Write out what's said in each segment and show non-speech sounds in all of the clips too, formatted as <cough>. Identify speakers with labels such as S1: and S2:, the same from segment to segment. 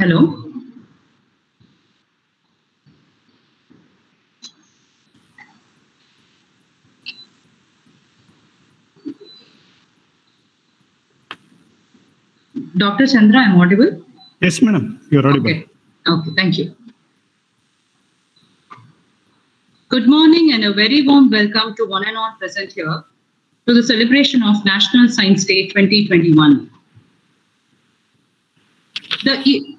S1: Hello. Dr. Chandra, I'm audible?
S2: Yes, madam. You're audible.
S1: Okay. Okay, thank you. Good morning and a very warm welcome to one and all present here to the celebration of National Science Day 2021. The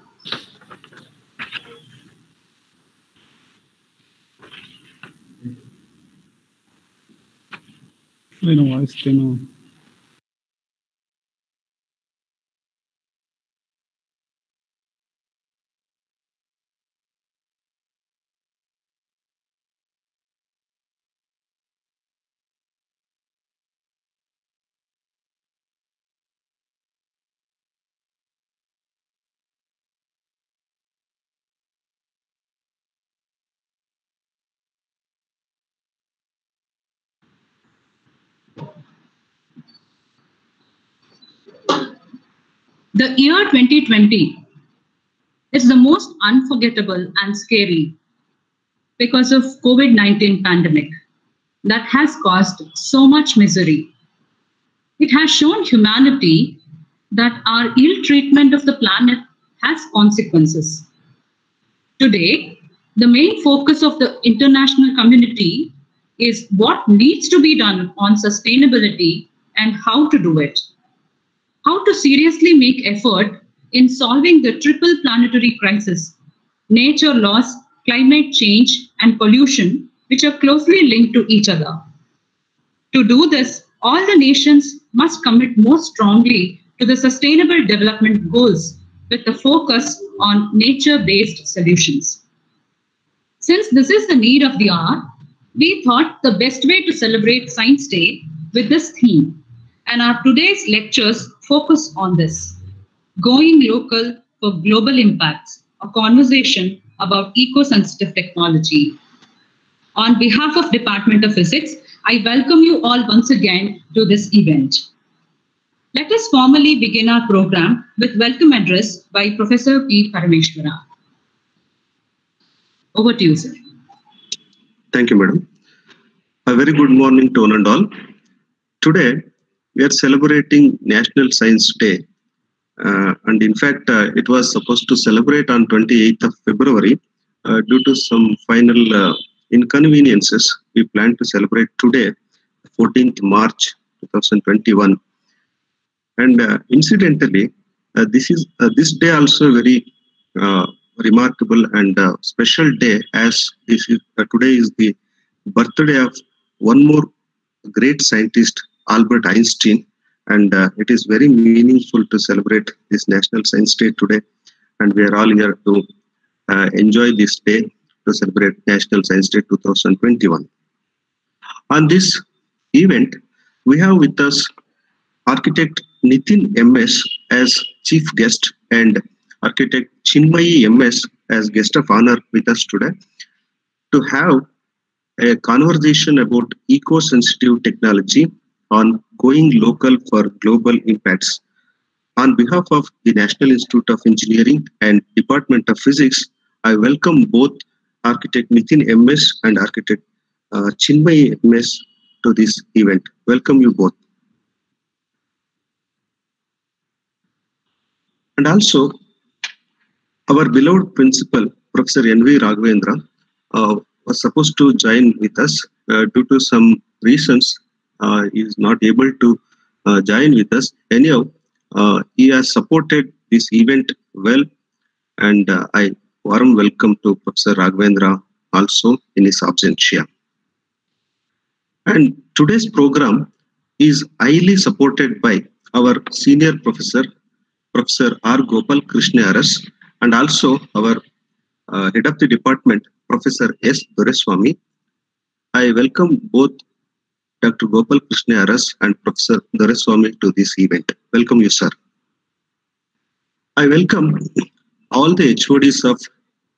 S1: Falei,
S2: não, esse tema
S1: The year 2020 is the most unforgettable and scary because of COVID-19 pandemic that has caused so much misery. It has shown humanity that our ill treatment of the planet has consequences. Today, the main focus of the international community is what needs to be done on sustainability and how to do it how to seriously make effort in solving the triple planetary crisis nature loss, climate change, and pollution, which are closely linked to each other. To do this, all the nations must commit more strongly to the Sustainable Development Goals with a focus on nature based solutions. Since this is the need of the hour, we thought the best way to celebrate Science Day with this theme, and our today's lectures focus on this going local for global impacts, a conversation about eco-sensitive technology. On behalf of Department of Physics, I welcome you all once again to this event. Let us formally begin our program with welcome address by Professor P. Parameshwara. Over to you, sir.
S3: Thank you, madam. A very good morning to one and all. Today, we are celebrating National Science Day. Uh, and in fact, uh, it was supposed to celebrate on 28th of February. Uh, due to some final uh, inconveniences, we plan to celebrate today, 14th March 2021. And uh, incidentally, uh, this is this day also very remarkable and special day as this is, today is the birthday of one more great scientist, Albert Einstein. And uh, it is very meaningful to celebrate this National Science Day today. And we are all here to uh, enjoy this day to celebrate National Science Day 2021. On this event, we have with us architect Nitin MS as chief guest and architect Chinmayi MS as guest of honor with us today to have a conversation about eco-sensitive technology on going local for global impacts. On behalf of the National Institute of Engineering and Department of Physics, I welcome both architect Nitin MS and architect uh, Chinmay MS to this event. Welcome you both. And also, our beloved principal, Professor N.V. Raghavendra, uh, was supposed to join with us uh, due to some reasons. Uh, is not able to uh, join with us. Anyhow, uh, he has supported this event well, and uh, I warm welcome to Professor Raghavendra also in his absentia. And today's program is highly supported by our senior professor, Professor R. Gopal Krishna RS, and also our uh, head of the department, Professor S. Doreswamy. I welcome both Dr. Gopal Krishna RS and Professor Doreswamy to this event. Welcome you, sir. I welcome all the HODs of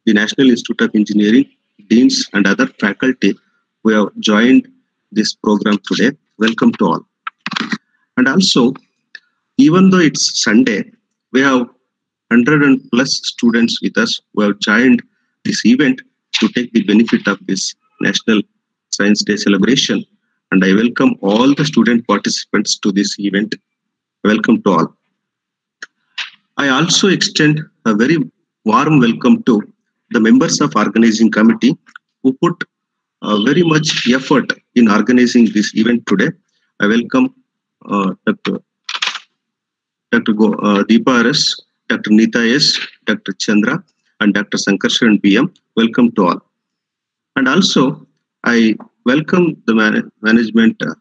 S3: the National Institute of Engineering, deans and other faculty who have joined this program today. Welcome to all. And also, even though it's Sunday, we have 100 and plus students with us who have joined this event to take the benefit of this National Science Day celebration. And I welcome all the student participants to this event. Welcome to all. I also extend a very warm welcome to the members of organizing committee who put uh, very much effort in organizing this event today. I welcome uh, Dr. Dr. Go, uh, Deepa RS, Dr. Nita S, Dr. Chandra, and Dr. Sankarshan BM. Welcome to all. And also, I welcome the man- management, uh,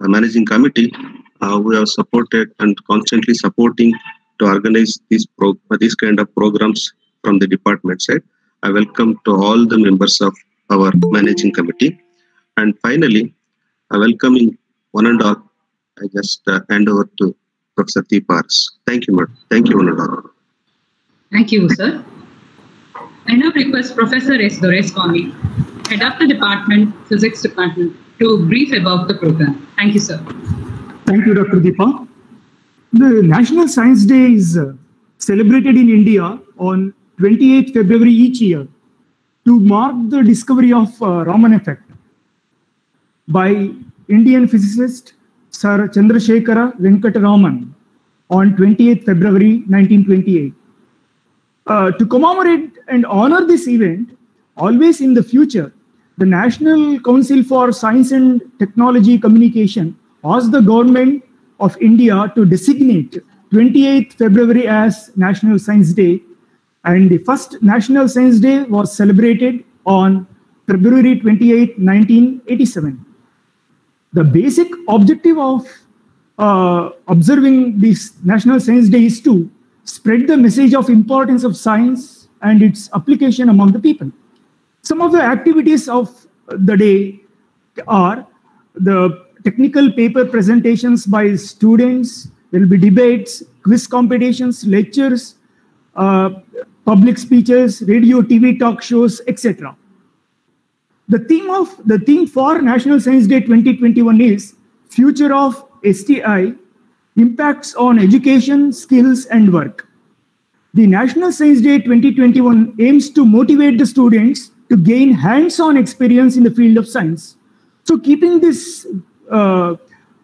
S3: managing committee uh, who have supported and constantly supporting to organize these pro- these kind of programs from the department side. I welcome to all the members of our managing committee. And finally, I welcoming one and all. I just uh, hand over to Professor Deepa RS. Thank you, madam. Thank you, one and all.
S1: Thank you, sir. I now request Professor S. Doreswamy, Head the Department, Physics Department, to brief about the program. Thank you, sir.
S2: Thank you, Dr. Deepa. The National Science Day is uh, celebrated in India on 28th February each year to mark the discovery of uh, Raman effect by Indian physicist Sir Chandrasekhara Venkataraman on 28th February 1928. Uh, to commemorate and honor this event, always in the future, the National Council for Science and Technology Communication asked the government of India to designate 28th February as National Science Day, and the first National Science Day was celebrated on February 28, 1987. The basic objective of uh, observing this National Science Day is to spread the message of importance of science and its application among the people. Some of the activities of the day are the technical paper presentations by students, there will be debates, quiz competitions, lectures, uh, public speeches, radio, TV talk shows, etc. The theme of the theme for National Science Day 2021 is Future of STI Impacts on Education, Skills and Work. The National Science Day 2021 aims to motivate the students to gain hands-on experience in the field of science. So keeping this, uh,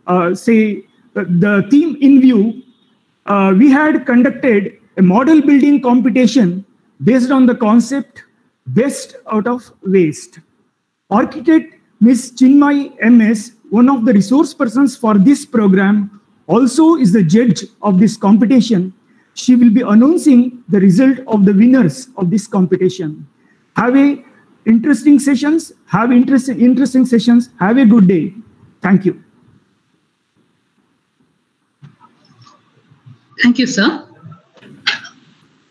S2: uh, say, the theme in view, uh, we had conducted a model building competition based on the concept best out of waste. Architect Ms. Chinmay MS, one of the resource persons for this program, also is the judge of this competition. She will be announcing the result of the winners of this competition. Have a interesting sessions. Have interesting interesting sessions. Have a good day. Thank you.
S1: Thank you, sir.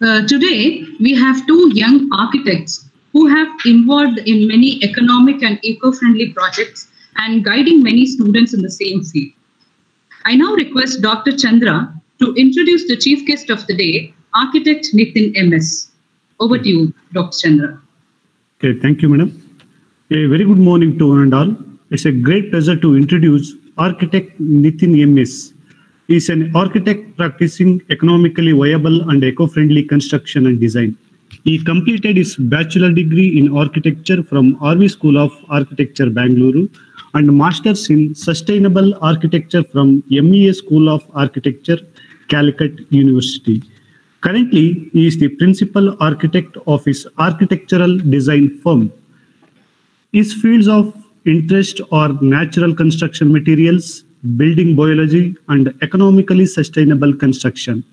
S1: Uh, today, we have two young architects who have involved in many economic and eco-friendly projects and guiding many students in the same field. I now request Dr. Chandra to introduce the chief guest of the day, architect Nitin MS. Over to you, Dr. Chandra.
S2: Okay, thank you, madam. A very good morning to one and all. It's a great pleasure to introduce
S4: architect Nitin MS is an architect practicing economically viable and eco-friendly construction and design. He completed his bachelor degree in architecture from RV School of Architecture, Bangalore, and master's in sustainable architecture from MES School of Architecture, Calicut University. Currently, he is the principal architect of his architectural design firm. His fields of interest are natural construction materials, building biology, and economically sustainable construction.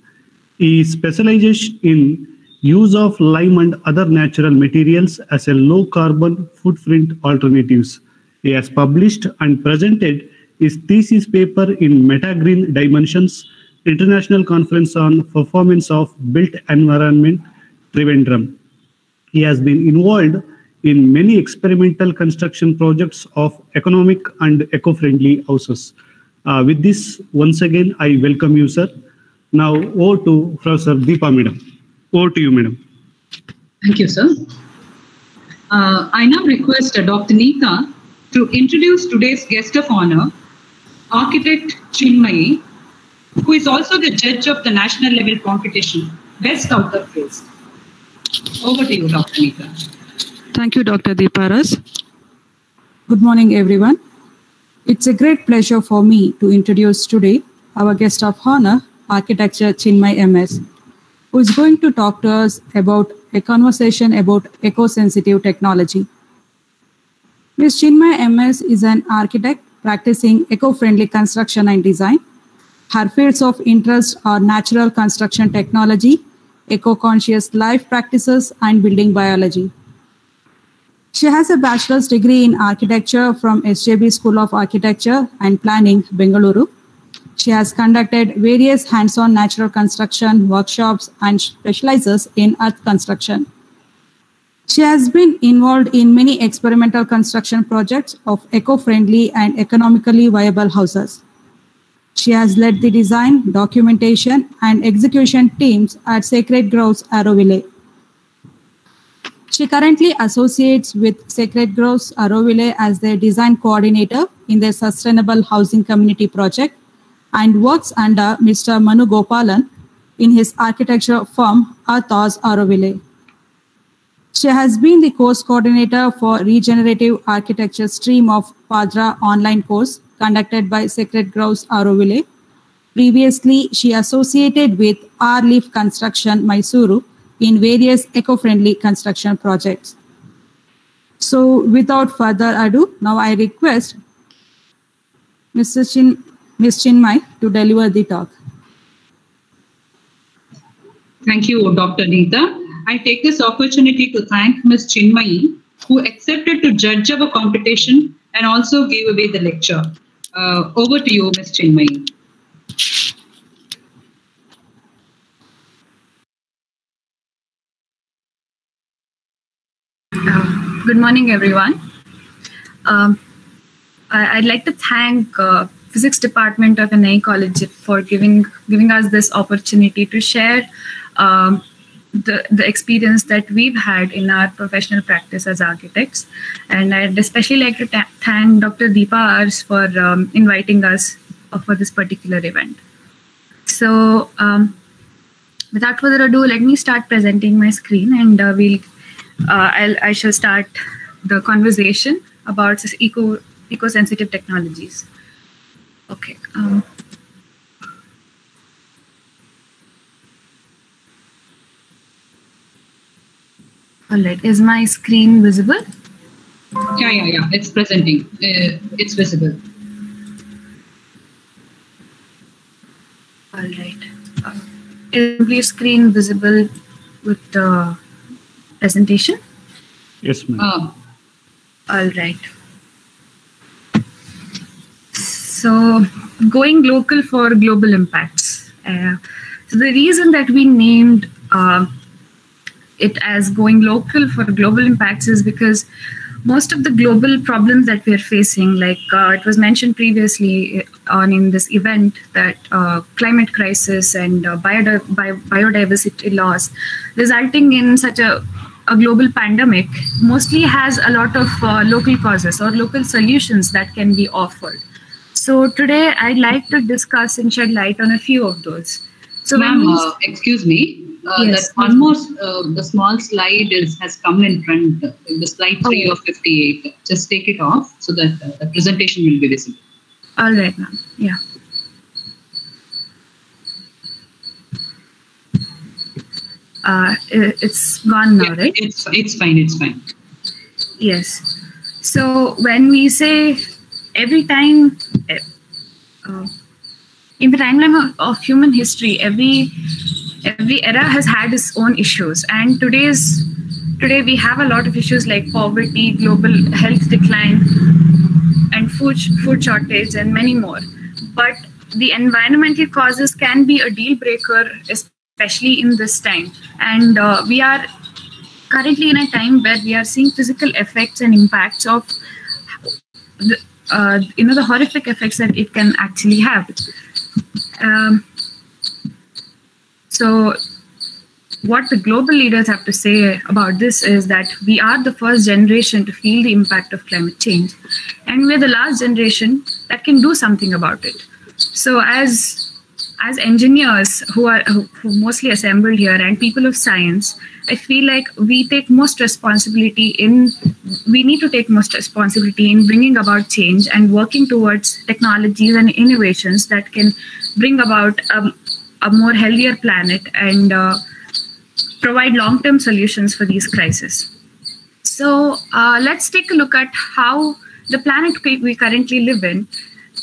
S4: He specializes in use of lime and other natural materials as a low carbon footprint alternatives. He has published and presented his thesis paper in Metagreen Dimensions International Conference on Performance of Built Environment, Trivandrum. He has been involved in many experimental construction projects of economic and eco-friendly houses. Uh, with this, once again, I welcome you, sir. Now, over to Professor Deepa, madam. Over to you, madam.
S1: Thank you, sir. Uh, I now request uh, Dr. Neeta to introduce today's guest of honor, architect Chinmayi, who is also the judge of the national level competition, Best Out of Waste. Over to you, Dr. Neeta.
S5: Thank you, Dr. Deepa RS. Good morning, everyone. It's a great pleasure for me to introduce today our guest of honor, Architecture Chinmay MS, who is going to talk to us about a conversation about eco-sensitive technology. Ms. Chinmay MS is an architect practicing eco-friendly construction and design. Her fields of interest are natural construction technology, eco-conscious life practices, and building biology. She has a bachelor's degree in architecture from SJB School of Architecture and Planning, Bengaluru. She has conducted various hands-on natural construction workshops and specializes in earth construction. She has been involved in many experimental construction projects of eco-friendly and economically viable houses. She has led the design, documentation, and execution teams at Sacred Groves Auroville. She currently associates with Sacred Groves Auroville as their design coordinator in their Sustainable Housing Community project and works under Mr. Manu Gopalan in his architecture firm Athos Auroville. She has been the course coordinator for Regenerative Architecture stream of Padra online course conducted by Sacred Groves Auroville. Previously, she associated with R Leaf Construction Mysuru in various eco-friendly construction projects. So without further ado, now I request Mr. Chin, Ms. Chinmay to deliver the talk.
S1: Thank you, Dr. Neeta. I take this opportunity to thank Ms. Chinmayi, who accepted to judge our competition and also gave away the lecture. Uh, over to you, Ms. Chinmayi.
S6: Good morning, everyone. Um, I, would like to thank uh, Physics Department of NIE College for giving giving us this opportunity to share um, the, the experience that we've had in our professional practice as architects. And I'd especially like to ta- thank Dr. Deepa RS for um, inviting us for this particular event. So, um, without further ado, let me start presenting my screen and uh, we'll uh, I'll, I shall start the conversation about eco eco-sensitive technologies. Okay. Um, all right. Is my screen visible?
S1: Yeah, yeah, yeah. It's presenting. Uh, it's visible.
S6: All right. Uh, is your screen visible with the presentation?
S4: Yes, ma'am.
S6: Oh. All right. So, going local for global impacts. Uh, so, the reason that we named uh, it as going local for global impacts is because most of the global problems that we're facing, like uh, it was mentioned previously uh, on in this event, that uh, climate crisis and uh, biodi- biodiversity loss, resulting in such a a global pandemic mostly has a lot of uh, local causes or local solutions that can be offered. So today I'd like to discuss and shed light on a few of those. So when
S1: Ma'am,
S6: we,
S1: uh, excuse me. Uh,
S6: Yes.
S1: That one more, uh, the small slide is has come in front. uh, The slide three
S6: Oh.
S1: of 58. Just take it off so that uh, the presentation will be visible.
S6: all right, ma'am. Yeah. Uh, i- it's gone now,
S1: Yeah,
S6: right?
S1: It's it's fine. It's fine.
S6: Yes. So when we say every time, eh, uh, in the timeline of, of human history, every every era has had its own issues, and today's today we have a lot of issues like poverty, global health decline, and food food shortage, and many more. But the environmental causes can be a deal breaker, especially in this time, and uh, we are currently in a time where we are seeing physical effects and impacts of the, uh, you know the horrific effects that it can actually have. Um, so what the global leaders have to say about this is that we are the first generation to feel the impact of climate change and we're the last generation that can do something about it. So as as engineers who are who mostly assembled here and people of science i feel like we take most responsibility in we need to take most responsibility in bringing about change and working towards technologies and innovations that can bring about a, a more healthier planet and uh, provide long-term solutions for these crises so uh, let's take a look at how the planet we currently live in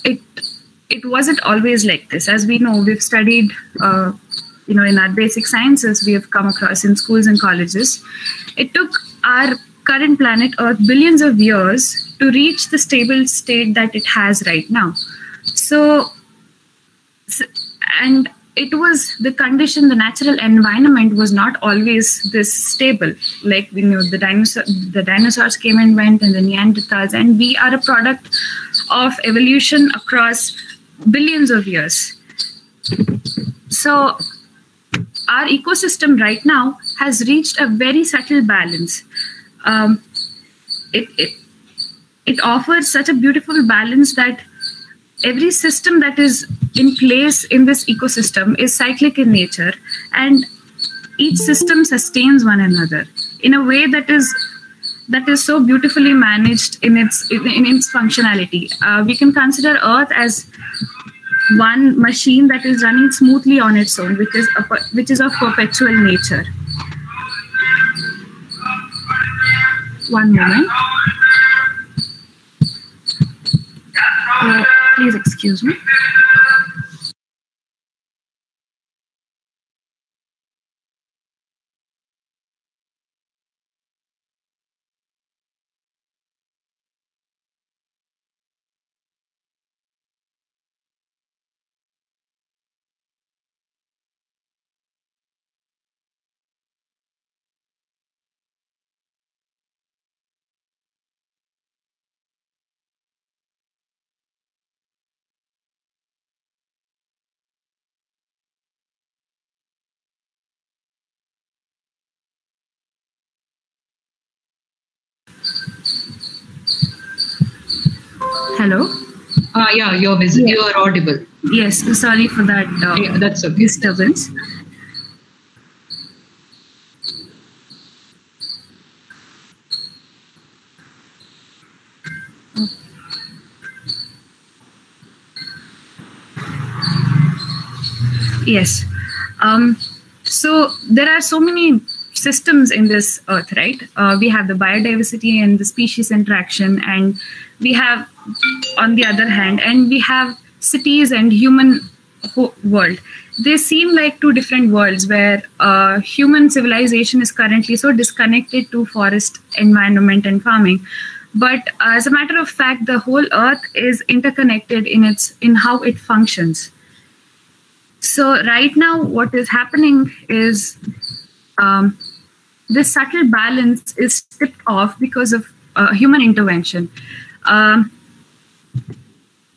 S6: it it wasn't always like this. As we know, we've studied, uh, you know, in our basic sciences, we have come across in schools and colleges. It took our current planet Earth billions of years to reach the stable state that it has right now. So, and it was the condition, the natural environment was not always this stable. Like we know the dinosaur, the dinosaurs came and went, and the Neanderthals, and we are a product of evolution across billions of years. So, our ecosystem right now has reached a very subtle balance. Um, it, it it offers such a beautiful balance that every system that is in place in this ecosystem is cyclic in nature and each system sustains one another in a way that is that is so beautifully managed in its in, in its functionality. Uh, we can consider earth as one machine that is running smoothly on its own which is a, which is of perpetual nature. One moment. Uh, please excuse me hello
S1: Uh, yeah, you're visible. You are audible.
S6: yes sorry for that uh,
S1: Yeah, that's okay.
S6: disturbance Yes. Um, so there are so many systems in this earth, right? Uh, we have the biodiversity and the species interaction, and we have, on the other hand, and we have cities and human world. They seem like two different worlds where uh, human civilization is currently so disconnected to forest environment and farming. But as a matter of fact, the whole earth is interconnected in its in how it functions. So right now, what is happening is um, this subtle balance is tipped off because of uh, human intervention. Um,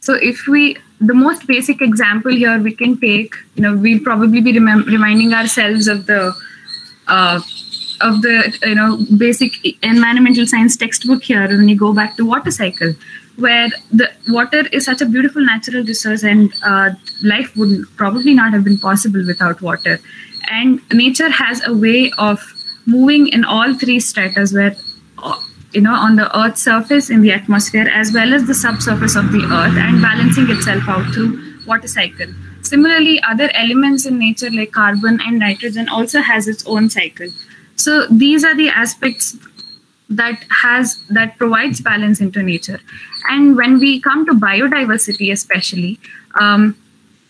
S6: so if we, the most basic example here we can take, you know, we'll probably be reminding ourselves of the uh, of the you know basic environmental science textbook here when you go back to water cycle where the water is such a beautiful natural resource and uh, life would probably not have been possible without water. And nature has a way of moving in all three stratas where uh, you know on the earth's surface in the atmosphere as well as the subsurface of the earth and balancing itself out through water cycle. Similarly other elements in nature like carbon and nitrogen also has its own cycle. So these are the aspects that has that provides balance into nature. And when we come to biodiversity especially um,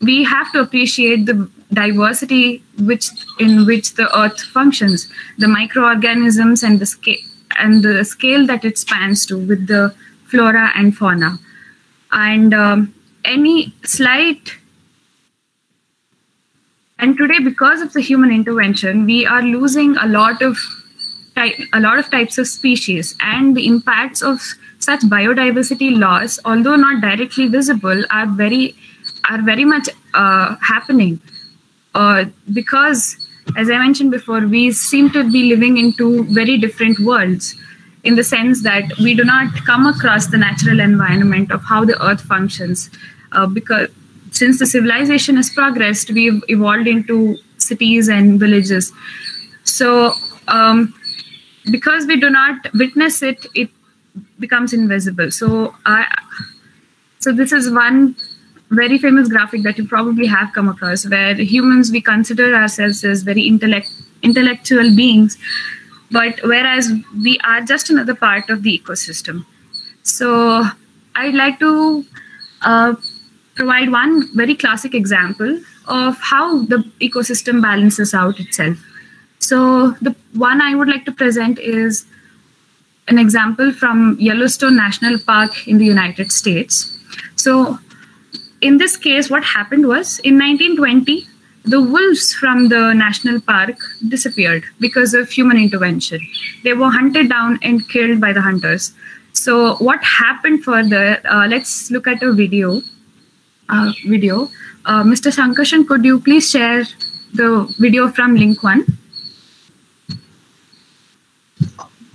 S6: we have to appreciate the diversity which in which the earth functions the microorganisms and the scale and the scale that it spans to with the flora and fauna. And um, any slight and today because of the human intervention we are losing a lot of a lot of types of species. And the impacts of such biodiversity loss although not directly visible are very are very much uh, happening uh, because as i mentioned before we seem to be living in two very different worlds in the sense that we do not come across the natural environment of how the earth functions. Uh, because since the civilization has progressed we've evolved into cities and villages. So um, because we do not witness it it becomes invisible. So i so this is one very famous graphic that you probably have come across where humans we consider ourselves as very intellect intellectual beings but whereas we are just another part of the ecosystem so i'd like to uh, provide one very classic example of how the ecosystem balances out itself so the one I would like to present is an example from Yellowstone National Park in the United States. So in this case, what happened was in 1920, the wolves from the national park disappeared because of human intervention. They were hunted down and killed by the hunters. So what happened further? Uh, let's look at a video. Uh, video. Uh, Mr. Sankarshan, could you please share the video from link one?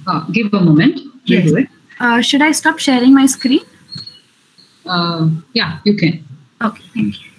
S1: Uh, give a moment. Yes. Do it.
S6: Uh, should I stop sharing my screen?
S1: Uh, yeah, you can.
S6: Okay, thank you.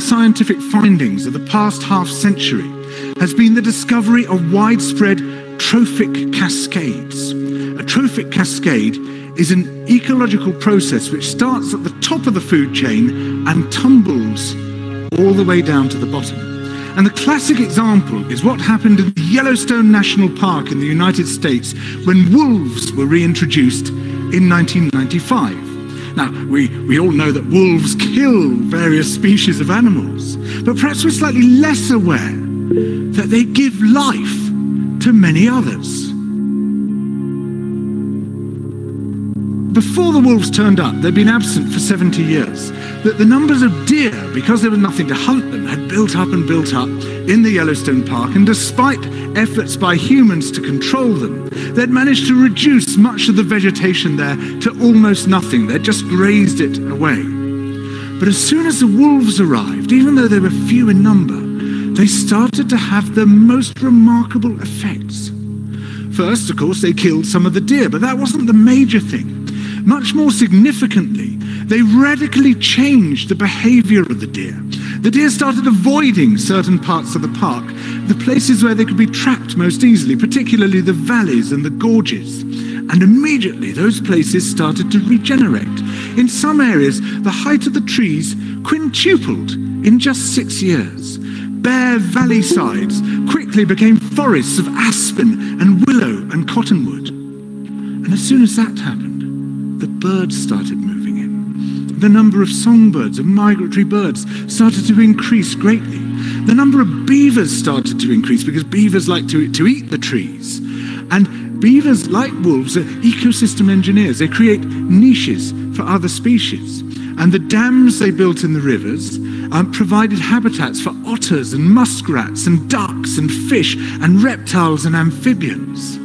S7: Scientific findings of the past half century has been the discovery of widespread trophic cascades. A trophic cascade is an ecological process which starts at the top of the food chain and tumbles all the way down to the bottom. And the classic example is what happened in the Yellowstone National Park in the United States when wolves were reintroduced in 1995. Now, we, we all know that wolves kill various species of animals, but perhaps we're slightly less aware that they give life to many others. Before the wolves turned up, they'd been absent for 70 years. That the numbers of deer, because there was nothing to hunt them, had built up and built up in the Yellowstone Park, and despite efforts by humans to control them, they'd managed to reduce much of the vegetation there to almost nothing. They'd just grazed it away. But as soon as the wolves arrived, even though they were few in number, they started to have the most remarkable effects. First, of course, they killed some of the deer, but that wasn't the major thing. Much more significantly, they radically changed the behavior of the deer. The deer started avoiding certain parts of the park, the places where they could be trapped most easily, particularly the valleys and the gorges. And immediately those places started to regenerate. In some areas, the height of the trees quintupled in just six years. Bare valley sides quickly became forests of aspen and willow and cottonwood. And as soon as that happened, the birds started moving in. The number of songbirds and migratory birds started to increase greatly. The number of beavers started to increase because beavers like to, to eat the trees. And beavers, like wolves, are ecosystem engineers. They create niches for other species. And the dams they built in the rivers um, provided habitats for otters and muskrats and ducks and fish and reptiles and amphibians.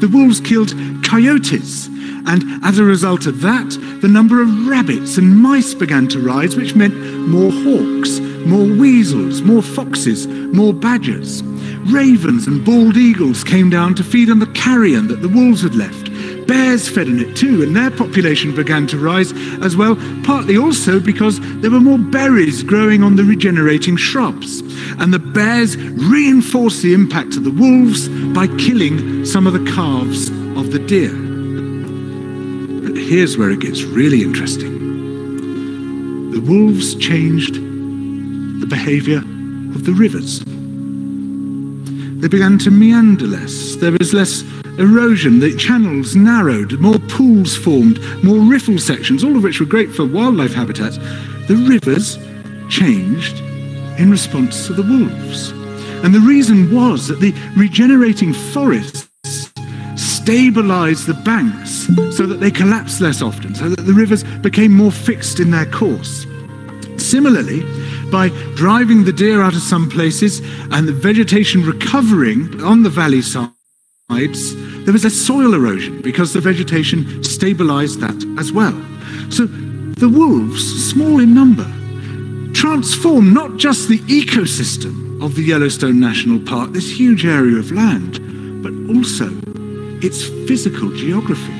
S7: The wolves killed coyotes, and as a result of that, the number of rabbits and mice began to rise, which meant more hawks, more weasels, more foxes, more badgers. Ravens and bald eagles came down to feed on the carrion that the wolves had left. Bears fed on it too, and their population began to rise as well, partly also because there were more berries growing on the regenerating shrubs. And the bears reinforced the impact of the wolves by killing some of the calves of the deer. Here's where it gets really interesting. The wolves changed the behavior of the rivers. They began to meander less. There was less erosion, the channels narrowed, more pools formed, more riffle sections, all of which were great for wildlife habitats. The rivers changed in response to the wolves. And the reason was that the regenerating forests stabilized the banks so that they collapsed less often, so that the rivers became more fixed in their course. Similarly, by driving the deer out of some places and the vegetation recovering on the valley sides, there was a soil erosion because the vegetation stabilized that as well. So the wolves, small in number, transformed not just the ecosystem of the Yellowstone National Park, this huge area of land, but also its physical geography.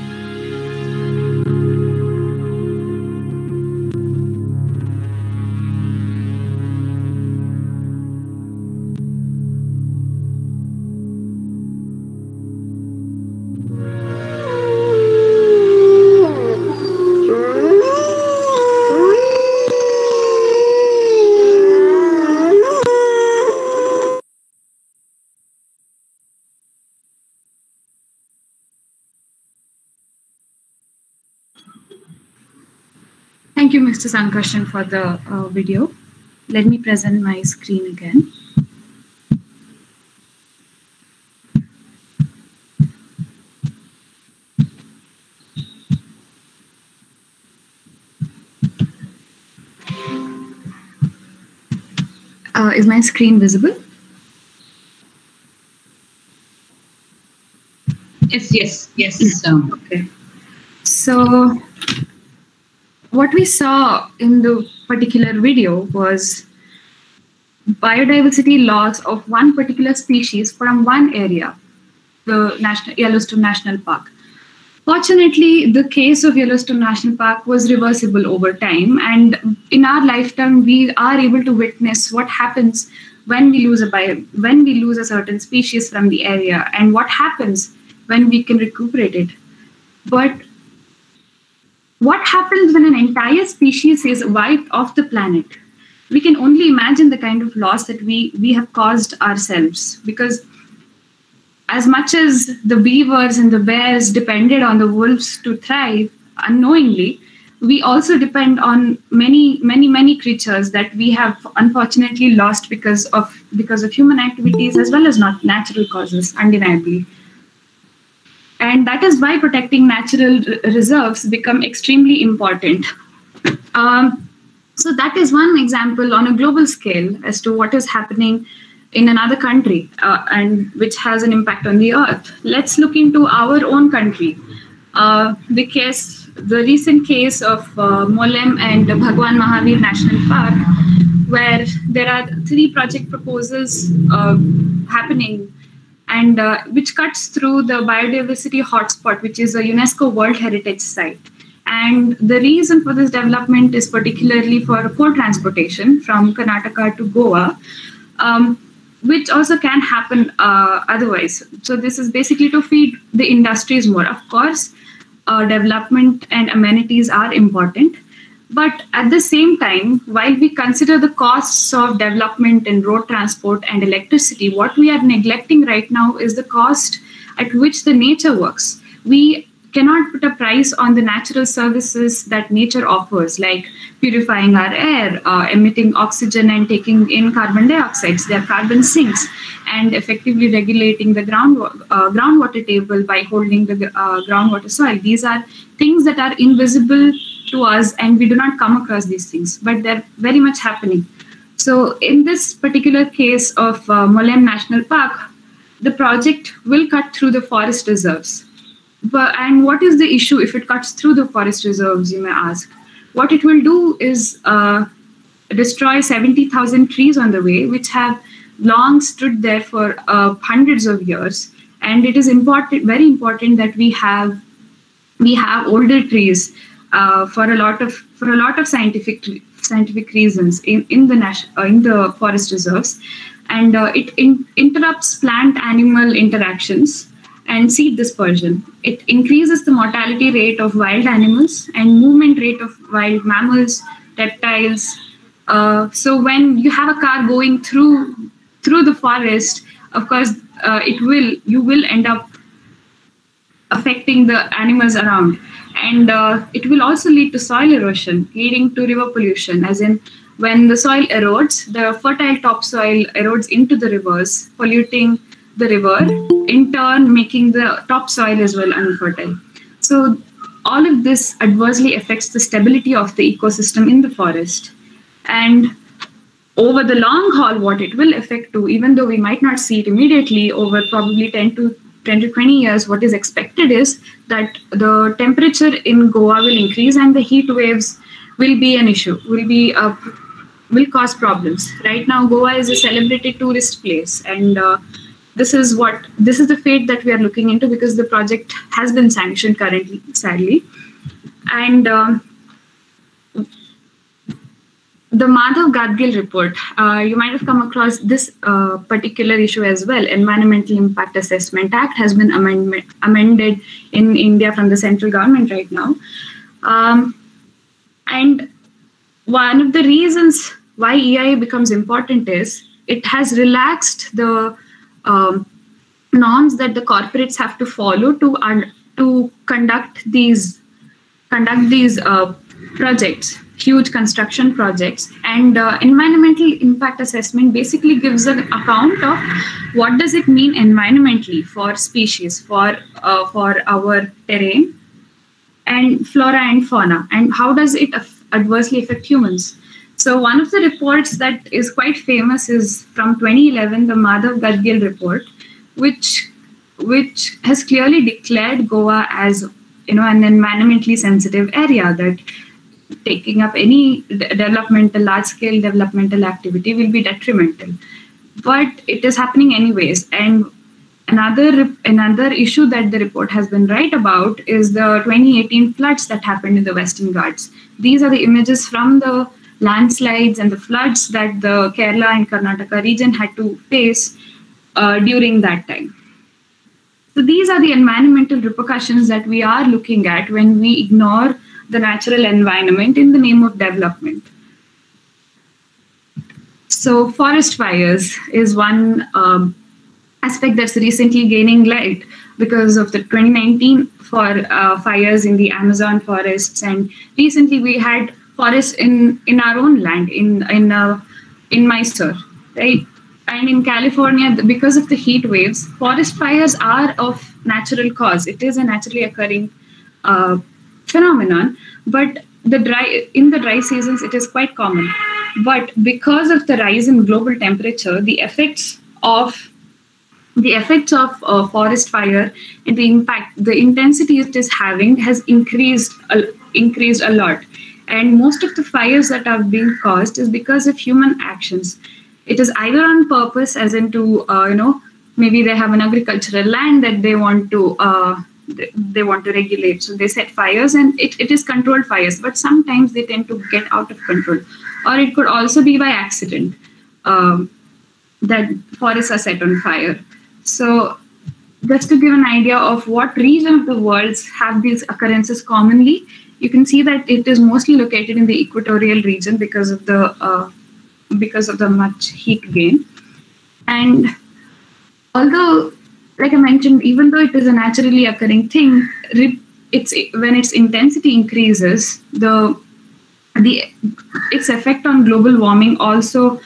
S6: Thank you, Mr. Sankarshan, for the uh, video. Let me present my screen again. Uh, is my screen visible?
S1: Yes, yes, yes. Um,
S6: Okay. So, what we saw in the particular video was biodiversity loss of one particular species from one area, the National Yellowstone National Park. Fortunately, the case of Yellowstone National Park was reversible over time, and in our lifetime, we are able to witness what happens when we lose a bio, when we lose a certain species from the area, and what happens when we can recuperate it. But what happens when an entire species is wiped off the planet? We can only imagine the kind of loss that we we have caused ourselves because as much as the beavers and the bears depended on the wolves to thrive unknowingly, we also depend on many, many, many creatures that we have unfortunately lost because of because of human activities as well as not natural causes, undeniably. And that is why protecting natural reserves become extremely important. Um, so that is one example on a global scale as to what is happening in another country uh, and which has an impact on the earth. Let's look into our own country. Uh, the case, the recent case of uh, Mollem and Bhagwan Mahavir National Park, where there are three project proposals uh, happening and uh, which cuts through the biodiversity hotspot, which is a UNESCO World Heritage Site. And the reason for this development is particularly for coal transportation from Karnataka to Goa, um, which also can happen uh, otherwise. So this is basically to feed the industries more. Of course, uh, development and amenities are important, but at the same time, while we consider the costs of development in road transport and electricity, what we are neglecting right now is the cost at which the nature works. We cannot put a price on the natural services that nature offers, like purifying our air, uh, emitting oxygen and taking in carbon dioxide. They are carbon sinks, and effectively regulating the ground uh, groundwater table by holding the uh, groundwater soil. These are things that are invisible to us, and we do not come across these things, but they're very much happening. So, in this particular case of uh, Mollem National Park, the project will cut through the forest reserves. But, and what is the issue if it cuts through the forest reserves, you may ask? What it will do is uh, destroy 70,000 trees on the way, which have long stood there for uh, hundreds of years. And it is important, very important that we have we have older trees uh, for a lot of for a lot of scientific scientific reasons in in the national uh, in the forest reserves, and uh, it in, interrupts plant animal interactions and seed dispersion. It increases the mortality rate of wild animals and movement rate of wild mammals, reptiles. Uh, so when you have a car going through through the forest, of course, uh, it will you will end up affecting the animals around, and uh, it will also lead to soil erosion, leading to river pollution. As in, when the soil erodes, the fertile topsoil erodes into the rivers, polluting the river, in turn making the topsoil as well unfertile. So all of this adversely affects the stability of the ecosystem in the forest. And over the long haul, what it will affect to, even though we might not see it immediately over probably 10 to 10 to 20 years, what is expected is that the temperature in Goa will increase and the heat waves will be an issue, will be a, will cause problems. Right now, Goa is a celebrated tourist place, and uh, this is what this is the fate that we are looking into because the project has been sanctioned currently, sadly, and. Um, the Madhav Gadgil report, uh, you might have come across this uh, particular issue as well. Environmental Impact Assessment Act has been amendment, amended in India from the central government right now. Um, and one of the reasons why EIA becomes important is it has relaxed the um, norms that the corporates have to follow to uh, to conduct these conduct these uh, projects huge construction projects. And uh, environmental impact assessment basically gives an account of what does it mean environmentally for species for uh, for our terrain and flora and fauna and how does it adversely affect humans. So one of the reports that is quite famous is from 2011 the madhav gadgil report which which has clearly declared goa as you know an environmentally sensitive area that taking up any developmental, large scale developmental activity will be detrimental. But it is happening anyways. And another another issue that the report has been right about is the 2018 floods that happened in the Western Ghats. These are the images from the landslides and the floods that the Kerala and Karnataka region had to face uh, during that time. So these are the environmental repercussions that we are looking at when we ignore the natural environment in the name of development. So, forest fires is one um, aspect that's recently gaining light because of the 2019 for uh, fires in the Amazon forests, and recently we had forests in in our own land in in uh, in Mysore, right? And in California, because of the heat waves, forest fires are of natural cause. It is a naturally occurring uh, phenomenon but the dry in the dry seasons it is quite common. But because of the rise in global temperature the effects of the effects of uh, forest fire and the impact the intensity it is having has increased uh, increased a lot. And most of the fires that are being caused is because of human actions. It is either on purpose as in to uh, you know maybe they have an agricultural land that they want to uh, they, want to regulate. So they set fires and it, it is controlled fires, but sometimes they tend to get out of control. Or it could also be by accident um, that forests are set on fire. So just to give an idea of what region of the world have these occurrences commonly, you can see that it is mostly located in the equatorial region because of the uh, because of the much heat gain. And although, like I mentioned, even though it is a naturally occurring thing, it's when its intensity increases, the the its effect on global warming also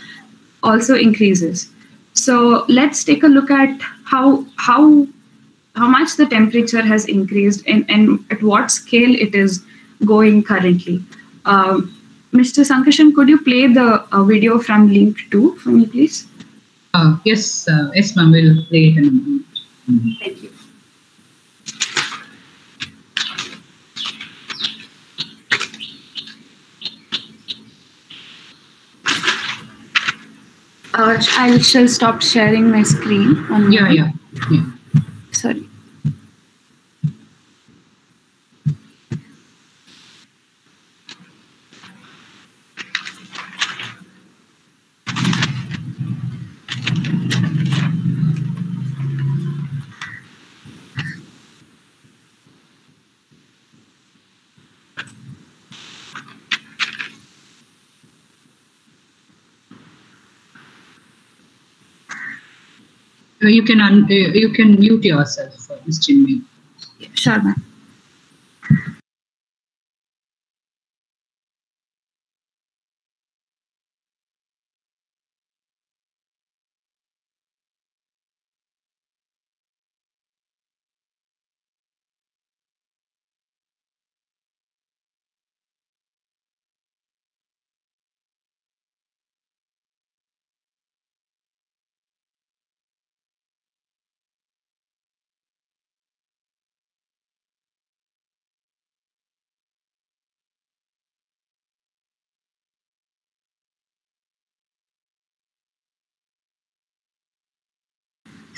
S6: also increases. So let's take a look at how how how much the temperature has increased and, and at what scale it is going currently. Um, Mr. Sankarshan, could you play the uh, video from link 2 for me, please?
S1: Uh, yes, uh, yes, ma'am. We'll play it in a moment.
S6: Thank you. Uh, I shall stop sharing my screen.
S1: On yeah, yeah, yeah.
S6: Sorry.
S1: You can un- uh, you can mute yourself, uh, Ms. Chinmay.
S6: Sure, ma'am.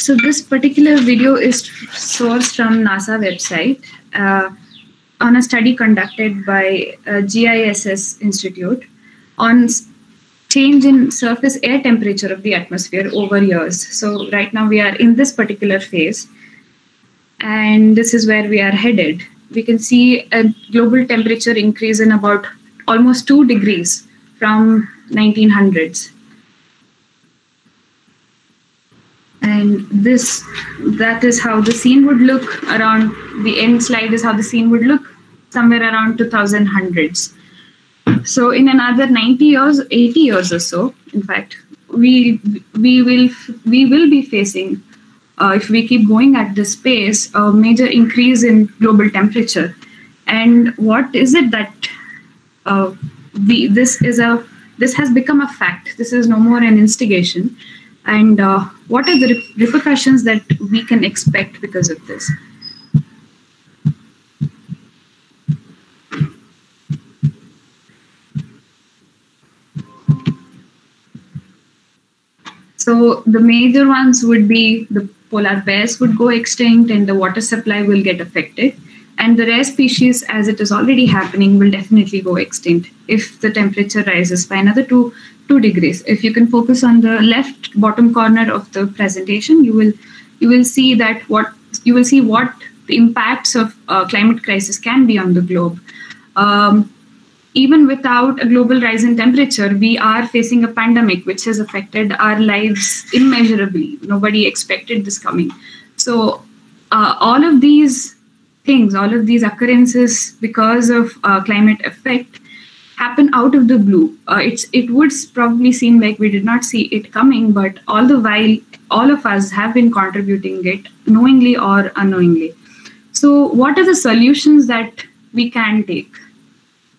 S6: So this particular video is sourced from NASA website uh, on a study conducted by uh, GISS Institute on change in surface air temperature of the atmosphere over years. So right now we are in this particular phase and this is where we are headed. We can see a global temperature increase in about almost two degrees from 1900s. And this that is how the scene would look around the end slide is how the scene would look somewhere around 2100s so in another 90 years 80 years or so in fact we we will we will be facing uh, if we keep going at this pace a major increase in global temperature. And what is it that uh, we this is a this has become a fact. This is no more an instigation and uh, what are the repercussions that we can expect because of this? So the major ones would be the polar bears would go extinct and the water supply will get affected. And the rare species, as it is already happening, will definitely go extinct if the temperature rises by another two 2 degrees. If you can focus on the left bottom corner of the presentation, you will you will see that what you will see what the impacts of uh, climate crisis can be on the globe. Um, even without a global rise in temperature, we are facing a pandemic which has affected our lives immeasurably. Nobody expected this coming. So, uh, all of these things, all of these occurrences because of uh, climate effect happen out of the blue. Uh, it's it would probably seem like we did not see it coming, but all the while, all of us have been contributing it knowingly or unknowingly. So, what are the solutions that we can take?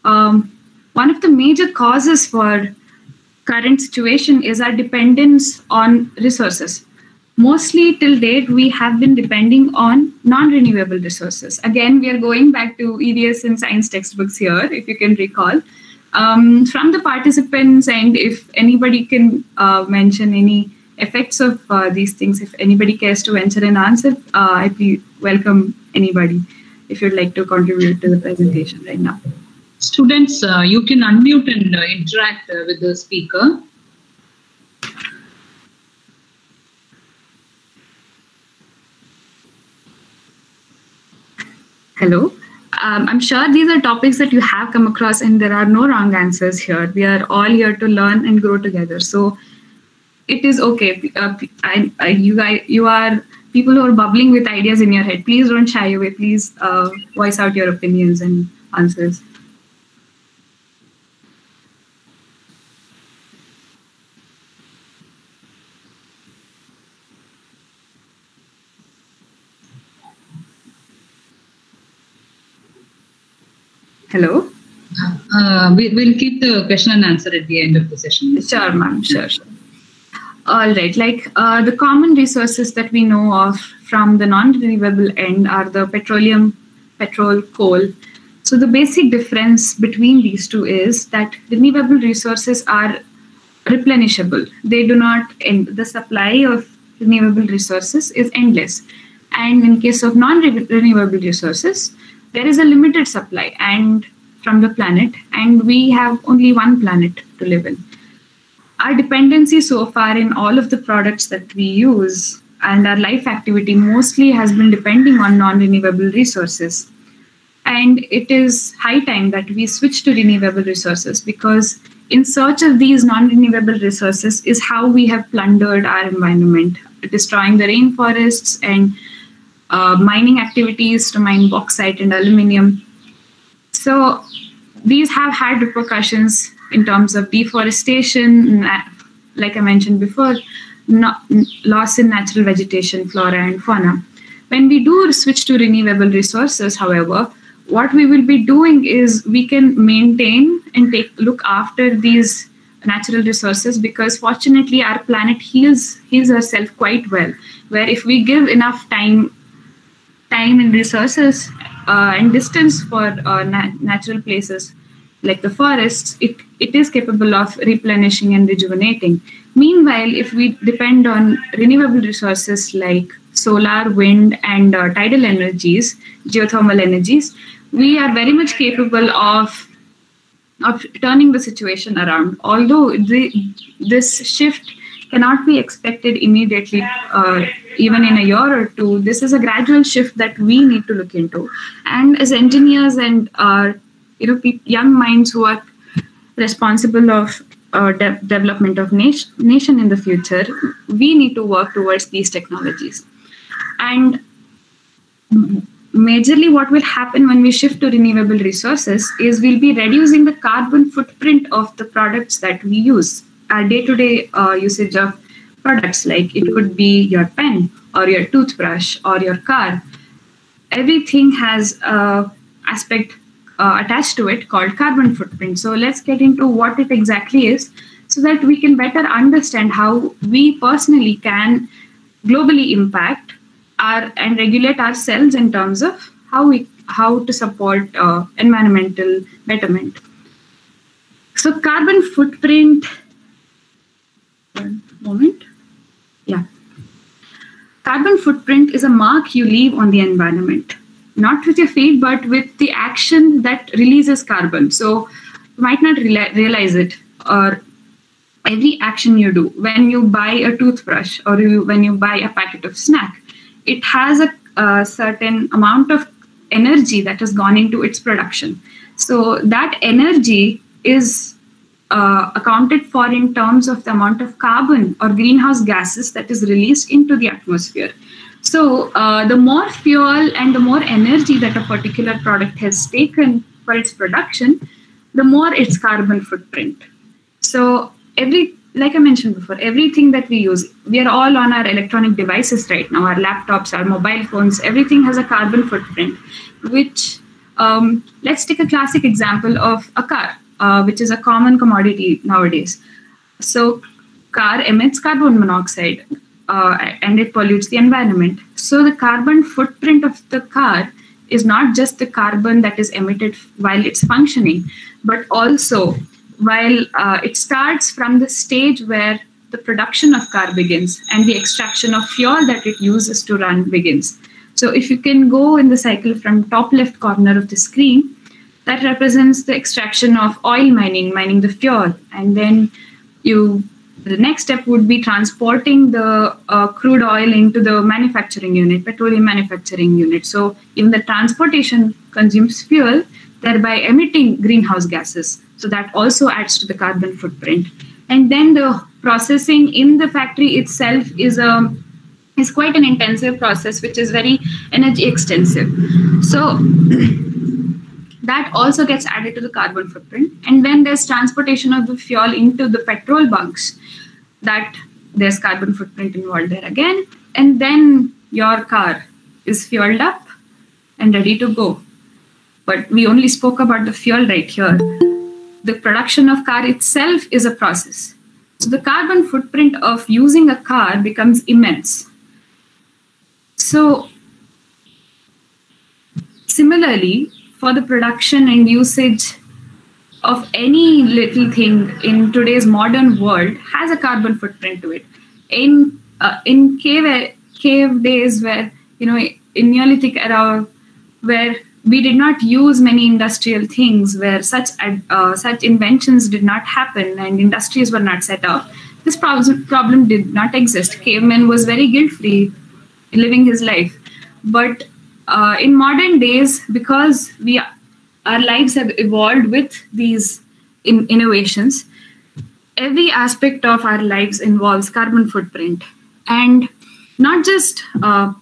S6: Um, one of the major causes for current situation is our dependence on resources. Mostly till date, we have been depending on non-renewable resources. Again, we are going back to EVS and science textbooks here, if you can recall um, from the participants and if anybody can uh, mention any effects of uh, these things. If anybody cares to venture an answer, uh, I please welcome anybody if you'd like to contribute to the presentation right now.
S1: Students, uh, you can unmute and uh, interact uh, with the speaker.
S6: Hello. Um, I'm sure these are topics that you have come across, and there are no wrong answers here. We are all here to learn and grow together. So it is okay. Uh, I, I, you guys, you are people who are bubbling with ideas in your head. Please don't shy away. Please uh, voice out your opinions and answers. Hello.
S1: Uh, we, will keep the question and answer at the end of the session.
S6: Sure, ma'am. Sure, sure. All right. Like uh, the common resources that we know of from the non-renewable end are the petroleum, petrol, coal. So the basic difference between these two is that renewable resources are replenishable. They do not end. The supply of renewable resources is endless. And in case of non-renewable resources, there is a limited supply and from the planet and we have only one planet to live in. Our dependency so far in all of the products that we use and our life activity mostly has been depending on non-renewable resources. And it is high time that we switch to renewable resources because in search of these non-renewable resources is how we have plundered our environment destroying the rainforests and uh, mining activities to mine bauxite and aluminium. So these have had repercussions in terms of deforestation, like I mentioned before, not, loss in natural vegetation, flora, and fauna. When we do switch to renewable resources, however, what we will be doing is we can maintain and take look after these natural resources because fortunately our planet heals heals herself quite well where if we give enough time time and resources uh, and distance for uh, nat- natural places like the forests, it, it is capable of replenishing and rejuvenating. Meanwhile, if we depend on renewable resources like solar, wind, and uh, tidal energies, geothermal energies, we are very much capable of of turning the situation around. Although the, this shift cannot be expected immediately, uh, even in a year or two. This is a gradual shift that we need to look into. And as engineers and uh, you know young minds who are responsible of uh, de- development of nation, nation in the future, we need to work towards these technologies. And majorly what will happen when we shift to renewable resources is we'll be reducing the carbon footprint of the products that we use our day-to-day uh, usage of products like it could be your pen or your toothbrush or your car everything has a aspect uh, attached to it called carbon footprint so let's get into what it exactly is so that we can better understand how we personally can globally impact our and regulate ourselves in terms of how we how to support uh, environmental betterment so carbon footprint one moment. Carbon footprint is a mark you leave on the environment, not with your feet, but with the action that releases carbon. So you might not realize it, or every action you do when you buy a toothbrush or you, when you buy a packet of snack, it has a, a certain amount of energy that has gone into its production. So that energy is uh, accounted for in terms of the amount of carbon or greenhouse gases that is released into the atmosphere. So, uh, the more fuel and the more energy that a particular product has taken for its production, the more its carbon footprint. So, every like I mentioned before, everything that we use, we are all on our electronic devices right now, our laptops, our mobile phones, everything has a carbon footprint, which um, let's take a classic example of a car uh, which is a common commodity nowadays. So, car emits carbon monoxide uh, and it pollutes the environment. So, the carbon footprint of the car is not just the carbon that is emitted while it's functioning, but also while uh, it starts from the stage where the production of car begins and the extraction of fuel that it uses to run begins. So if you can go in the cycle from top left corner of the screen, that represents the extraction of oil mining, mining the fuel, and then you the next step would be transporting the uh, crude oil into the manufacturing unit, petroleum manufacturing unit. So even the transportation consumes fuel, thereby emitting greenhouse gases. So that also adds to the carbon footprint. And then the processing in the factory itself is a is quite an intensive process, which is very energy extensive. So <clears throat> that also gets added to the carbon footprint. And when there's transportation of the fuel into the petrol bunks, that there's carbon footprint involved there again. And then your car is fueled up and ready to go. But we only spoke about the fuel right here. The production of car itself is a process. So the carbon footprint of using a car becomes immense. So similarly, for the production and usage of any little thing in today's modern world has a carbon footprint to it. In uh, in cave cave days where you know in Neolithic era where we did not use many industrial things, where such uh, such inventions did not happen and industries were not set up, this problem problem did not exist. Caveman was very guilt free, living his life, but uh, in modern days, because we our lives have evolved with these in- innovations, every aspect of our lives involves carbon footprint, and not just uh,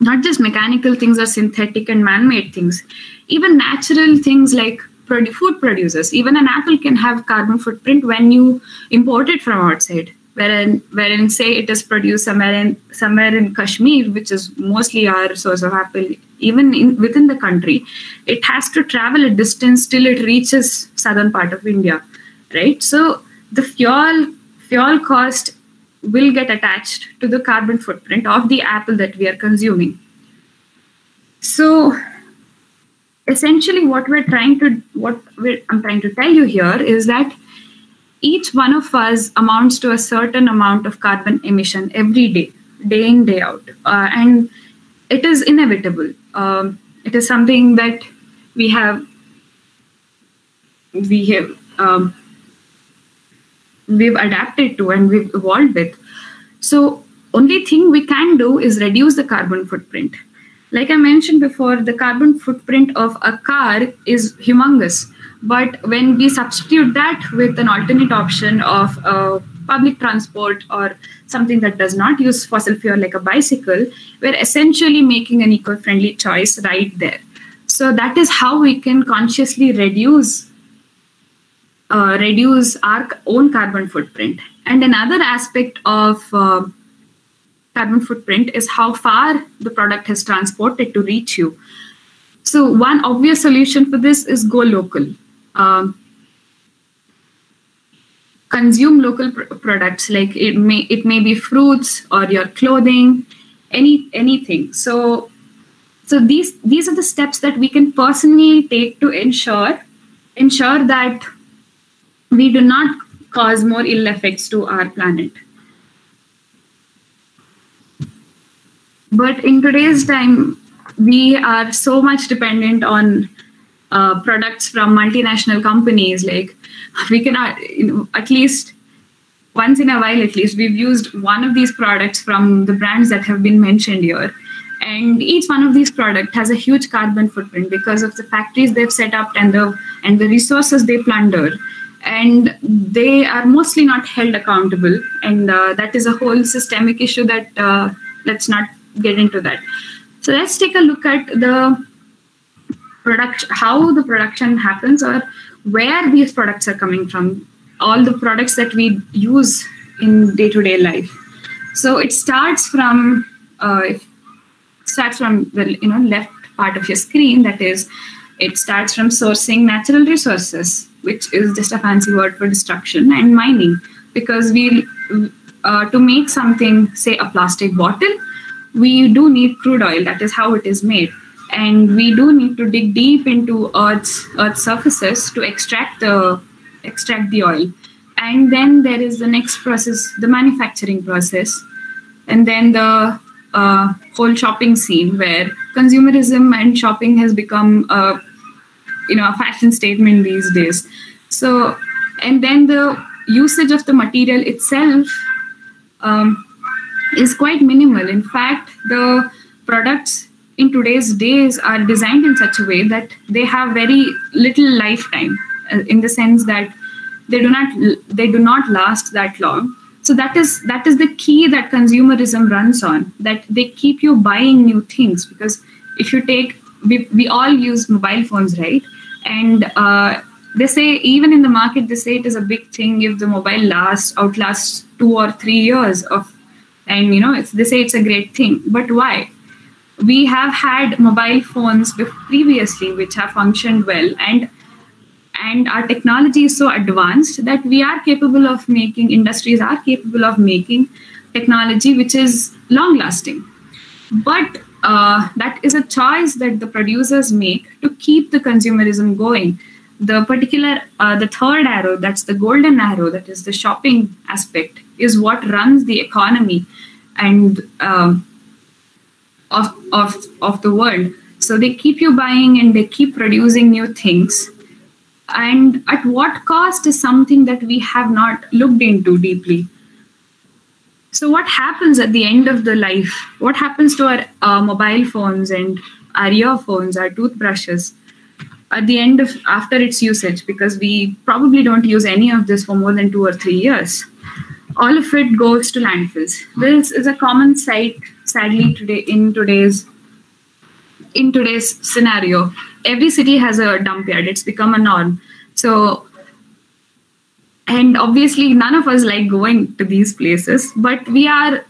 S6: not just mechanical things or synthetic and man-made things, even natural things like food producers. Even an apple can have carbon footprint when you import it from outside wherein wherein say it is produced somewhere in somewhere in Kashmir, which is mostly our source of apple, even in, within the country, it has to travel a distance till it reaches southern part of India, right? So the fuel fuel cost will get attached to the carbon footprint of the apple that we are consuming. So essentially what we're trying to what I'm trying to tell you here is that each one of us amounts to a certain amount of carbon emission every day, day in, day out. Uh, and it is inevitable. Um, it is something that we have, we have, um, we've adapted to and we've evolved with. So only thing we can do is reduce the carbon footprint. Like I mentioned before, the carbon footprint of a car is humongous. But when we substitute that with an alternate option of uh, public transport or something that does not use fossil fuel like a bicycle, we're essentially making an eco friendly choice right there. So that is how we can consciously reduce. Uh, reduce our own carbon footprint. And another aspect of uh, carbon footprint is how far the product has transported to reach you. So one obvious solution for this is go local um, consume local pr- products. Like it may it may be fruits or your clothing any anything. So so these these are the steps that we can personally take to ensure ensure that we do not cause more ill effects to our planet. But in today's time we are so much dependent on uh, products from multinational companies. Like we can uh, you know, at least once in a while, at least we've used one of these products from the brands that have been mentioned here. And each one of these products has a huge carbon footprint because of the factories they've set up and the and the resources they plunder and they are mostly not held accountable and uh, that is a whole systemic issue that uh, let's not get into that so let's take a look at the production how the production happens or where these products are coming from. All the products that we use in day-to-day life. So it starts from uh, starts from the you know left part of your screen that is it starts from sourcing natural resources which is just a fancy word for destruction and mining. Because we uh, to make something say a plastic bottle we do need crude oil that is how it is made and we do need to dig deep into earth's earth's surfaces to extract the extract the oil and then there is the next process, the manufacturing process, and then the uh, whole shopping scene where consumerism and shopping has become a you know a fashion statement these days. So and then the usage of the material itself um, is quite minimal. In fact, the products in today's days are designed in such a way that they have very little lifetime uh, in the sense that they do not they do not last that long. So that is that is the key that consumerism runs on that they keep you buying new things. Because if you take we, we all use mobile phones right? And uh, they say even in the market they say it is a big thing if the mobile lasts outlasts two or three years of and you know they say it's a great thing. But why we have had mobile phones previously which have functioned well and and our technology is so advanced that we are capable of making industries are capable of making technology which is long lasting but uh, that is a choice that the producers make to keep the consumerism going. The particular uh, the third arrow that's the golden arrow that is the shopping aspect is what runs the economy. And um, of, of of the world. So they keep you buying and they keep producing new things. And at what cost is something that we have not looked into deeply. So what happens at the end of the life what happens to our uh, mobile phones and our earphones our toothbrushes at the end of after its usage because we probably don't use any of this for more than two or three years all of it goes to landfills. This is a common sight sadly today in today's in today's scenario every city has a dump yard. It's become a norm. So and obviously none of us like going to these places but we are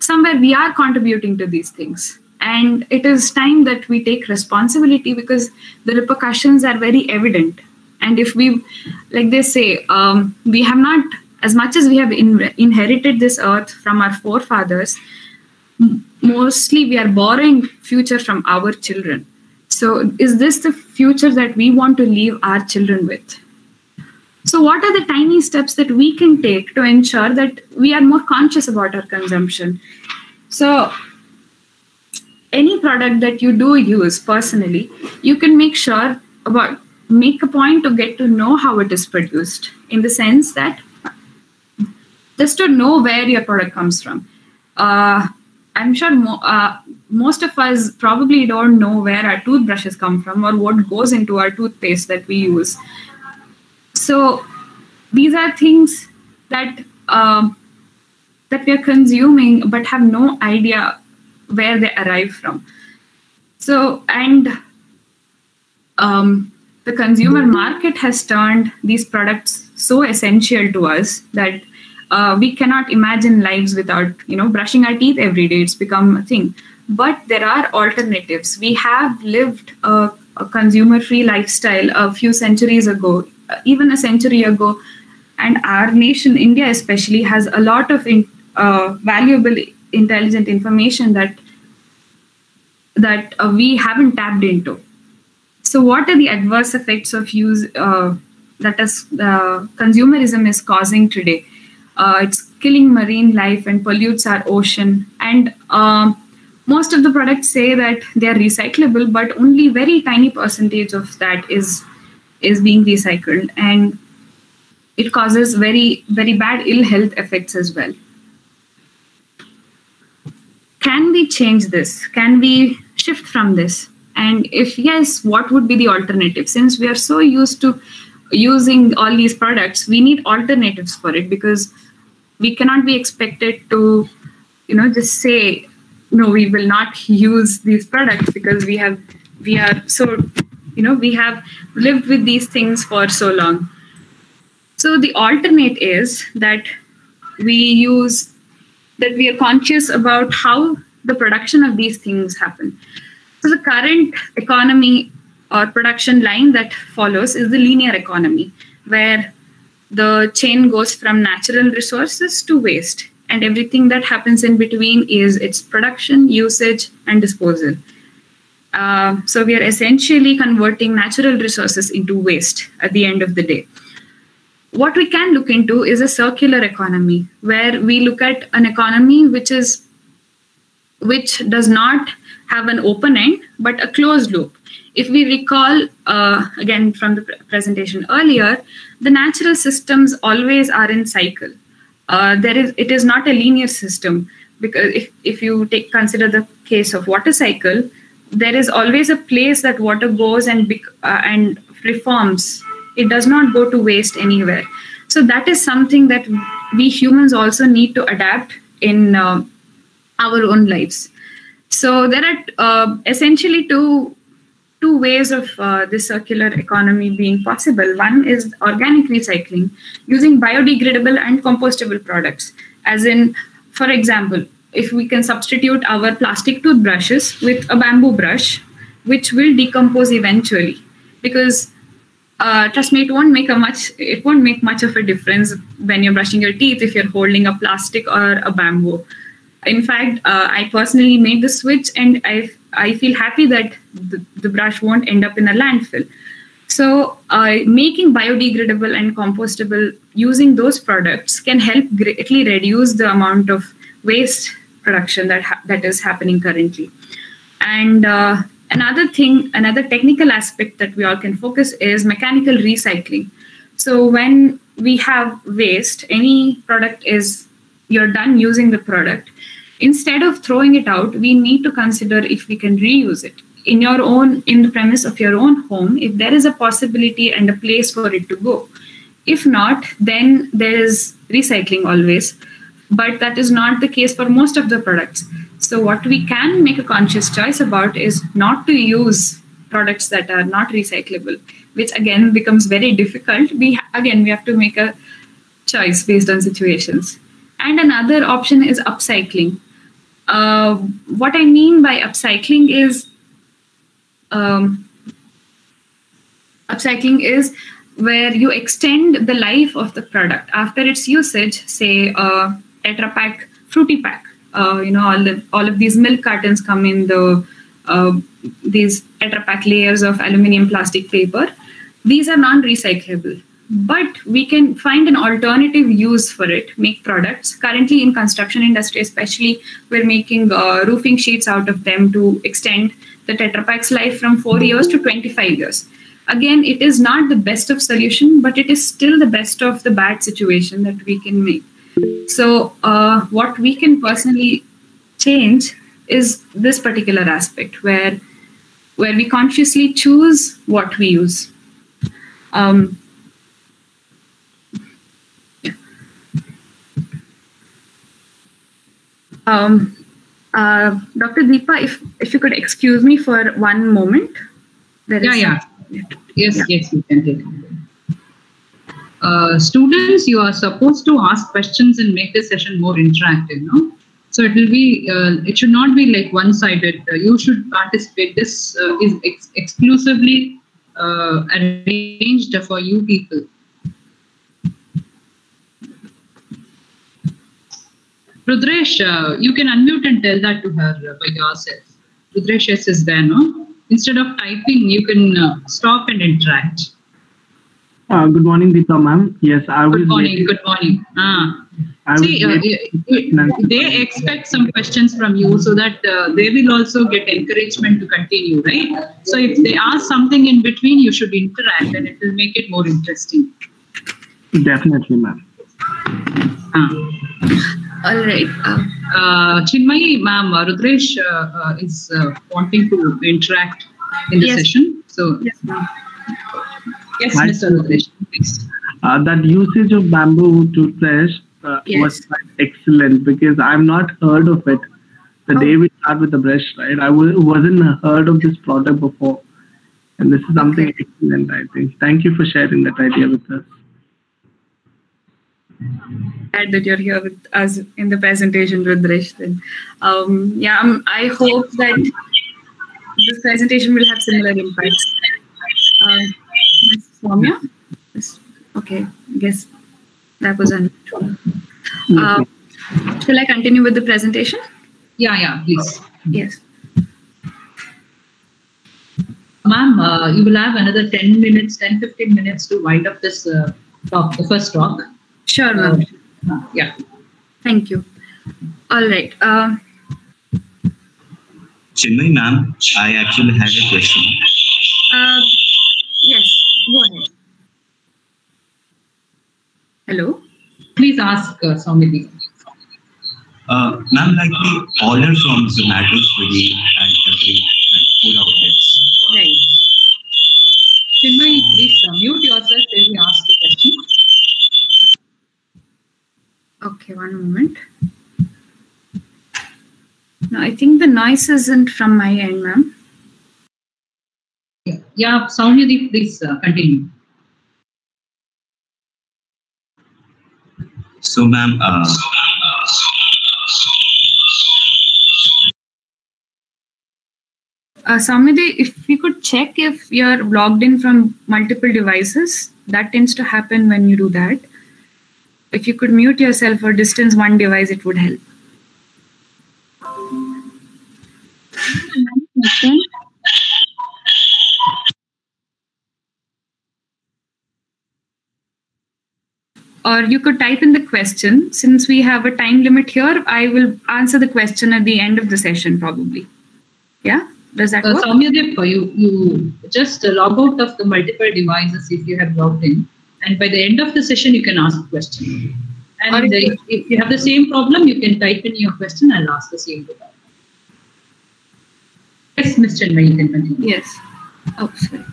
S6: somewhere we are contributing to these things. And it is time that we take responsibility because the repercussions are very evident. And if we like they say um, we have not as much as we have in, inherited this earth from our forefathers mostly we are borrowing future from our children so, is this the future that we want to leave our children with? So, what are the tiny steps that we can take to ensure that we are more conscious about our consumption? So, any product that you do use personally, you can make sure about make a point to get to know how it is produced in the sense that just to know where your product comes from. Uh, I'm sure mo- uh, most of us probably don't know where our toothbrushes come from or what goes into our toothpaste that we use. So these are things that um, that we are consuming but have no idea where they arrive from. So and um, the consumer market has turned these products so essential to us that uh, we cannot imagine lives without you know brushing our teeth every day. It's become a thing but there are alternatives. We have lived a, a consumer free lifestyle a few centuries ago, even a century ago. And our nation, India especially, has a lot of in, uh, valuable, intelligent information that that uh, we haven't tapped into. So, what are the adverse effects of use uh, that is, uh, consumerism is causing today? Uh, it's killing marine life and pollutes our ocean. And um, most of the products say that they are recyclable but only very tiny percentage of that is is being recycled. And it causes very very bad ill health effects as well. Can we change this? Can we shift from this? And if yes what would be the alternative? Since we are so used to using all these products we need alternatives for it because we cannot be expected to you know just say no we will not use these products because we have we are so you know we have lived with these things for so long. So the alternate is that we use that we are conscious about how the production of these things happen. So the current economy or production line that follows is the linear economy where the chain goes from natural resources to waste and everything that happens in between is its production, usage, and disposal. Uh, so we are essentially converting natural resources into waste at the end of the day. what we can look into is a circular economy where we look at an economy which is which does not have an open end but a closed loop if we recall uh, again from the presentation earlier the natural systems always are in cycle. Uh, there is it is not a linear system. Because if, if you take consider the case of water cycle there is always a place that water goes and uh, and reforms. It does not go to waste anywhere. So that is something that we humans also need to adapt in uh, our own lives. So there are uh, essentially two two ways of uh, this circular economy being possible. One is organic recycling using biodegradable and compostable products. As in, for example, if we can substitute our plastic toothbrushes with a bamboo brush, which will decompose eventually, because uh, trust me, it won't make a much. It won't make much of a difference when you're brushing your teeth if you're holding a plastic or a bamboo. In fact, uh, I personally made the switch, and I I feel happy that the, the brush won't end up in a landfill. So, uh, making biodegradable and compostable using those products can help greatly reduce the amount of waste production that ha- that is happening currently. And uh, another thing, another technical aspect that we all can focus is mechanical recycling. So, when we have waste, any product is you're done using the product instead of throwing it out we need to consider if we can reuse it. In your own in the premise of your own home if there is a possibility and a place for it to go. If not then there is recycling always. But that is not the case for most of the products. So what we can make a conscious choice about is not to use products that are not recyclable which again becomes very difficult. We again we have to make a choice based on situations. And another option is upcycling uh, what I mean by upcycling is um, upcycling is where you extend the life of the product after its usage. Say a Tetra Pak fruity pack. Uh, you know all the all of these milk cartons come in the uh, these Tetra Pak layers of aluminium plastic paper. These are non-recyclable but we can find an alternative use for it make products. Currently in construction industry especially we're making uh, roofing sheets out of them to extend the tetra pak's life from 4 years to 25 years. Again it is not the best of solution but it is still the best of the bad situation that we can make. So uh, what we can personally change is this particular aspect where where we consciously choose what we use. Um, Um, uh, Dr. Deepa, if, if you could excuse me for one moment.
S1: There yeah, yeah. Yes, yeah. yes, you can take uh, students, you are supposed to ask questions and make the session more interactive, no? So it will be, uh, it should not be like one-sided. Uh, you should participate. This uh, is ex exclusively uh, arranged for you people. Rudresh, uh, you can unmute and tell that to her uh, by yourself. Rudresh yes is there, no? Instead of typing, you can uh, stop and interact.
S8: Uh, good morning, Deepa ma'am. Yes, I will.
S1: Good morning. Good morning. Ah. See, uh, they expect some questions from you so that uh, they will also get encouragement to continue, right? So if they ask something in between, you should interact and it will make it more interesting.
S8: Definitely, ma'am.
S1: Ah.
S6: All right. Uh,
S1: uh, Chinmayi, ma'am, uh, Rudresh uh, uh, is uh, wanting to interact in the
S6: yes.
S1: session. So, yes, yes Mr. Rudresh, please.
S8: that usage of bamboo toothbrush yes. was excellent because I've not heard of it. The oh. day we start with the brush, right? I w- wasn't heard of this product before. And this is something okay. excellent, I think. Thank you for sharing that idea with us
S6: glad that you're here with us in the presentation, Rudresh. Then, um, yeah, um, I hope that this presentation will have similar impacts. Uh, Soumya? Okay, I guess that was unusual. Uh, shall I continue with the presentation?
S1: Yeah, yeah, please.
S6: Yes.
S1: Ma'am, uh, you will have another 10 minutes, 10, 15 minutes to wind up this uh, talk, the first talk.
S6: Sure, ma'am.
S1: Uh, yeah.
S6: Thank you. All right. Uh,
S9: Chinmay ma'am, I actually had a question.
S6: uh, yes, go ahead. Hello?
S1: Please ask uh, Soumya.
S9: Uh, ma'am, like the order from Zomato, Swiggy, and every like food outlets.
S6: Right.
S1: Chinmay, please uh, mute yourself when you ask the question.
S6: Okay, one moment. No, I think the noise isn't from my end, ma'am.
S1: Yeah, yeah Soumya, please uh, continue.
S9: So, ma'am, uh,
S6: Uh, Samide, if you could check if you're logged in from multiple devices, that tends to happen when you do that. If you could mute yourself or distance one device, it would help. Or you could type in the question. Since we have a time limit here, I will answer the question at the end of the session, probably. Yeah? Does that
S1: Uh,
S6: work?
S1: Soumya, you, you just log out of the multiple devices if you have logged in. And by the end of the session, you can ask a question. And
S6: if you-
S1: if you have the same problem, you can type in your question and ask the same problem. Yes, Mr. Chinmay, you can continue.
S6: Yes. Oh, sorry.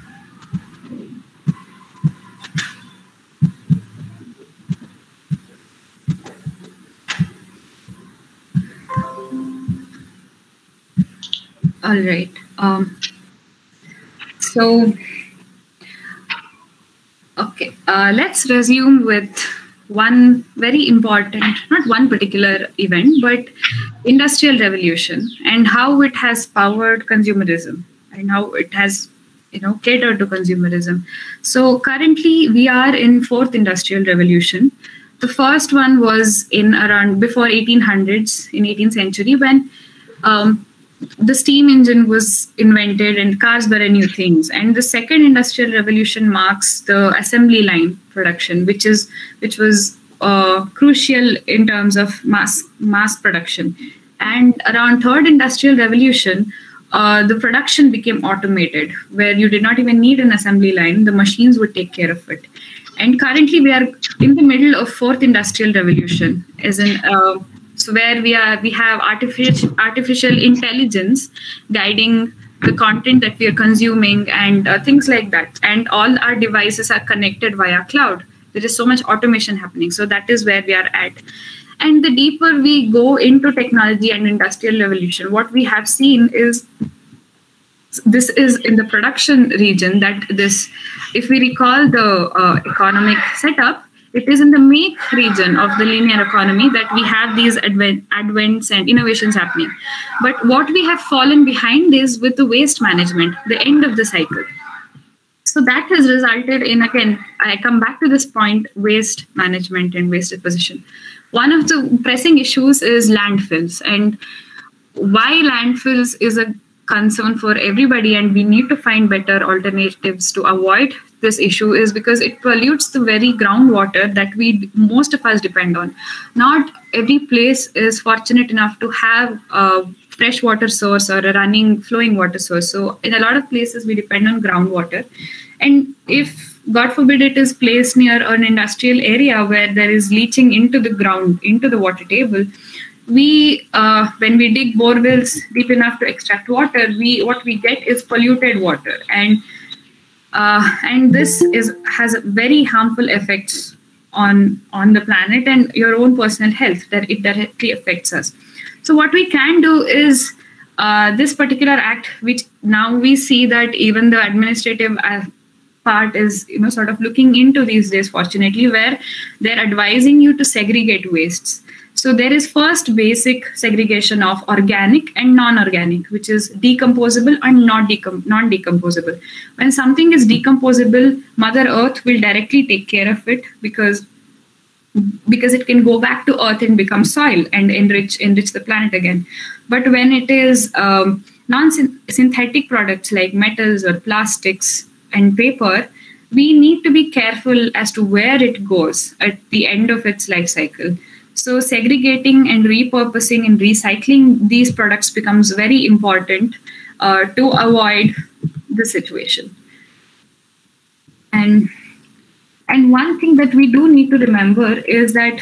S6: All right. Um, so, uh, let's resume with one very important, not one particular event, but industrial revolution and how it has powered consumerism and how it has you know catered to consumerism. So currently we are in fourth industrial revolution. The first one was in around before 1800s in 18th century when um, the steam engine was invented and cars were new things. And the second industrial revolution marks the assembly line production which is which was uh, crucial in terms of mass mass production. And around third industrial revolution uh, the production became automated where you did not even need an assembly line. The machines would take care of it. And currently we are in the middle of fourth industrial revolution as in uh, so where we are we have artificial artificial intelligence guiding the content that we are consuming and uh, things like that. And all our devices are connected via cloud. There is so much automation happening. So that is where we are at. And the deeper we go into technology and industrial revolution what we have seen is this is in the production region that this if we recall the uh, economic setup it is in the make region of the linear economy that we have these advent, advents and innovations happening. But what we have fallen behind is with the waste management the end of the cycle. So that has resulted in again i come back to this point waste management and waste disposition one of the pressing issues is landfills. And why landfills is a concern for everybody and we need to find better alternatives to avoid this issue is because it pollutes the very groundwater that we most of us depend on. Not every place is fortunate enough to have a fresh water source or a running flowing water source. So in a lot of places we depend on groundwater. And if god forbid it is placed near an industrial area where there is leaching into the ground into the water table we uh, when we dig bore wells deep enough to extract water we what we get is polluted water. And uh, and this is has very harmful effects on on the planet and your own personal health that it directly affects us. So what we can do is uh, this particular act which now we see that even the administrative uh, part is you know sort of looking into these days fortunately where they're advising you to segregate wastes so there is first basic segregation of organic and non-organic, which is decomposable and not decom- non-decomposable. When something is decomposable, Mother Earth will directly take care of it because because it can go back to Earth and become soil and enrich enrich the planet again. But when it is um, non-synthetic products like metals or plastics and paper, we need to be careful as to where it goes at the end of its life cycle. So segregating and repurposing and recycling these products becomes very important uh, to avoid the situation. And and one thing that we do need to remember is that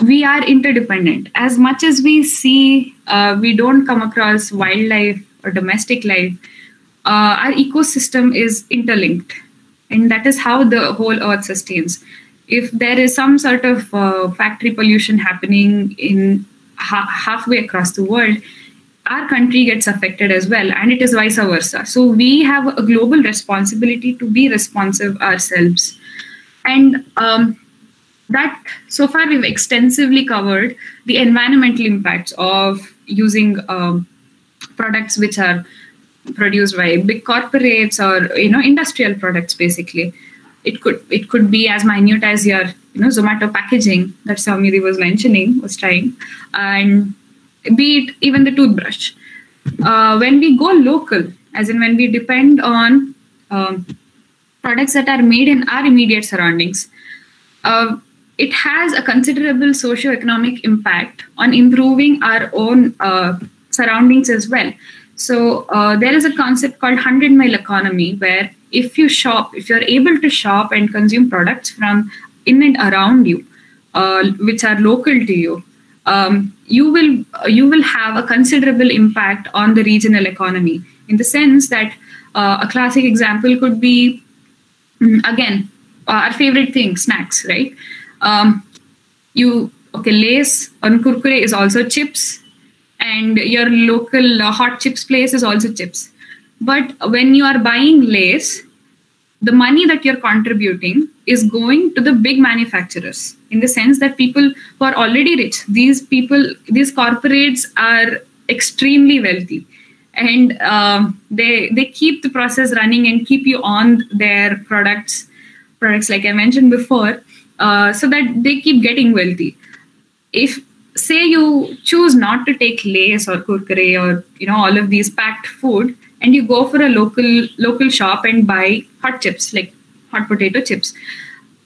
S6: we are interdependent. As much as we see, uh, we don't come across wildlife or domestic life. Uh, our ecosystem is interlinked, and that is how the whole Earth sustains. If there is some sort of uh, factory pollution happening in ha- halfway across the world, our country gets affected as well, and it is vice versa. So we have a global responsibility to be responsive ourselves, and um, that so far we've extensively covered the environmental impacts of using um, products which are produced by big corporates or you know industrial products basically it could it could be as minute as your you know zomato packaging that Saumidi was mentioning was trying and be it even the toothbrush uh, when we go local as in when we depend on um, products that are made in our immediate surroundings uh, it has a considerable socio-economic impact on improving our own uh, surroundings as well. So uh, there is a concept called 100 mile economy where if you shop, if you're able to shop and consume products from in and around you, uh, which are local to you, um, you will you will have a considerable impact on the regional economy. In the sense that uh, a classic example could be, mm, again, our favorite thing, snacks, right? um, you okay Lay's on kurkure is also chips and your local uh, hot chips place is also chips but when you are buying Lay's the money that you're contributing is going to the big manufacturers in the sense that people who are already rich these people these corporates are extremely wealthy and um, they they keep the process running and keep you on their products products like i mentioned before uh, so that they keep getting wealthy. If say you choose not to take Lay's or kurkure or you know all of these packed food and you go for a local local shop and buy hot chips like hot potato chips.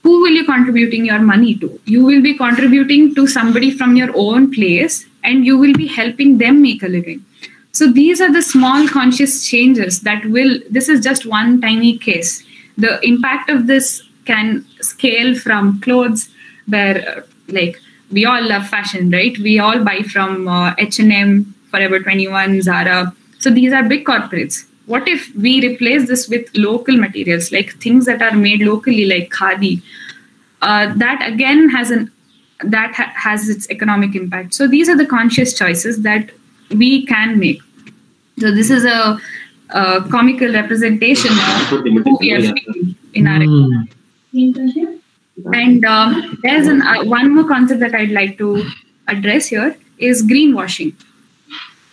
S6: Who will you contributing your money to? You will be contributing to somebody from your own place and you will be helping them make a living. So these are the small conscious changes that will this is just one tiny case. The impact of this can scale from clothes where uh, like we all love fashion right? We all buy from uh, h&m forever 21 zara so these are big corporates. What if we replace this with local materials like things that are made locally like khadi? Uh, that again has an that ha- has its economic impact. So these are the conscious choices that we can make. So this is a, a comical representation of <laughs> who we are in our economy. And um, there's an, uh, one more concept that I'd like to address here is greenwashing.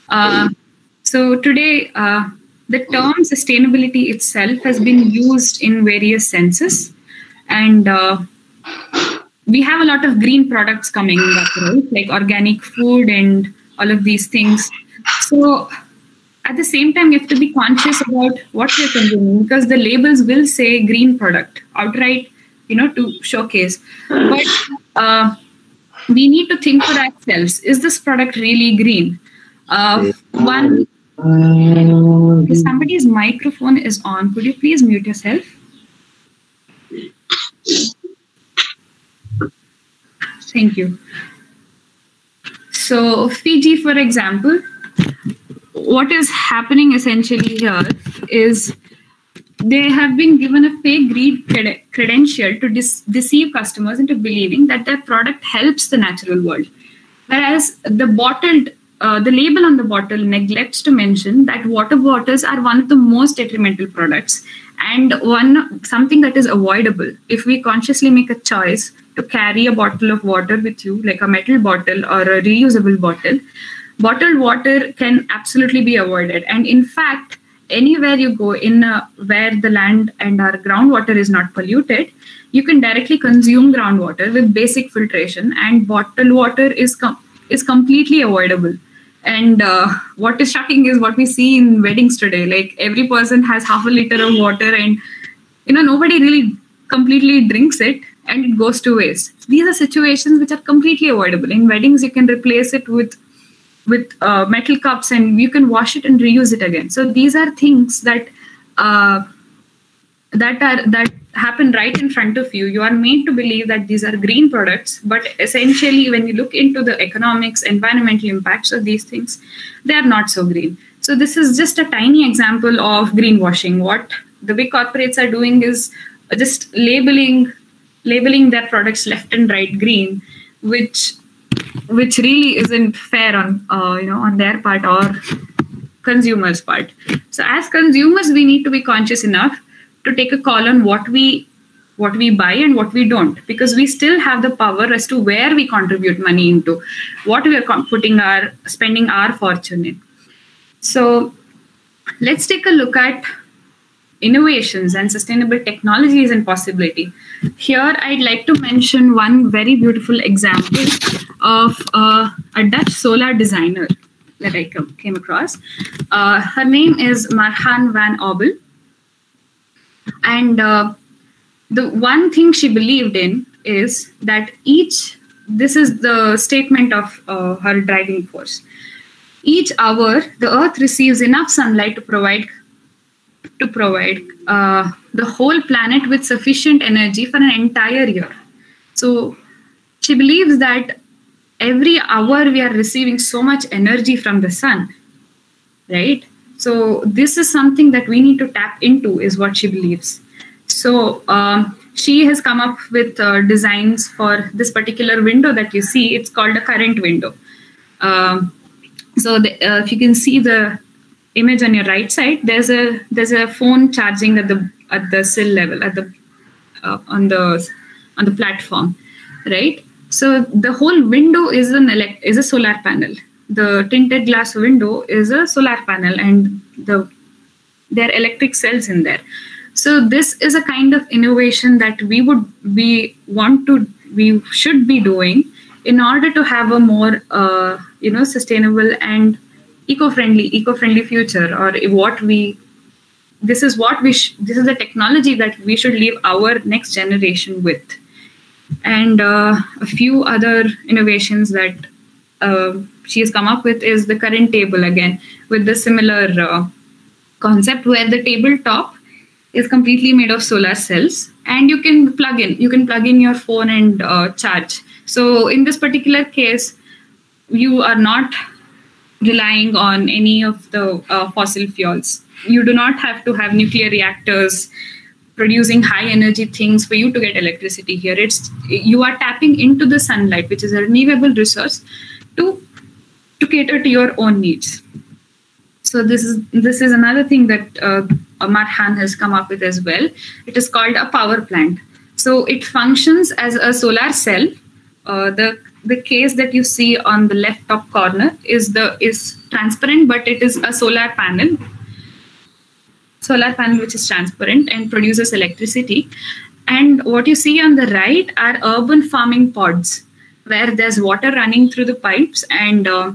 S6: Uh, so today, uh, the term sustainability itself has been used in various senses, and uh, we have a lot of green products coming up, right? Like organic food and all of these things. So at the same time, you have to be conscious about what you're consuming because the labels will say green product outright you know to showcase. But uh, we need to think for ourselves. Is this product really green? Uh, one Um, somebody's microphone is on could you please mute yourself thank you so fiji for example what is happening essentially here is they have been given a fake greed cred- credential to deceive customers into believing that their product helps the natural world. Whereas the bottled, uh, the label on the bottle neglects to mention that water bottles are one of the most detrimental products and one something that is avoidable if we consciously make a choice to carry a bottle of water with you, like a metal bottle or a reusable bottle. Bottled water can absolutely be avoided, and in fact, anywhere you go in uh, where the land and our groundwater is not polluted you can directly consume groundwater with basic filtration and bottled water is com- is completely avoidable and uh, what is shocking is what we see in weddings today. Like every person has half a liter of water and you know nobody really completely drinks it and it goes to waste. These are situations which are completely avoidable. In weddings you can replace it with with uh, metal cups and you can wash it and reuse it again. So these are things that uh, that are that happen right in front of you you are made to believe that these are green products but essentially when you look into the economics environmental impacts of these things they are not so green. So this is just a tiny example of greenwashing. What the big corporates are doing is just labeling labeling their products left and right green which which really isn't fair on uh, you know on their part or consumers part. So as consumers we need to be conscious enough to take a call on what we what we buy and what we don't because we still have the power as to where we contribute money into what we are putting our spending our fortune in. So let's take a look at innovations and sustainable technologies and possibility. Here i'd like to mention one very beautiful example of uh, a dutch solar designer that i came across. Uh, her name is Marjan van Aubel and uh, the one thing she believed in is that each, this is the statement of uh, her driving force. Each hour, the earth receives enough sunlight to provide to provide uh, the whole planet with sufficient energy for an entire year. So she believes that every hour we are receiving so much energy from the sun, right? So this is something that we need to tap into, is what she believes. So um, she has come up with uh, designs for this particular window that you see. It's called a current window. Um, so the, uh, if you can see the image on your right side, there's a there's a phone charging at the at the sill level at the uh, on the on the platform, right? So the whole window is an elect- is a solar panel the tinted glass window is a solar panel and the there are electric cells in there. So this is a kind of innovation that we would we want to we should be doing in order to have a more uh, you know sustainable and eco-friendly eco-friendly future or what we this is what we sh- this is the technology that we should leave our next generation with. And uh, a few other innovations that uh, she has come up with is the current table again with the similar uh, concept where the tabletop is completely made of solar cells and you can plug in you can plug in your phone and uh, charge. So in this particular case you are not relying on any of the uh, fossil fuels. You do not have to have nuclear reactors producing high energy things for you to get electricity here. It's you are tapping into the sunlight which is a renewable resource to to cater to your own needs. So this is this is another thing that uh, Marjan has come up with as well. It is called a power plant. So it functions as a solar cell. Uh, the the case that you see on the left top corner is the is transparent, but it is a solar panel. Solar panel which is transparent and produces electricity. And what you see on the right are urban farming pods where there's water running through the pipes and uh,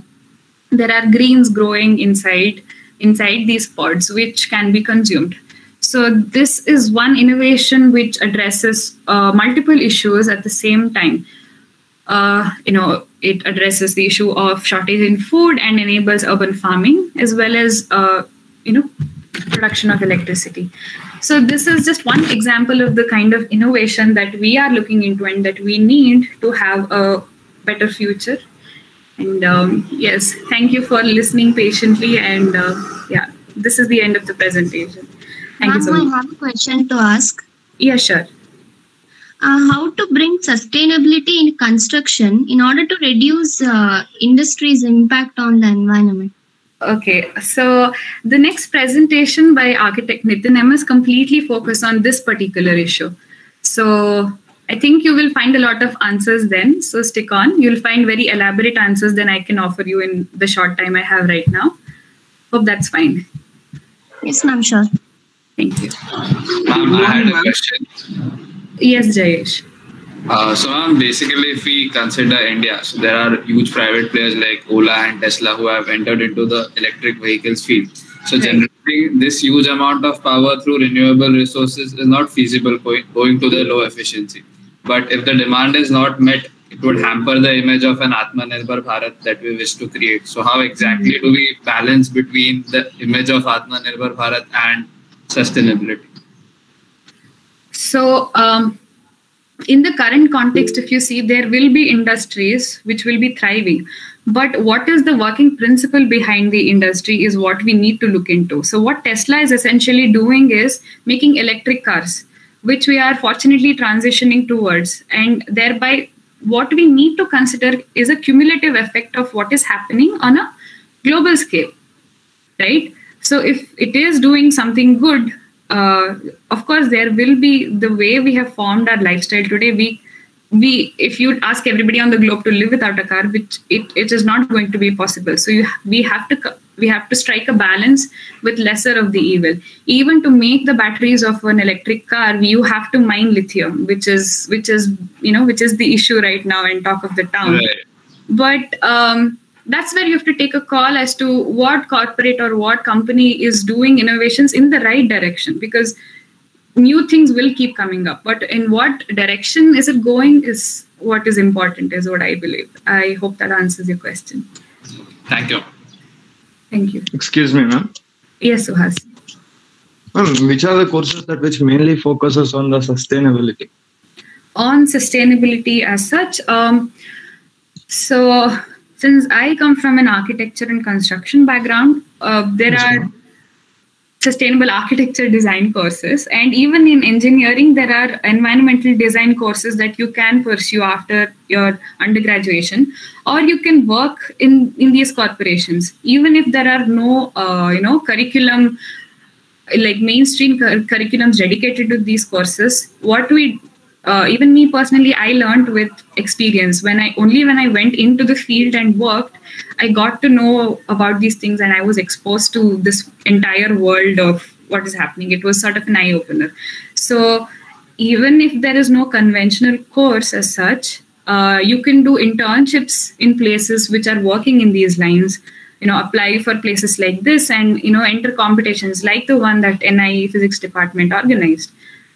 S6: there are greens growing inside inside these pods which can be consumed. So this is one innovation which addresses uh, multiple issues at the same time. Uh, you know it addresses the issue of shortage in food and enables urban farming as well as uh, you know production of electricity so this is just one example of the kind of innovation that we are looking into and that we need to have a better future and um, yes, thank you for listening patiently. And uh, yeah, this is the end of the presentation. Thank you so much.
S10: I have a question to ask.
S6: Yeah, sure.
S10: Uh, how to bring sustainability in construction in order to reduce uh, industry's impact on the environment?
S6: Okay, so the next presentation by architect Nitin M is completely focused on this particular issue. So I think you will find a lot of answers then. So stick on. You'll find very elaborate answers than I can offer you in the short time I have right now. Hope that's fine.
S10: Yes, ma'am, sure.
S6: Thank you.
S11: Ma'am, I had a question.
S6: Yes, Jayesh.
S11: Uh, so, ma'am, basically, if we consider India, so there are huge private players like Ola and Tesla who have entered into the electric vehicles field. So generating this huge amount of power through renewable resources is not feasible going, going to the low efficiency. But if the demand is not met, it would hamper the image of an Atmanirbhar Bharat that we wish to create. So how exactly do we balance between the image of Atmanirbhar Bharat and sustainability?
S6: So um, in the current context, if you see, there will be industries which will be thriving. But what is the working principle behind the industry is what we need to look into. So, what Tesla is essentially doing is making electric cars, which we are fortunately transitioning towards. And thereby, what we need to consider is a cumulative effect of what is happening on a global scale, right? So, if it is doing something good, uh, of course, there will be the way we have formed our lifestyle today. We we if you ask everybody on the globe to live without a car which it, it is not going to be possible so you we have to we have to strike a balance with lesser of the evil even to make the batteries of an electric car you have to mine lithium which is which is you know which is the issue right now and talk of the town
S11: Right.
S6: but um, that's where you have to take a call as to what corporate or what company is doing innovations in the right direction because new things will keep coming up but in what direction is it going is what is important is what i believe i hope that answers your question
S11: Thank you.
S6: thank you
S12: Excuse me, ma'am.
S6: yes suhas
S12: Ma'am, which are the courses that which mainly focuses on the sustainability?
S6: on sustainability as such um, so since i come from an architecture and construction background uh, there are sustainable architecture design courses. And even in engineering there are environmental design courses that you can pursue after your undergraduation. Or you can work in in these corporations. Even if there are no uh, you know curriculum like mainstream cur- curriculums dedicated to these courses what we uh, even me personally i learned with experience. When i only when i went into the field and worked i got to know about these things and i was exposed to this entire world of what is happening. It was sort of an eye opener so even if there is no conventional course as such uh, you can do internships in places which are working in these lines you know apply for places like this and you know enter competitions like the one that NIE physics department organized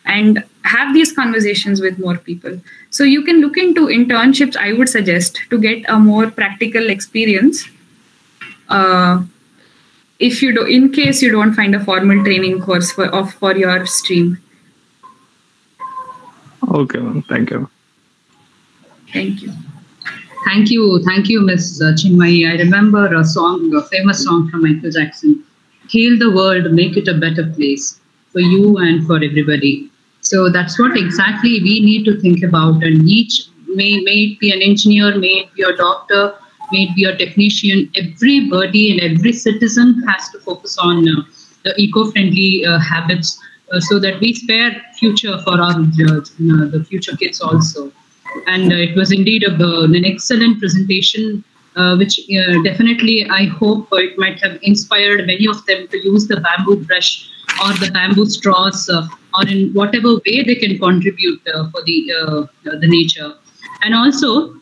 S6: and have these conversations with more people so you can look into internships i would suggest to get a more practical experience uh, if you do in case you don't find a formal training course for of for your stream
S12: Okay. Thank you.
S6: thank you
S1: Thank you, thank you, Ms. Chinmayi. I remember a song, a famous song from Michael Jackson. Heal the world, make it a better place for you and for everybody. So that's what exactly we need to think about. And each may, may it be an engineer, may it be a doctor, may it be a technician, everybody and every citizen has to focus on uh, the eco-friendly uh, habits uh, so that we spare future for our uh, the future kids also and uh, it was indeed a, uh, an excellent presentation, which definitely I hope it might have inspired many of them to use the bamboo brush or the bamboo straws, uh, or in whatever way they can contribute uh, for the uh, the nature. And also,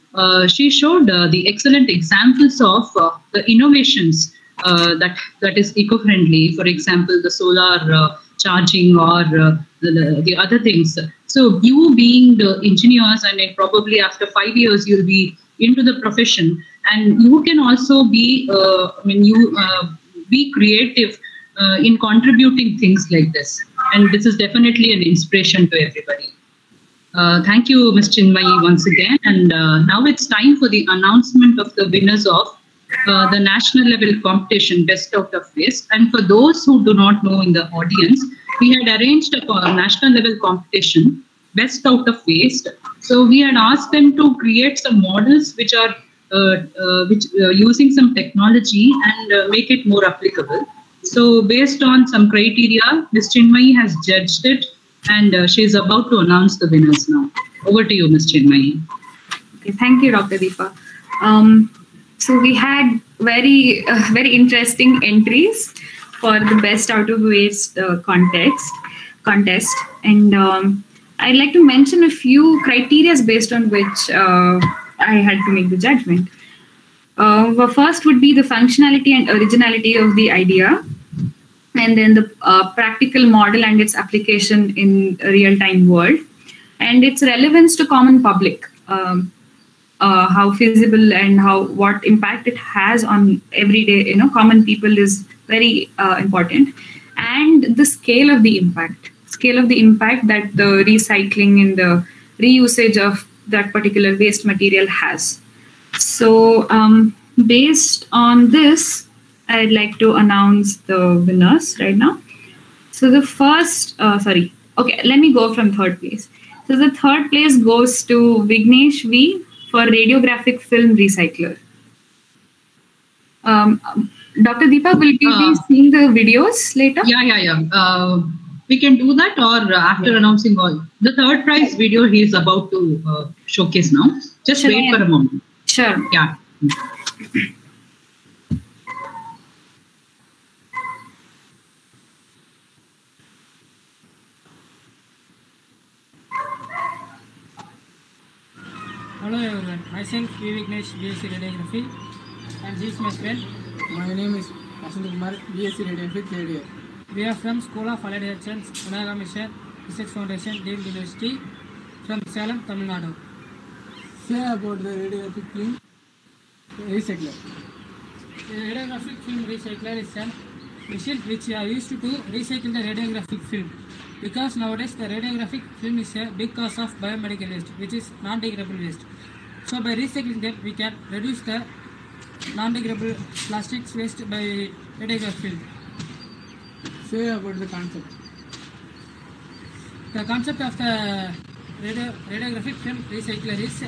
S1: she showed the excellent examples of the innovations that that is eco-friendly. For example, the solar charging or the, the, the other things. So you being the engineers and probably after five years you'll be into the profession and you can also be, uh, I mean, you uh, be creative uh, in contributing things like this. And this is definitely an inspiration to everybody. Uh, thank you, Ms. Chinmayi, once again. And uh, now it's time for the announcement of the winners of uh, the national level competition, Best Out of Waste. And for those who do not know in the audience, we had arranged a national level competition, Best Out of Waste. So we had asked them to create some models which are uh, uh, which uh, using some technology and make it more applicable. So based on some criteria, Ms. Chinmayi has judged it and uh, she is about to announce the winners now. Over to you, Ms. Chinmayi.
S6: Okay, thank you, Dr. Deepa. Um, so we had very uh, very interesting entries for the best out of waste uh, context contest, and um, I'd like to mention a few criteria based on which uh, I had to make the judgment. Uh, the first would be the functionality and originality of the idea. And then the uh, practical model and its application in real-time world, and its relevance to common public. Um, uh, how feasible and how what impact it has on everyday you know common people is very uh, important and the scale of the impact scale of the impact that the recycling and the reusage of that particular waste material has so um, based on this i'd like to announce the winners right now so the first uh, sorry okay let me go from third place so the third place goes to vignesh v for radiographic film recycler. Um, Dr. Deepa, will you
S1: Uh,
S6: be seeing the videos later?
S1: Yeah, yeah, yeah. Uh, we can do that or after announcing all. The third prize video he is about to uh, showcase now. Just
S6: Shall
S1: wait
S6: I-
S1: for a moment.
S6: Sure.
S1: Yeah.
S13: Hello everyone, myself V. Vignesh, BSc Radiography, and this is my friend. My name is Vasant Kumar, BSc Radiography, third year. We are from School of Allied Health Science, Unaga Mission, Research Foundation, Deemed University, from Salem, Tamil Nadu. Say about the radiographic film recycler. The radiographic film recycler is a machine which are used to recycle the radiographic film because nowadays the radiographic film is a big cause of biomedical waste which is non-degradable waste. So by recycling them we can reduce the non-degradable plastics waste by radiographic film. Say about the concept. The concept of the radio, radiographic film recycler is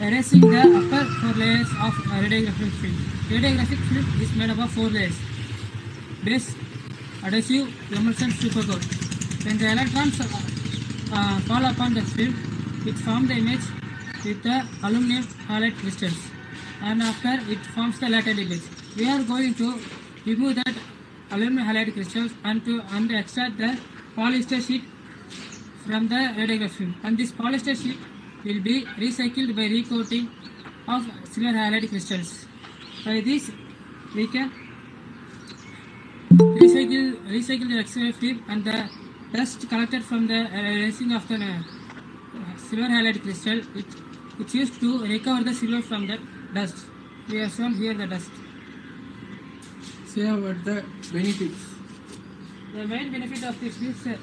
S13: erasing the upper four layers of radiographic film. Radiographic film is made up of four layers. Base, adhesive, emulsion, supercoat. When the electrons uh, fall upon the film, it forms the image with the aluminum halide crystals. And after it forms the lateral image. We are going to remove that aluminum halide crystals and to and extract the polyester sheet from the radiograph film. And this polyester sheet will be recycled by recoating of silver halide crystals. By this, we can recycle recycle the X-ray film and the dust collected from the erasing of the uh, silver halide crystal. It, it's used to recover the silver from the dust. We have shown here the dust. Say about the benefits. The main benefit of this is uh,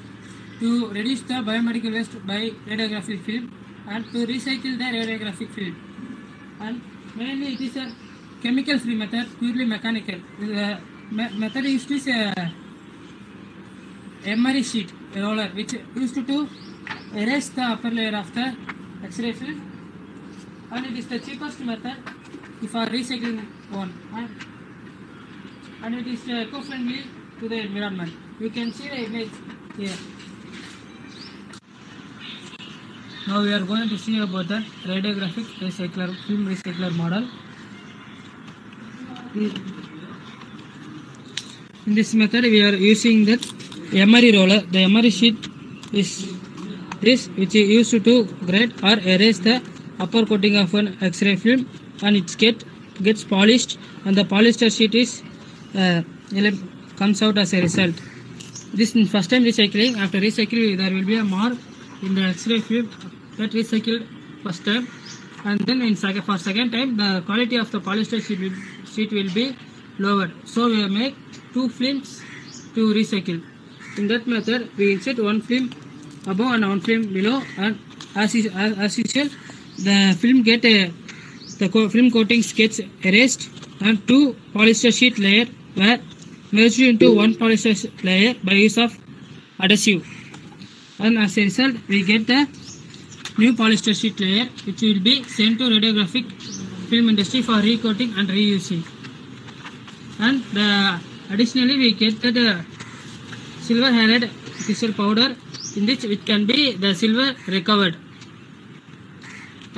S13: to reduce the biomedical waste by radiographic film and to recycle the radiographic film. And mainly it is a chemical free method, purely mechanical. The me- method used is a emery sheet roller which used to erase the upper layer of the X-ray film and it is the cheapest method if for recycling one and, and it is uh, eco-friendly to the environment. You can see the image here. Now we are going to see about the radiographic recycler film recycler model. In this method we are using the emery roller. The emery sheet is this which is used to grade or erase the upper coating of an X-ray film and it get gets polished and the polyester sheet is uh, comes out as a result. This in first time recycling. After recycling, there will be a mark in the X-ray film that recycled first time, and then in second for second time, the quality of the polyester sheet will, sheet will be lowered. So we make two films to recycle. In that method, we insert one film above and one film below, and as is, as, as usual, the film get a the co- film coatings gets erased and two polyester sheet layer were merged into one polyester layer by use of adhesive. And as a result we get the new polyester sheet layer which will be sent to radiographic film industry for recoating and reusing. And the additionally we get the silver halide crystal powder in which it can be the silver recovered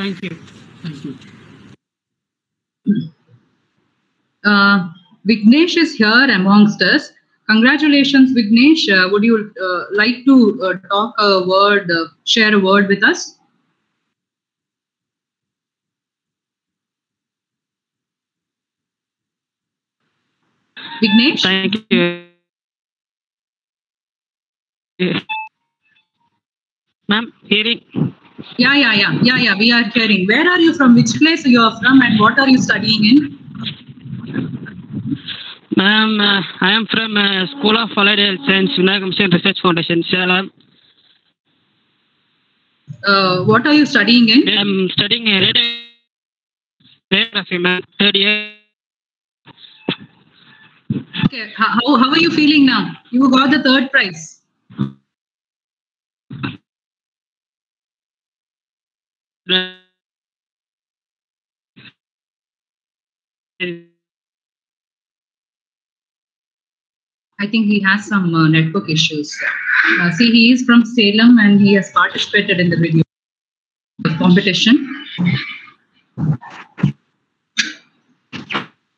S13: thank you thank you
S1: Uh, Vignesh is here amongst us. Congratulations, Vignesh. Uh, would you uh, like to uh, talk a word, uh, share a word with us? Vignesh?
S14: Thank you.
S15: Ma'am, hearing.
S1: Yeah, yeah, yeah, yeah, yeah. We are hearing. Where are you from? Which place you are from, and what are you studying in?
S15: Ma'am, uh, I am from uh, School of Allied Health Science, Vinayaka Mission Research Foundation, Salem.
S1: Uh, what are you studying in?
S15: I am studying radio- radiography, ma'am, third year.
S1: Okay. How how are you feeling now? You got the third prize. I think he has some uh, network issues. Uh, see, he is from Salem and he has participated in the video competition.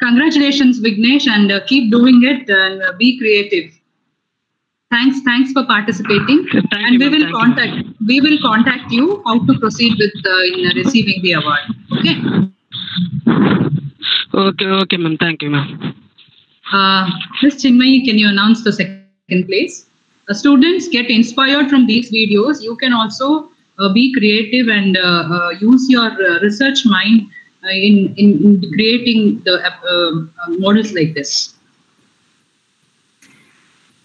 S1: Congratulations, Vignesh, and uh, keep doing it and uh, be creative. Thanks, thanks for participating. and we will contact we will contact you how to proceed with uh, in receiving the award. Okay.
S15: Okay, okay, ma'am. Thank you, ma'am.
S1: Uh, Ms. Chinmayi, can you announce the second place? Uh, students get inspired from these videos. You can also uh, be creative and uh, uh, use your uh, research mind uh, in, in, in creating the models like this.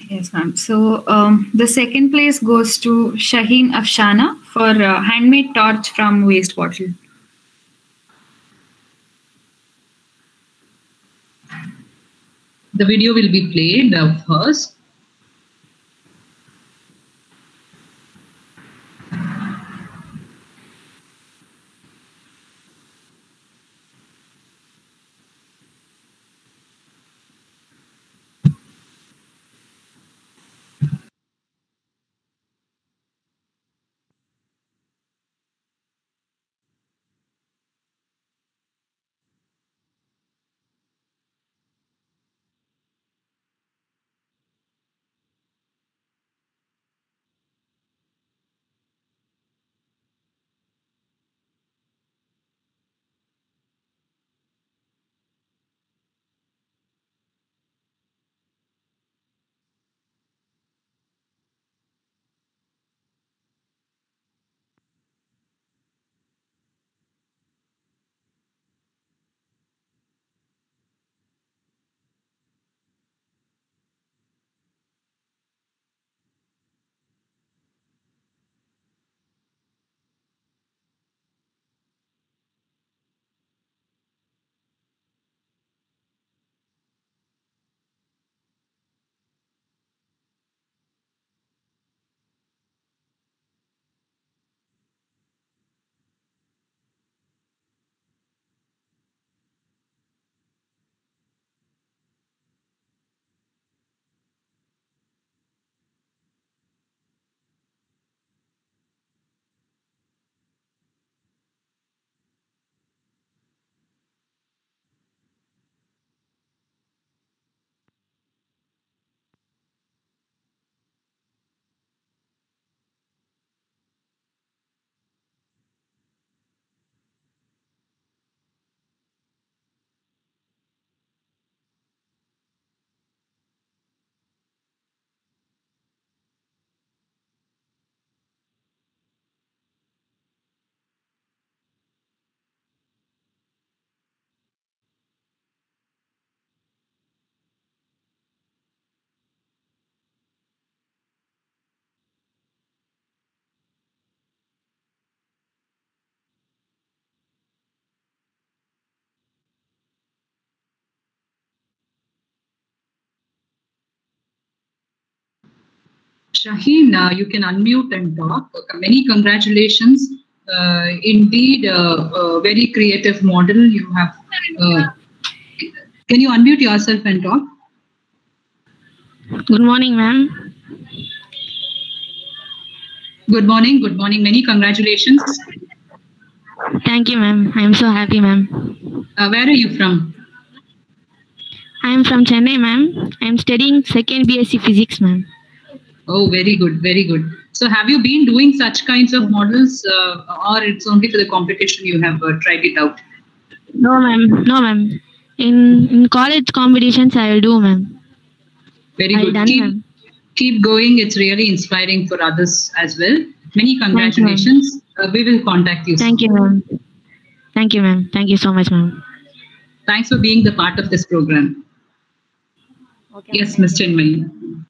S6: Yes, ma'am. So um, the second place goes to Shaheen Afshana for uh, handmade torch from waste bottle.
S1: The video will be played of hers. Shaheen, uh, you can unmute and talk. Many congratulations. Uh, indeed, uh, a very creative model you have. Uh, can you unmute yourself and talk?
S16: Good morning, ma'am.
S1: Good morning. Good morning. Many congratulations.
S16: Thank you, ma'am. I am so happy, ma'am.
S1: Uh, where are you from?
S16: I am from Chennai, ma'am. I am studying second BSc Physics, ma'am.
S1: Oh, very good. Very good. So, have you been doing such kinds of models, uh, or it's only for the competition you have uh, tried it out?
S16: No, ma'am. No, ma'am. In in college competitions, I will do, ma'am.
S1: Very
S16: I
S1: good.
S16: done,
S1: keep, keep going. It's really inspiring for others as well. Many congratulations. Uh, we will contact you.
S14: Thank you, ma'am. Thank you, ma'am. Thank you so much, ma'am.
S1: Thanks for being the part of this program. Yes, Mr. Chinmay.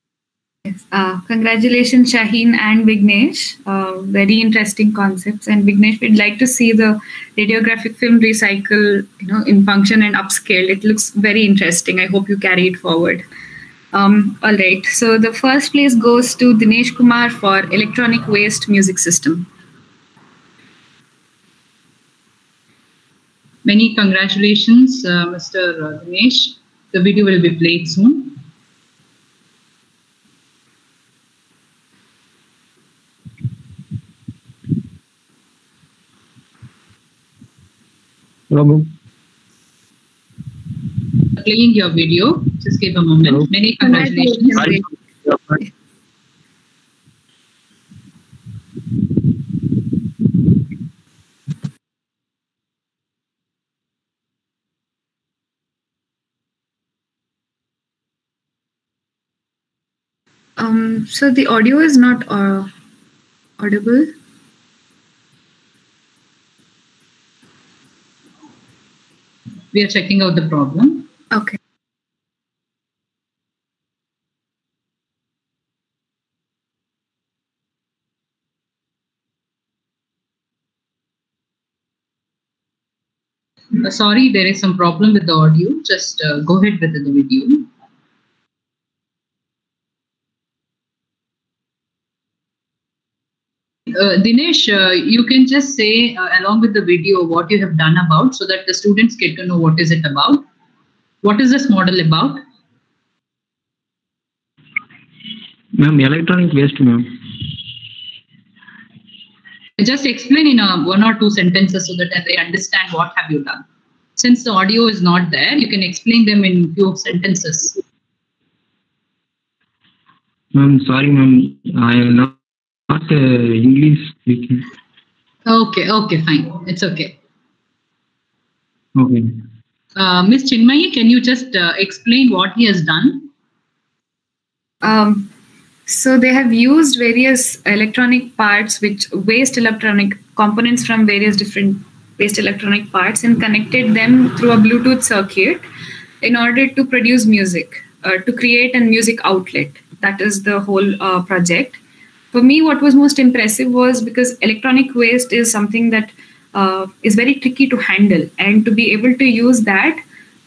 S6: Yes. Uh, congratulations, Shaheen and Vignesh. Uh, very interesting concepts. And Vignesh, we'd like to see the radiographic film recycle, you know, in function and upscale. It looks very interesting. I hope you carry it forward. Um, all right. So the first place goes to Dinesh Kumar for electronic waste music system.
S1: Many congratulations, uh, Mr. Dinesh. The video will be played soon.
S12: Hello.
S1: Playing your video. Just give a moment.
S12: Hello.
S1: Many congratulations.
S6: Um, so the audio is not uh, audible.
S1: We are checking out the problem.
S6: Okay.
S1: Uh, sorry, there is some problem with the audio. Just uh, go ahead with the video. Uh, Dinesh, uh, you can just say uh, along with the video what you have done about so that the students get to know what is it about. What is this model about?
S12: Ma'am, electronic waste, ma'am.
S1: Just explain in a one or two sentences so that they understand what have you done. Since the audio is not there, you can explain them in few sentences.
S12: Ma'am, sorry, ma'am. I am not, not uh, English speaking.
S1: Okay, okay, fine. It's okay.
S12: Okay.
S1: Uh, Miss Chinmayi, can you just uh, explain what he has done?
S6: Um, so they have used various electronic parts, which waste electronic components from various different waste electronic parts, and connected them through a Bluetooth circuit in order to produce music, uh, to create a music outlet. That is the whole uh, project. For me, what was most impressive was because electronic waste is something that uh, is very tricky to handle, and to be able to use that,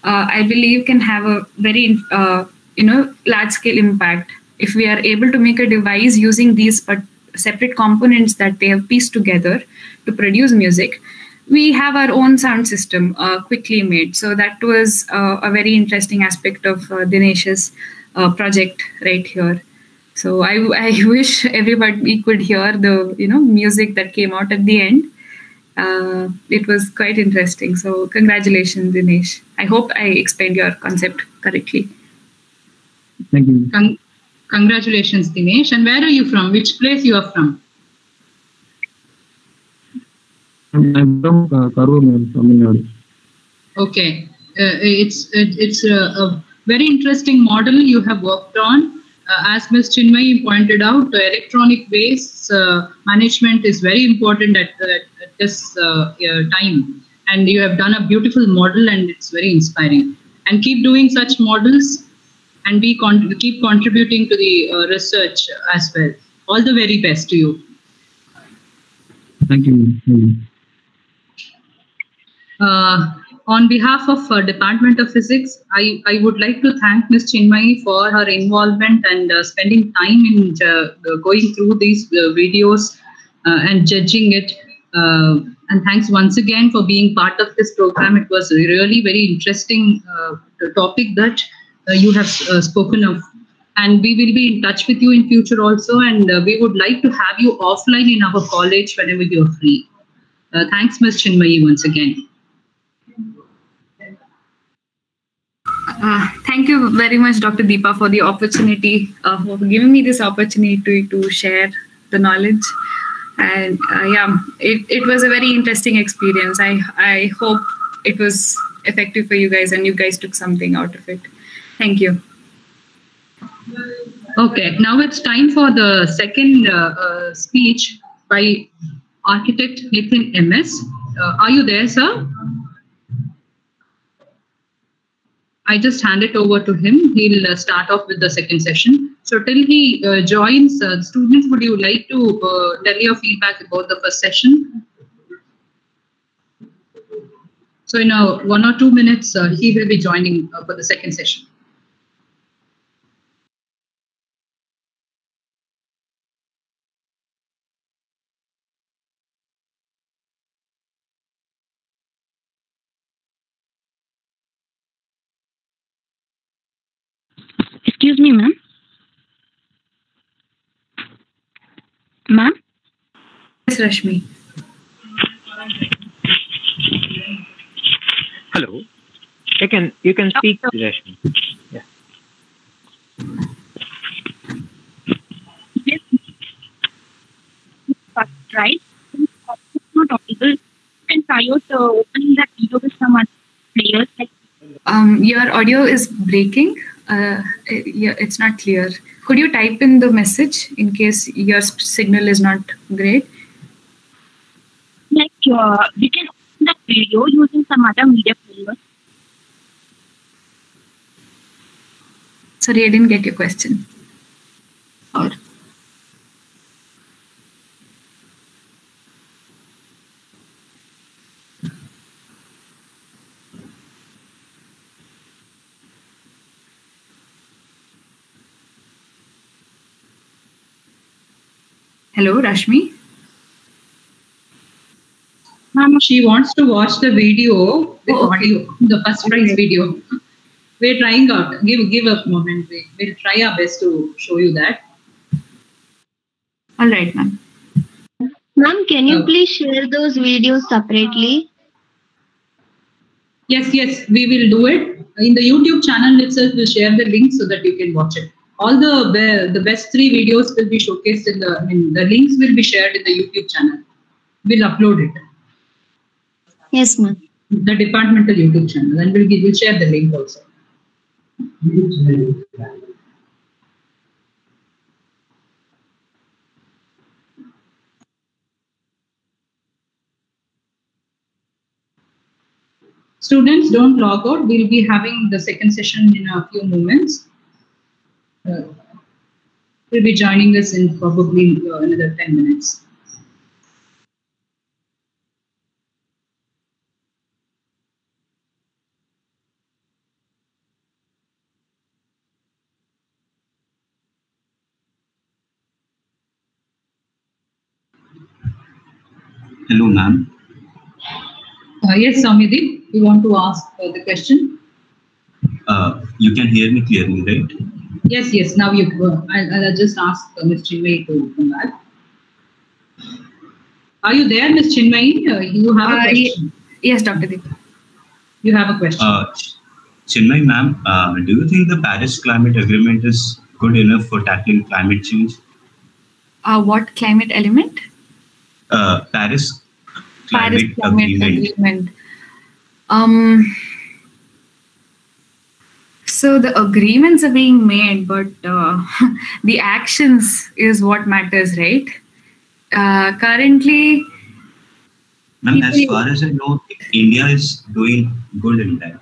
S6: uh, I believe, can have a very uh, you know large scale impact. If we are able to make a device using these separate components that they have pieced together to produce music we have our own sound system uh, quickly made. So that was uh, a very interesting aspect of uh, dinesh's project right here so I, I <laughs> wish everybody could hear the you know music that came out at the end uh, it was quite interesting so congratulations dinesh i hope i explained your concept correctly
S12: Thank you.
S1: Con- congratulations, Dinesh. And where are you from? Which place you are from?
S12: I'm from uh, Karur, Tamil Nadu.
S1: Okay, uh, it's it, it's a, a very interesting model you have worked on. Uh, as Ms. Chinmay pointed out, uh, electronic waste uh, management is very important at, at, at this uh, uh, time, and you have done a beautiful model, and it's very inspiring. And keep doing such models, and be con- keep contributing to the uh, research as well. All the very best to you.
S12: Thank you. Thank you.
S1: On behalf of uh, Department of Physics, I, I would like to thank Ms. Chinmayi for her involvement and uh, spending time in uh, going through these uh, videos uh, and judging it. Uh, and thanks once again for being part of this program. It was really very interesting topic that you have spoken of. And we will be in touch with you in future also. And we would like to have you offline in our college whenever you're free. Thanks, Ms. Chinmayi, once again.
S6: Uh, thank you very much, Dr. Deepa, for the opportunity, uh, for giving me this opportunity to, to share the knowledge. And uh, yeah, it, it was a very interesting experience. I, I hope it was effective for you guys and you guys took something out of it. Thank you.
S1: Okay, now it's time for the second uh, uh, speech. by architect Nathan MS. Are you there, sir? I just hand it over to him. He'll uh, start off with the second session. So till he uh, joins, uh, students, would you like to uh, tell your feedback about the first session? So in a one or two minutes, uh, he will be joining uh, for the second session.
S14: Excuse me, ma'am. Ma'am?
S6: Yes, Rashmi.
S17: Hello. You can you can speak, Rashmi. Yeah.
S14: Right? Not audible. And prior to opening that video with some other players,
S6: Um, your audio is breaking. Uh, yeah, it's not clear. Could you type in the message in case your signal is not great?
S14: like uh, we can open that video using some other media players.
S6: Sorry, I didn't get your question. Or Hello, Rashmi.
S1: She wants to watch the video with oh, audio, the first prize video. We're trying out. Give give a moment. We, we'll try our best to show you that.
S6: All right, ma'am.
S10: Ma'am, can you
S1: Oh.
S10: please share those videos separately?
S1: Yes, yes, we will do it. In the YouTube channel itself, we'll share the link so that you can watch it. All the be- the best three videos will be showcased in the I mean the links will be shared in the YouTube channel. We'll upload it.
S10: Yes, ma'am.
S1: The departmental YouTube channel, and we'll we'll share the link also. Students, don't log out. We'll be having the second session in a few moments. Uh, will be joining us in probably uh, another 10 minutes.
S9: Hello, ma'am.
S1: Uh, yes, Samyadi, you want to ask uh, the question?
S9: Uh, you can hear me clearly, right?
S1: Yes, yes. Now you. Uh, I'll, I'll just ask uh, Ms. Chinmay to come back. Are you there, Ms. Chinmay? Uh, you have a
S6: Uh,
S1: question.
S6: Yes, Dr. Deep.
S1: You have a question.
S9: Uh, Chinmay, ma'am, uh, do you think the Paris Climate Agreement is good enough for tackling climate change?
S6: Uh, what climate element?
S9: Uh, Paris
S6: Paris
S9: Climate,
S6: Climate
S9: Agreement.
S6: Agreement. Um, so the agreements are being made, but uh, <laughs> the actions is what matters, right? Uh, currently,
S9: Ma'am, as far as I know, India is doing good in that,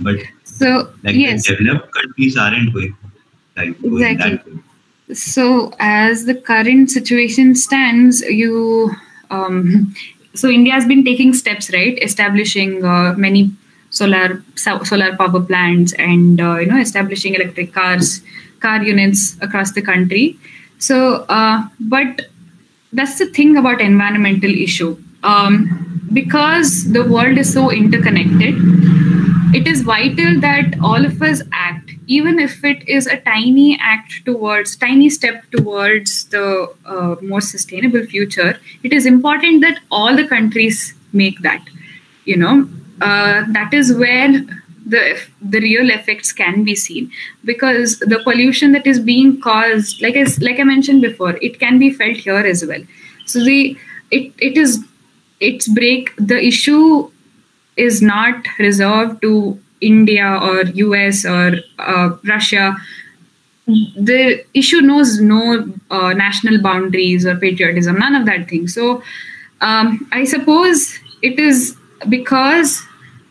S9: but
S6: so
S9: like
S6: yes,
S9: the developed countries aren't going like doing
S6: Exactly.
S9: that. good.
S6: so as the current situation stands, you um, <laughs> so India has been taking steps, right? Establishing uh, many solar so- solar power plants and uh, you know establishing electric cars, car units across the country. So, uh, but that's the thing about environmental issue. Um, because the world is so interconnected it is vital that all of us act. Even if it is a tiny act towards tiny step towards the uh, more sustainable future it is important that all the countries make that you know uh, that is where the the real effects can be seen because the pollution that is being caused like I, like I mentioned before it can be felt here as well so the it it is it's break the issue is not reserved to India or US or uh, Russia. the issue knows no uh, national boundaries or patriotism, none of that thing. So um, I suppose it is because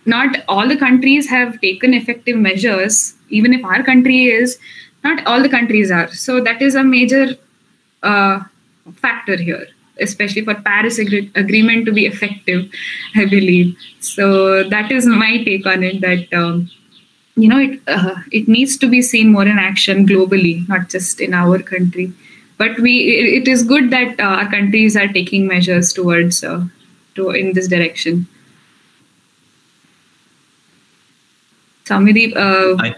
S6: not all the countries have taken effective measures, even if our country is, not all the countries are. So that is a major uh, factor here, especially for Paris Agre- Agreement to be effective, I believe. So that is my take on it. That um, you know, it uh, it needs to be seen more in action globally, not just in our country. But we, it, it is good that uh, our countries are taking measures towards uh, to in this direction. Samvidhi, uh,
S9: I,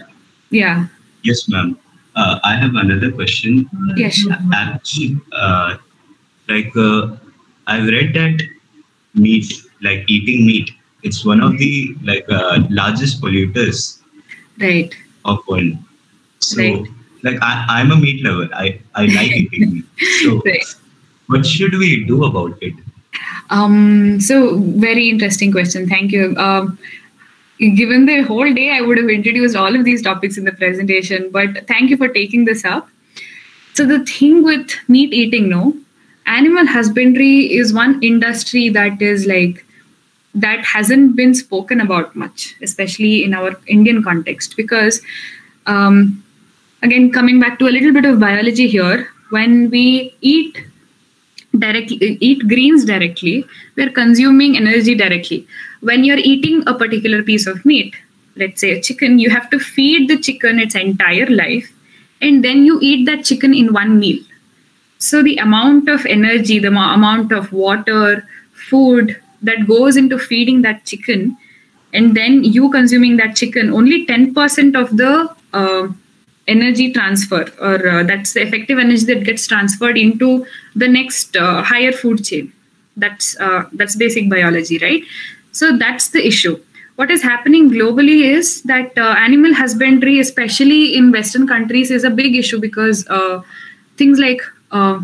S6: yeah,
S9: yes, ma'am. Uh, I have another question.
S6: yes.
S9: Actually, uh, like uh, I've read that meat, like eating meat, it's one of the like uh, largest polluters
S6: right.
S9: of world. So,
S6: Right.
S9: like I, I'm a meat lover. I I like eating meat. So, <laughs>
S6: Right.
S9: what should we do about it?
S6: Um, so very interesting question. Thank you. Um, given the whole day, I would have introduced all of these topics in the presentation, but thank you for taking this up. So the thing with meat eating, no, animal husbandry is one industry that is like that hasn't been spoken about much, especially in our Indian context, because um, again, coming back to a little bit of biology here, when we eat directly eat greens directly we're consuming energy directly when you're eating a particular piece of meat let's say a chicken you have to feed the chicken its entire life and then you eat that chicken in one meal. So the amount of energy the amount of water food that goes into feeding that chicken and then you consuming that chicken only 10% of the uh, energy transfer or uh, that's the effective energy that gets transferred into the next uh, higher food chain. That's uh, that's basic biology right so that's the issue. What is happening globally is that uh, animal husbandry especially in western countries is a big issue because uh, things like uh,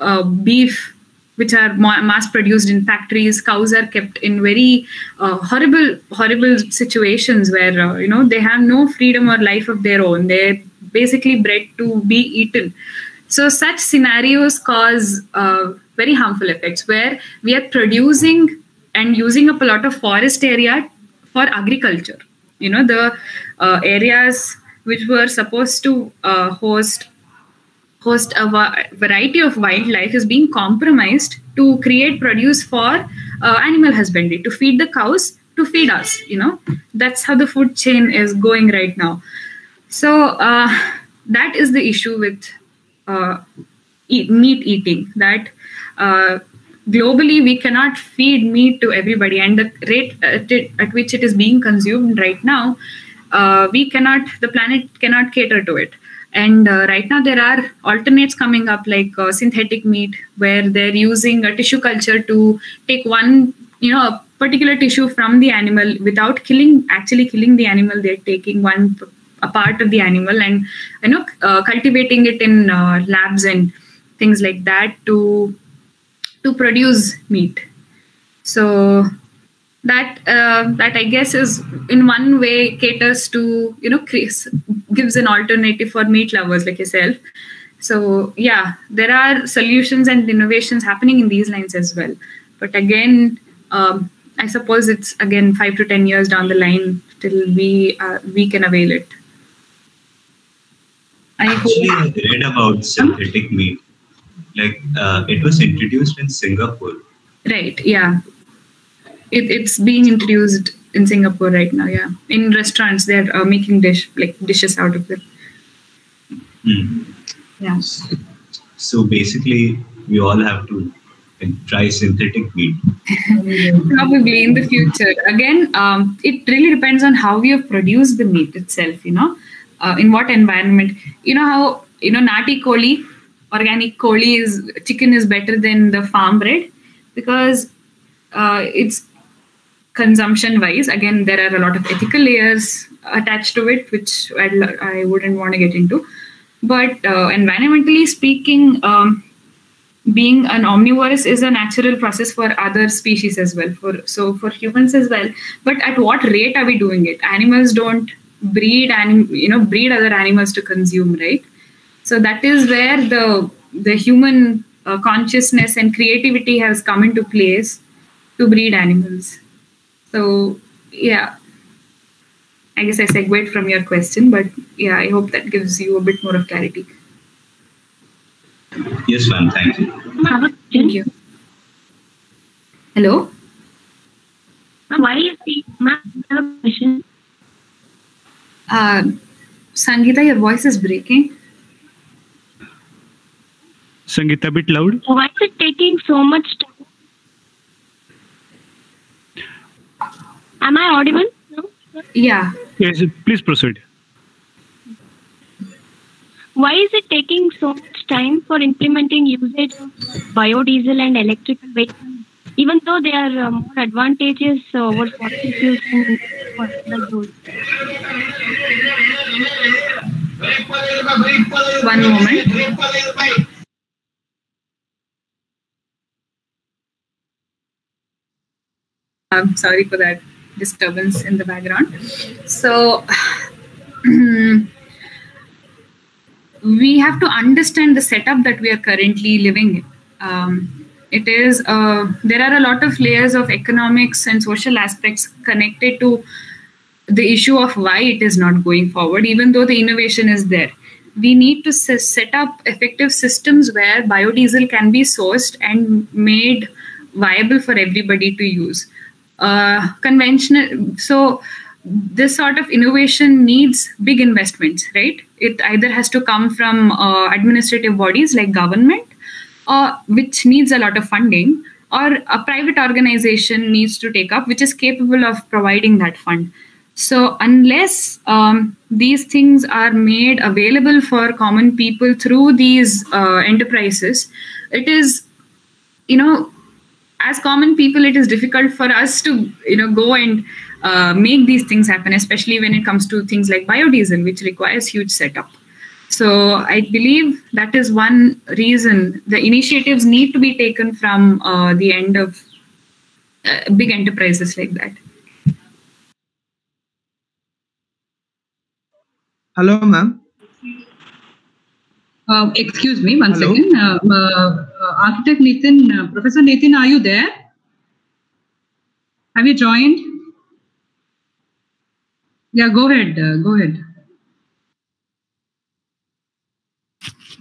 S6: uh, beef which are ma- mass produced in factories cows are kept in very uh, horrible horrible situations where uh, you know they have no freedom or life of their own. They're basically bred to be eaten. So such scenarios cause very harmful effects where we are producing and using up a lot of forest area for agriculture. You know the uh, areas which were supposed to uh, host host a va- variety of wildlife is being compromised to create produce for uh, animal husbandry to feed the cows to feed us you know. That's how the food chain is going right now. So uh, that is the issue with uh, eat, meat eating that uh, globally we cannot feed meat to everybody. And the rate at, it, at which it is being consumed right now uh, we cannot the planet cannot cater to it. And uh, right now there are alternates coming up like uh, synthetic meat where they're using a tissue culture to take one you know a particular tissue from the animal without killing actually killing the animal. They're taking one a part of the animal and you know uh, cultivating it in uh, labs and things like that to to produce meat so that uh, that I guess is in one way caters to you know gives an alternative for meat lovers like yourself. So yeah, there are solutions and innovations happening in these lines as well. But again, um, I suppose it's again five to ten years down the line till we uh, we can avail it. I
S9: Actually,
S6: hope.
S9: I read about synthetic meat. Like uh, it was introduced in Singapore.
S6: Right. Yeah. It, it's being introduced in Singapore right now. Yeah. In restaurants, they're uh, making dish like dishes out of it.
S9: Hmm.
S6: Yeah.
S9: So basically, we all have to try synthetic meat. <laughs>
S6: Probably in the future. Again, um, it really depends on how we have produced the meat itself. You know, uh, in what environment. You know how you know nati koli, organic koli is chicken is better than the farm bred because uh, it's consumption wise. Again there are a lot of ethical layers attached to it which I'd, i would not want to get into. But uh, environmentally speaking um, being an omnivorous is a natural process for other species as well for so for humans as well. But at what rate are we doing it? Animals don't breed and you know breed other animals to consume, right? So that is where the the human uh, consciousness and creativity has come into place to breed animals. So yeah, I guess I segued from your question, but yeah, I hope that gives you a bit more of clarity.
S9: Yes, ma'am. Thank you.
S6: Thank you. Hello.
S14: Ma'am, why is the ma'am I question?
S6: Uh, Sangeeta, your voice is breaking.
S4: Sangeeta, a bit loud.
S14: Why is it taking so much time? Am I audible? No?
S6: Yeah.
S4: Yes, please proceed.
S14: Why is it taking so much time for implementing usage of biodiesel and electrical vehicles, even though they are uh, more advantageous over fossil fuels and fossil fuels?
S6: One moment. I'm sorry for that disturbance in the background. So, we have to understand the setup that we are currently living in. Um, it is uh, there are a lot of layers of economics and social aspects connected to the issue of why it is not going forward, even though the innovation is there. We need to set up effective systems where biodiesel can be sourced and made viable for everybody to use. Uh, conventional, so this sort of innovation needs big investments, right? It either has to come from uh, administrative bodies like government, or which needs a lot of funding, or a private organization needs to take up, which is capable of providing that fund. So unless um, these things are made available for common people through these uh, enterprises, it is, you know, as common people, it is difficult for us to, you know, go and uh, make these things happen, especially when it comes to things like biodiesel, which requires huge setup. So I believe that is one reason the initiatives need to be taken from uh, the end of uh, big enterprises like that.
S18: Hello, ma'am.
S1: Uh, excuse me, one
S18: Hello?
S1: second. Uh, uh, Architect Nathan, uh, Professor Nathan, are you there? Have you joined? Yeah, go ahead. Uh, go ahead.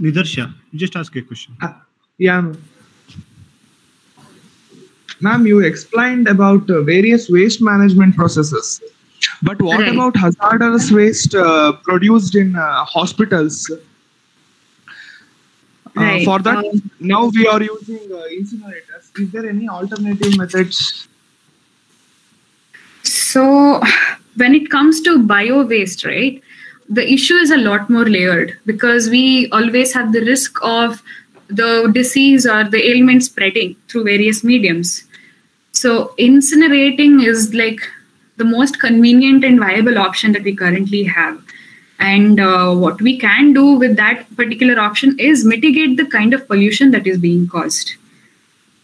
S4: Nidarsha, just ask a question.
S18: Yeah. ma'am. Ma'am, you explained about uh, various waste management processes. But what
S1: Right.
S18: about hazardous waste uh, produced in uh, hospitals? Uh,
S6: Right.
S18: For that,
S6: Um,
S18: now we are using uh, incinerators. Is there any alternative methods?
S6: So, when it comes to bio waste, right, the issue is a lot more layered because we always have the risk of the disease or the ailment spreading through various mediums. So, incinerating is like the most convenient and viable option that we currently have. And uh, what we can do with that particular option is mitigate the kind of pollution that is being caused.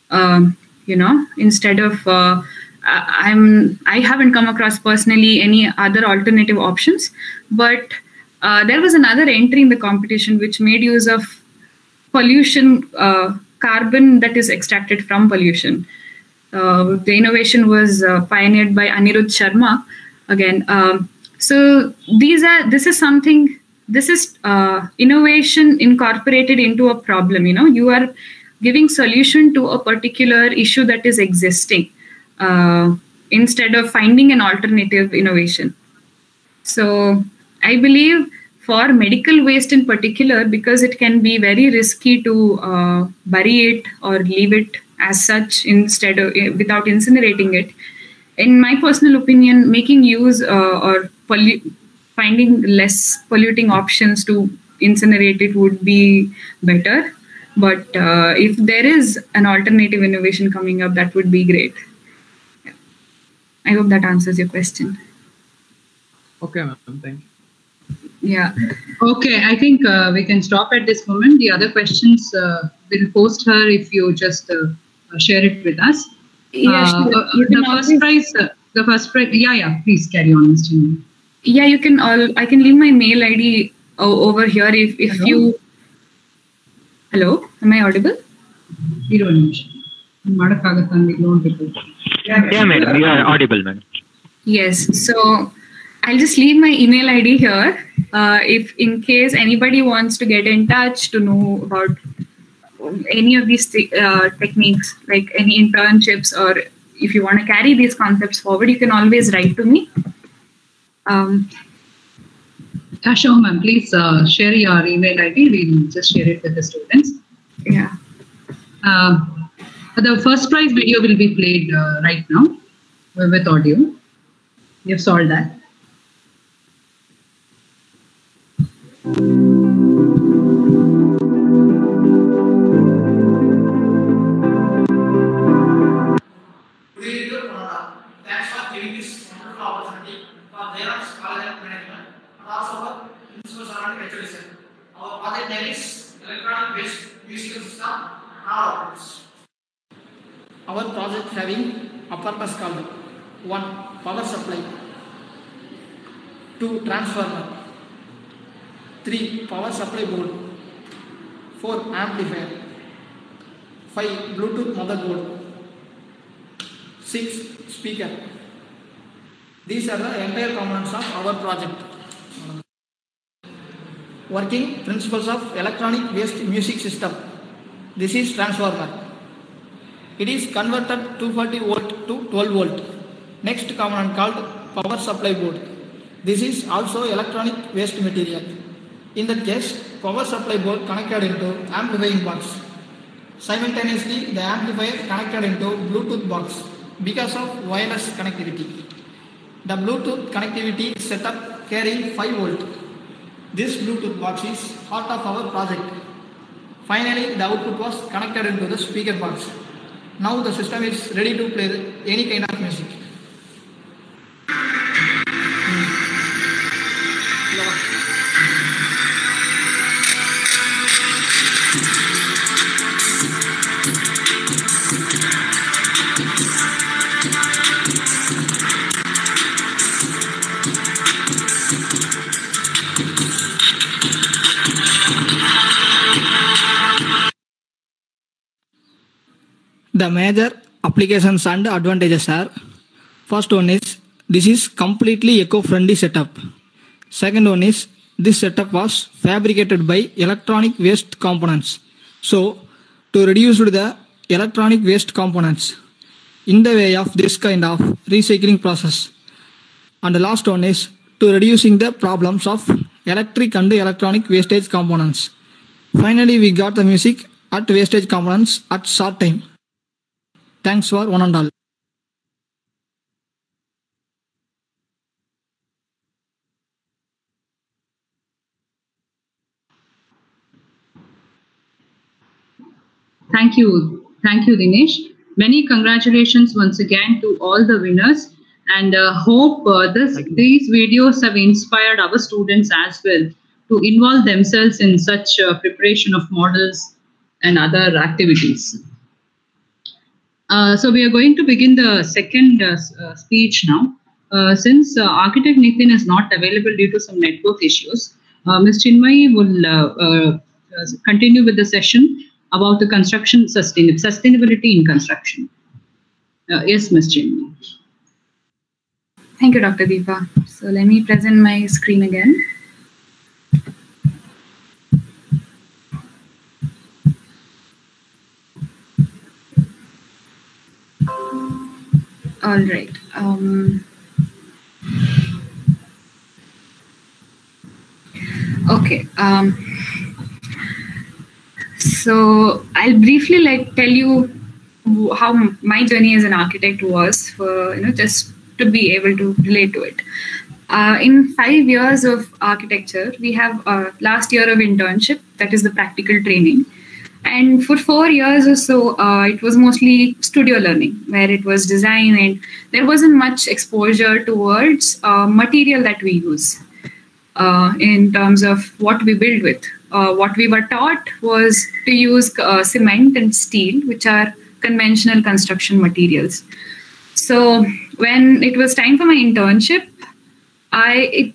S6: Um, you know instead of uh, I- i'm i haven't come across personally any other alternative options but uh, there was another entry in the competition which made use of pollution uh, carbon that is extracted from pollution. Uh, the innovation was uh, pioneered by anirudh sharma. Again um, so these are this is something this is uh, innovation incorporated into a problem you know. You are giving solution to a particular issue that is existing uh, instead of finding an alternative innovation. So i believe for medical waste in particular because it can be very risky to uh, bury it or leave it as such instead of without incinerating it. In my personal opinion making use uh, or finding less polluting options to incinerate it would be better but uh, if there is an alternative innovation coming up that would be great Yeah. i hope that answers your question
S18: Okay, ma'am. Thank you.
S1: Yeah. Okay, I think uh, we can stop at this moment. The other questions uh, we'll post her if you just uh, share it with us.
S6: Yeah,
S1: Uh,
S6: sure.
S1: uh, the first
S6: always-
S1: prize, uh, the first prize. Yeah, yeah. Please carry on, Mr
S6: yeah you can all i can leave my mail id uh, over here if if
S1: hello?
S6: you hello? Am i audible?
S17: Yeah madam you are audible madam.
S6: Yes so i'll just leave my email id here uh, if in case anybody wants to get in touch to know about any of these th- uh, techniques like any internships or if you want to carry these concepts forward you can always write to me. Um,
S1: Yeah, ma'am. Please uh, share your email ID. We'll just share it with the students.
S6: Yeah.
S1: Uh, the first prize video will be played uh, right now with audio. You've solved that.
S19: Of our project. Working principles of electronic waste music system. This is transformer. It is converted 240 volt to 12 volt. Next component called power supply board. This is also electronic waste material. In that case, power supply board connected into amplifying box. Simultaneously, the amplifier connected into Bluetooth box because of wireless connectivity. The Bluetooth connectivity setup carrying 5 volt. This Bluetooth box is part of our project. Finally, the output was connected into the speaker box. Now the system is ready to play any kind of music. The major applications and advantages are first one is this is completely eco-friendly setup. Second one is this setup was fabricated by electronic waste components. So to reduce the electronic waste components in the way of this kind of recycling process. And the last one is to reducing the problems of electric and electronic wastage components. Finally, we got the music at wastage components at short time. Thanks for one and all.
S1: Thank you. Thank you, Dinesh. Many congratulations once again to all the winners and uh, hope uh, this, these videos have inspired our students as well to involve themselves in such uh, preparation of models and other activities. Uh, so we are going to begin the second uh, uh, speech now. Uh, since uh, architect Nitin is not available due to some network issues, uh, Ms. Chinmayi will continue with the session about the construction sustain sustainability in construction. Yes, Ms. Chinmayi.
S6: Thank you, Dr. Deepa. So let me present my screen again. All right. Um, okay. Um, so I'll briefly like tell you how my journey as an architect was for you know just to be able to relate to it. Uh, in five years of architecture, we have uh, last year of internship, that is the practical training. And for four years or so, uh, it was mostly studio learning, where it was design and there wasn't much exposure towards uh, material that we use uh, in terms of what we build with. Uh, what we were taught was to use uh, cement and steel, which are conventional construction materials. So when it was time for my internship, I it,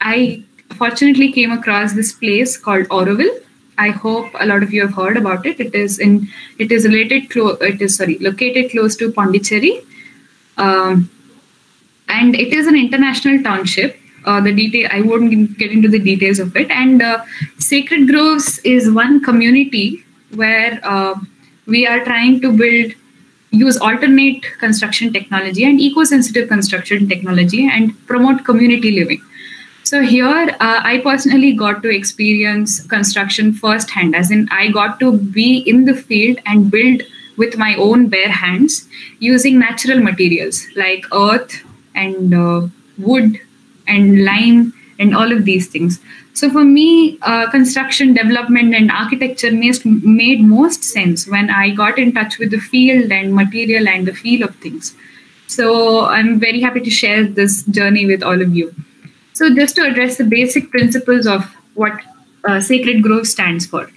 S6: I fortunately came across this place called Auroville. I hope a lot of you have heard about it. It is in it is related close. It is sorry located close to Pondicherry, um, and it is an international township. Uh, the detail I won't get into the details of it. And uh, Sacred Groves is one community where uh, we are trying to build use alternate construction technology and eco-sensitive construction technology and promote community living. So here, uh, I personally got to experience construction firsthand, as in I got to be in the field and build with my own bare hands using natural materials like earth and uh, wood and lime and all of these things. So for me, uh, construction development and architecture made, made most sense when I got in touch with the field and material and the feel of things. So I'm very happy to share this journey with all of you. So just to address the basic principles of what uh, Sacred Grove stands for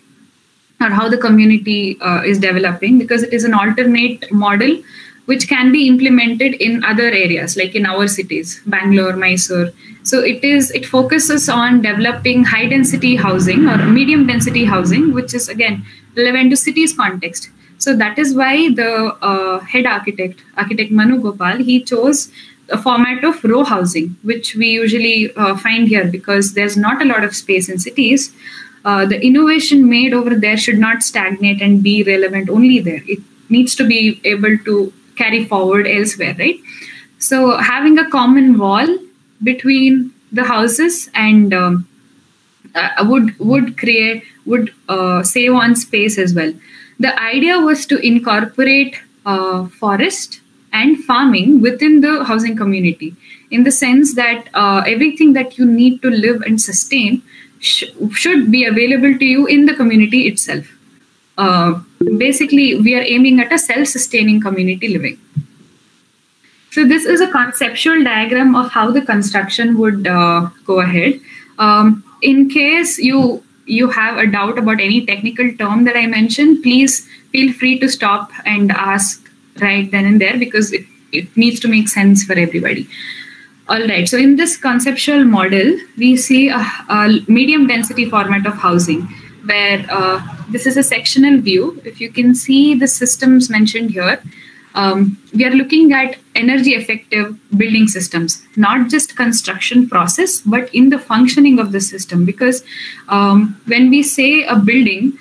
S6: or how the community uh, is developing because it is an alternate model which can be implemented in other areas like in our cities bangalore mysore. So it is it focuses on developing high density housing or medium density housing which is again relevant to cities context. So that is why the uh, head architect architect manu gopal he chose a format of row housing which we usually uh, find here because there's not a lot of space in cities uh, the innovation made over there should not stagnate and be relevant only there it needs to be able to carry forward elsewhere, right? So having a common wall between the houses and um, uh, would would create would uh, save on space as well. The idea was to incorporate uh, forest and farming within the housing community, in the sense that uh, everything that you need to live and sustain sh- should be available to you in the community itself. Uh, basically, we are aiming at a self-sustaining community living. So this is a conceptual diagram of how the construction would uh, go ahead. Um, in case you you have a doubt about any technical term that I mentioned, please feel free to stop and ask right then and there because it, it needs to make sense for everybody. All right, so in this conceptual model, we see a, a medium density format of housing where uh, this is a sectional view. If you can see the systems mentioned here, um, we are looking at energy effective building systems, not just construction process, but in the functioning of the system. Because um, when we say a building,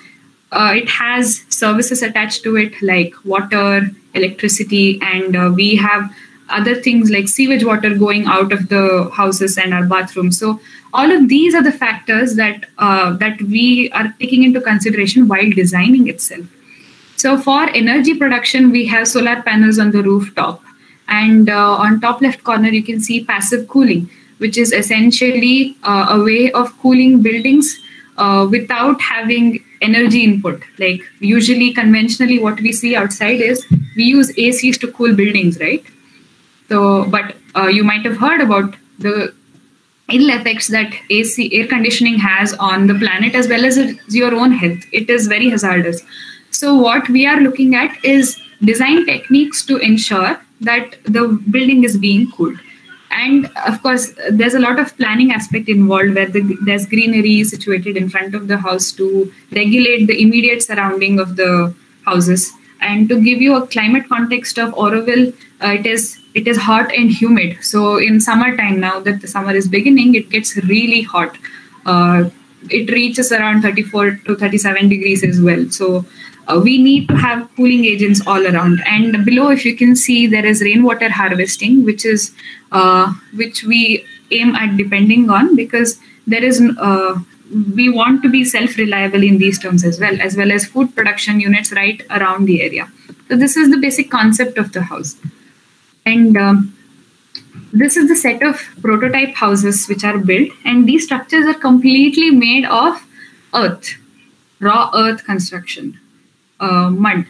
S6: uh, it has services attached to it like water, electricity, and uh, we have other things like sewage water going out of the houses and our bathrooms. So all of these are the factors that uh, that we are taking into consideration while designing itself. So for energy production, we have solar panels on the rooftop, and uh, on top left corner you can see passive cooling, which is essentially uh, a way of cooling buildings uh, without having energy input. Like usually, conventionally, what we see outside is we use ACs to cool buildings, right? So, but uh, you might have heard about the ill effects that AC air conditioning has on the planet as well as your own health. It is very hazardous. So, what we are looking at is design techniques to ensure that the building is being cooled. And of course, there's a lot of planning aspect involved where the, there's greenery situated in front of the house to regulate the immediate surrounding of the houses. And to give you a climate context of Auroville, uh, it is it is hot and humid. So in summertime now that the summer is beginning, it gets really hot. Uh, it reaches around 34 to 37 degrees as well. So uh, we need to have cooling agents all around. And below, if you can see, there is rainwater harvesting, which is uh, which we aim at depending on because there is uh, we want to be self-reliable in these terms as well, as well as food production units right around the area. So this is the basic concept of the house. And um, this is the set of prototype houses which are built, and these structures are completely made of earth, raw earth construction, uh, mud.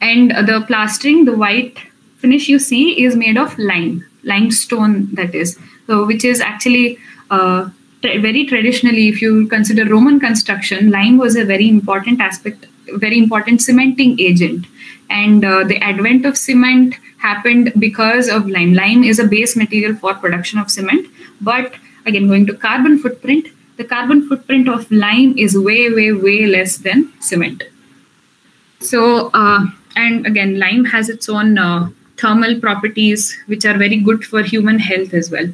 S6: And the plastering, the white finish you see, is made of lime, limestone, that is, so which is actually uh, very traditionally, if you consider Roman construction, lime was a very important aspect very important cementing agent. And uh, the advent of cement happened because of lime. Lime is a base material for production of cement. But again, going to carbon footprint, the carbon footprint of lime is way, way, way less than cement. So, uh, and again, lime has its own uh, thermal properties, which are very good for human health as well.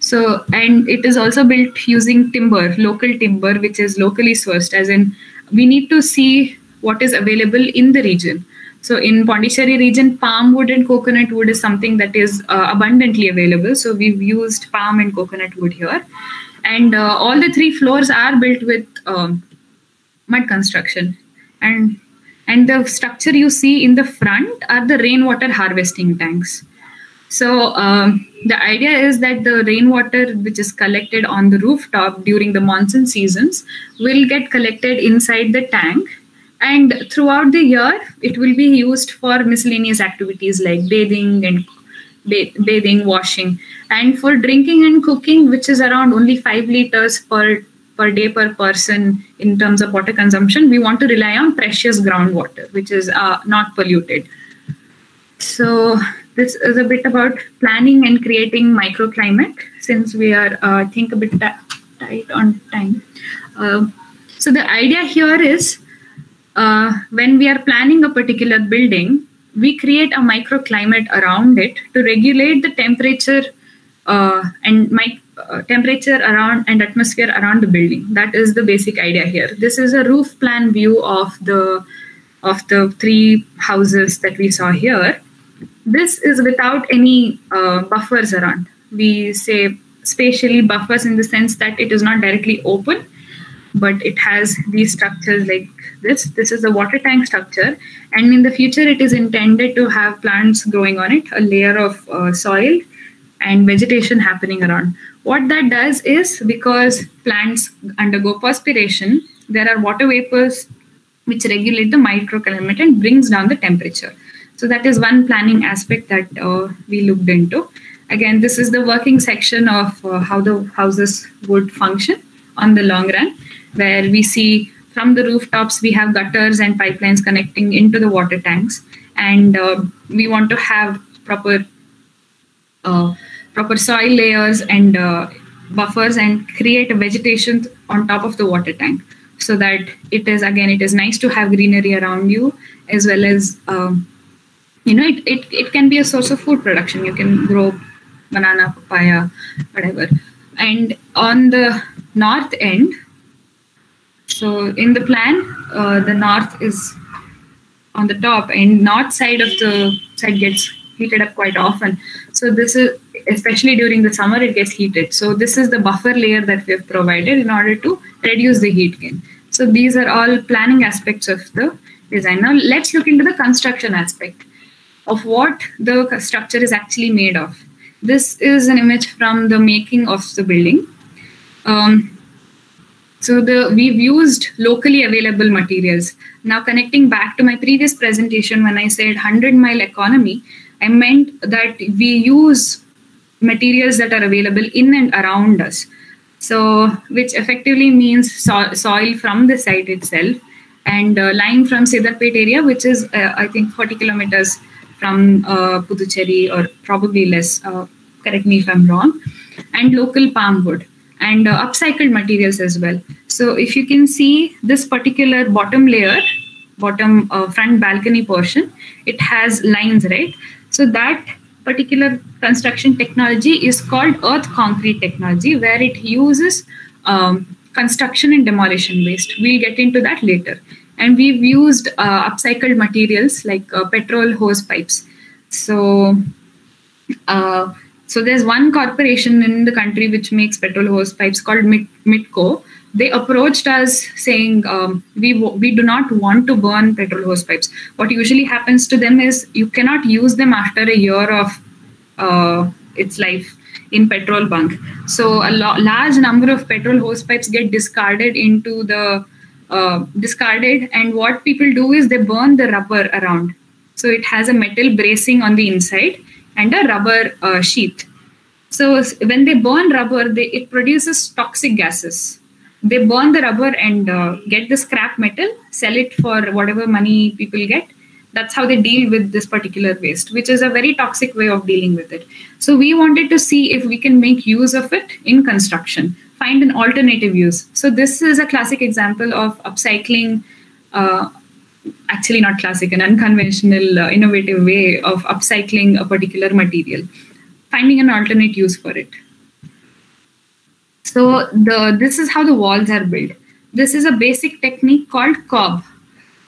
S6: So, and it is also built using timber, local timber, which is locally sourced, as in we need to see what is available in the region. So in Pondicherry region, palm wood and coconut wood is something that is uh, abundantly available. So we've used palm and coconut wood here. And uh, all the three floors are built with um, mud construction. And, and the structure you see in the front are the rainwater harvesting tanks. So um, the idea is that the rainwater which is collected on the rooftop during the monsoon seasons will get collected inside the tank and throughout the year it will be used for miscellaneous activities like bathing and bathing washing and for drinking and cooking which is around only 5 liters per per day per person in terms of water consumption we want to rely on precious groundwater which is uh, not polluted so this is a bit about planning and creating microclimate since we are uh, think a bit tight on time. Uh, so the idea here is uh, when we are planning a particular building, we create a microclimate around it to regulate the temperature and my uh, temperature around and atmosphere around the building. That is the basic idea here. This is a roof plan view of the of the three houses that we saw here. This is without any uh, buffers around. We say spatially buffers in the sense that it is not directly open, but it has these structures like this. This is the water tank structure. And in the future, it is intended to have plants growing on it, a layer of uh, soil and vegetation happening around. What that does is because plants undergo perspiration, there are water vapors which regulate the microclimate and brings down the temperature. So that is one planning aspect that uh, we looked into. Again, this is the working section of uh, how the houses would function on the long run, where we see from the rooftops, we have gutters and pipelines connecting into the water tanks. And uh, we want to have proper uh, proper soil layers and uh, buffers and create a vegetation on top of the water tank so that it is again it is nice to have greenery around you as well as um, you know it, it, it can be a source of food production. You can grow banana papaya whatever. And on the north end so in the plan uh, the north is on the top and north side of the side gets heated up quite often. So this is especially during the summer it gets heated. So this is the buffer layer that we have provided in order to reduce the heat gain. So these are all planning aspects of the design. Now let's look into the construction aspect of what the structure is actually made of. This is an image from the making of the building. Um, so the we've used locally available materials. Now connecting back to my previous presentation when i said 100 mile economy i meant that we use materials that are available in and around us. So, which effectively means so- soil from the site itself and uh, lime from Sidarpet area, which is, uh, I think, 40 kilometers from uh, Puducherry or probably less. Uh, correct me if I'm wrong. And local palm wood and uh, upcycled materials as well. So, if you can see this particular bottom layer, bottom uh, front balcony portion, it has lines, right? So, that particular construction technology is called earth concrete technology, where it uses um, construction and demolition waste. We'll get into that later. And we've used uh, upcycled materials like uh, petrol hose pipes. So, uh, so there's one corporation in the country which makes petrol hose pipes called Mitco. They approached us saying um, we we do not want to burn petrol hose pipes. What usually happens to them is you cannot use them after a year of uh, its life in petrol bunk. So a lo- large number of petrol hose pipes get discarded into the uh, discarded, and what people do is they burn the rubber around. So it has a metal bracing on the inside and a rubber uh, sheath. So when they burn rubber, they, it produces toxic gases. They burn the rubber and uh, get the scrap metal, sell it for whatever money people get. That's how they deal with this particular waste, which is a very toxic way of dealing with it. So we wanted to see if we can make use of it in construction, find an alternative use. So this is a classic example of upcycling. Uh, actually not classic an unconventional uh, innovative way of upcycling a particular material finding an alternate use for it so the this is how the walls are built. This is a basic technique called cob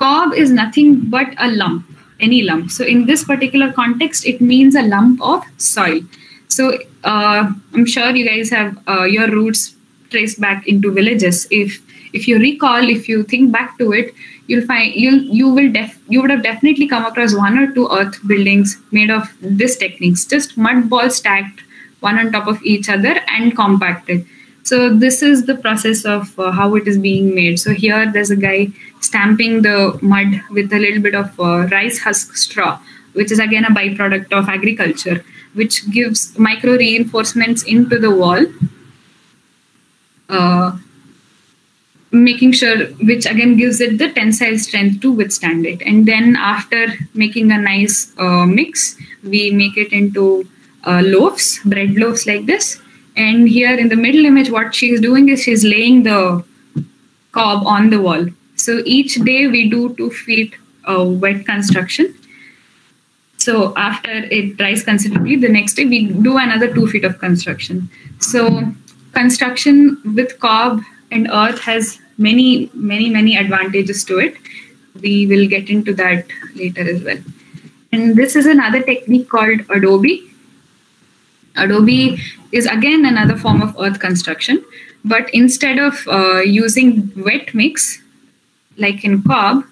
S6: cob is nothing but a lump any lump. So in this particular context it means a lump of soil. So uh, i'm sure you guys have uh, your roots traced back into villages. If if you recall if you think back to it you'll find you'll you will def you would have definitely come across one or two earth buildings made of this techniques. Just mud balls stacked one on top of each other and compacted so this is the process of uh, how it is being made. So here there's a guy stamping the mud with a little bit of uh, rice husk straw which is again a byproduct of agriculture which gives micro reinforcements into the wall uh, making sure which again gives it the tensile strength to withstand it. And then after making a nice uh, mix we make it into uh, loaves bread loaves like this and here in the middle image what she's doing is she's laying the cob on the wall. So each day we do two feet uh, wet construction. So after it dries considerably the next day we do another two feet of construction. So construction with cob and earth has many many many advantages to it. We will get into that later as well. And this is another technique called adobe adobe is again another form of earth construction but instead of uh, using wet mix like in cob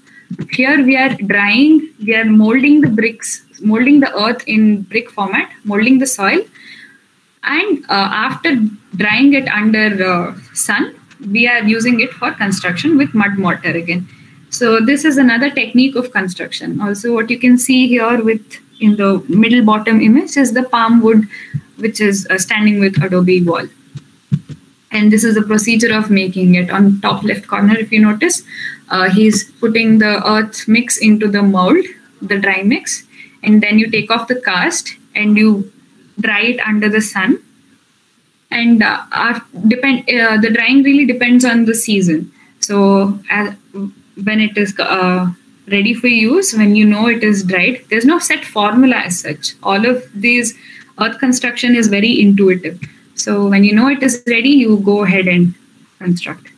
S6: here we are drying we are molding the bricks molding the earth in brick format molding the soil and uh, after drying it under uh, sun we are using it for construction with mud mortar again. So this is another technique of construction. Also, what you can see here with in the middle bottom image is the palm wood, which is uh, standing with adobe wall. And this is the procedure of making it. On top left corner, if you notice, uh, he's putting the earth mix into the mold, the dry mix, and then you take off the cast and you dry it under the sun and uh, our depend uh, the drying really depends on the season so as, when it is uh, ready for use when you know it is dried there's no set formula as such all of these earth construction is very intuitive. So when you know it is ready you go ahead and construct.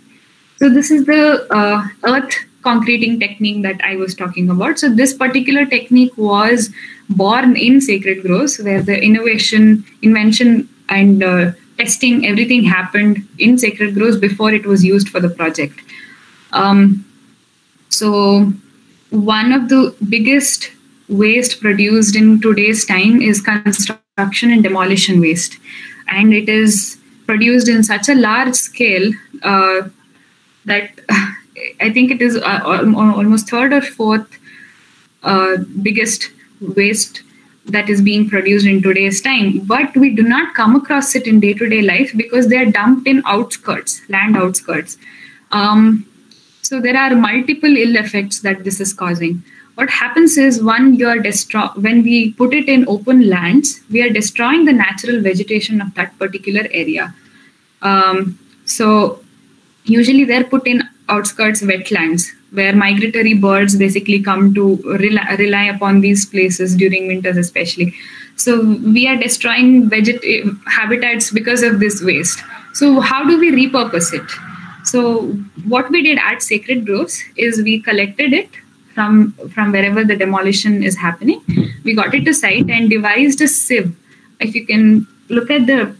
S6: So this is the uh, earth concreting technique that i was talking about. So this particular technique was born in sacred groves where the innovation invention and uh, testing, everything happened in Sacred Groves before it was used for the project. Um, so, one of the biggest waste produced in today's time is construction and demolition waste. And it is produced in such a large scale uh, that <laughs> I think it is uh, almost third or fourth uh, biggest waste that is being produced in today's time. But we do not come across it in day-to-day life because they are dumped in outskirts land outskirts. Um, so there are multiple ill effects that this is causing what happens is one you are destroy when we put it in open lands we are destroying the natural vegetation of that particular area. Um, so usually they're put in outskirts wetlands where migratory birds basically come to rely, rely upon these places during winters especially. So we are destroying veget- habitats because of this waste. So how do we repurpose it? So what we did at sacred groves is we collected it from from wherever the demolition is happening. We got it to site and devised a sieve. If you can look at the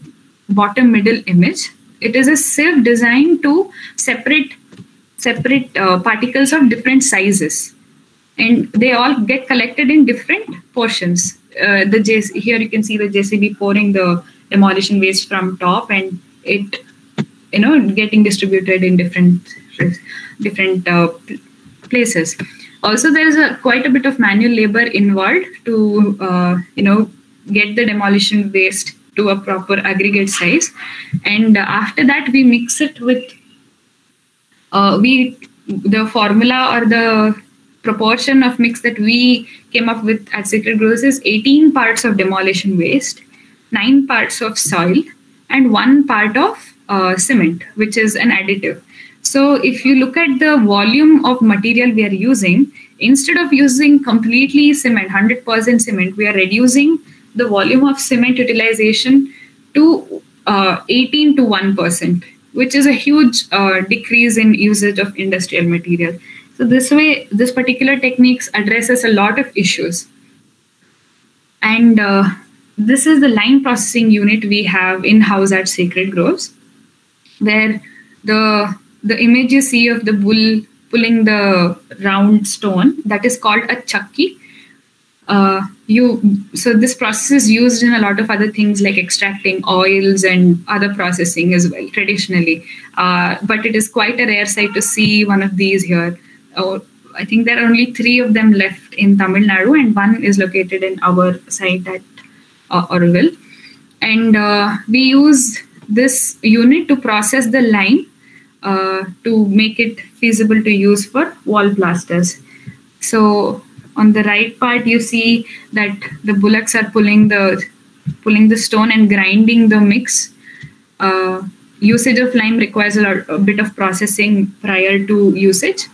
S6: bottom middle image it is a sieve designed to separate separate uh, particles of different sizes. And they all get collected in different portions. Uh, the JC, here you can see the jcb pouring the demolition waste from top and it you know getting distributed in different different uh, places also there is a quite a bit of manual labor involved to uh, you know get the demolition waste to a proper aggregate size and after that we mix it with uh, we the formula or the proportion of mix that we came up with at Sacred Groves is 18 parts of demolition waste, nine parts of soil, and one part of uh, cement, which is an additive. So if you look at the volume of material we are using, instead of using completely cement, 100% cement, we are reducing the volume of cement utilization to uh, 18 to 1%, which is a huge uh, decrease in usage of industrial material. So this way, this particular techniques addresses a lot of issues. And uh, this is the lime processing unit we have in-house at Sacred Groves, where the the image you see of the bull pulling the round stone that is called a chakki. Uh, you so this process is used in a lot of other things like extracting oils and other processing as well traditionally. Uh, but it is quite a rare sight to see one of these here. Oh, I think there are only three of them left in Tamil Nadu, and one is located in our site at uh. And uh, we use this unit to process the lime uh, to make it feasible to use for wall plasters. So on the right part, you see that the bullocks are pulling the pulling the stone and grinding the mix. Uh, usage of lime requires a, lot, a, bit of processing prior to usage.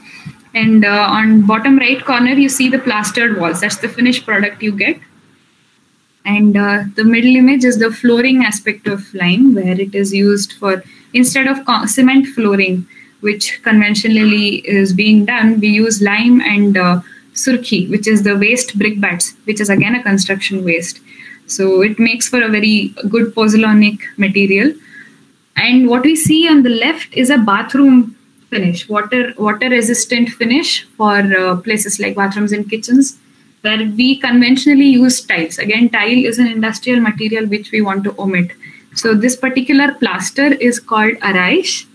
S6: And uh, on bottom right corner, you see the plastered walls. That's the finished product you get. And uh, the middle image is the flooring aspect of lime, where it is used for instead of cement flooring, which conventionally is being done, we use lime and uh, surkhi, which is the waste brickbats, which is again a construction waste. So it makes for a very good pozzolanic material. And what we see on the left is a bathroom finish, water water resistant finish for uh, places like bathrooms and kitchens, where we conventionally use tiles. Again, tile is an industrial material which we want to omit. So this particular plaster is called Araish,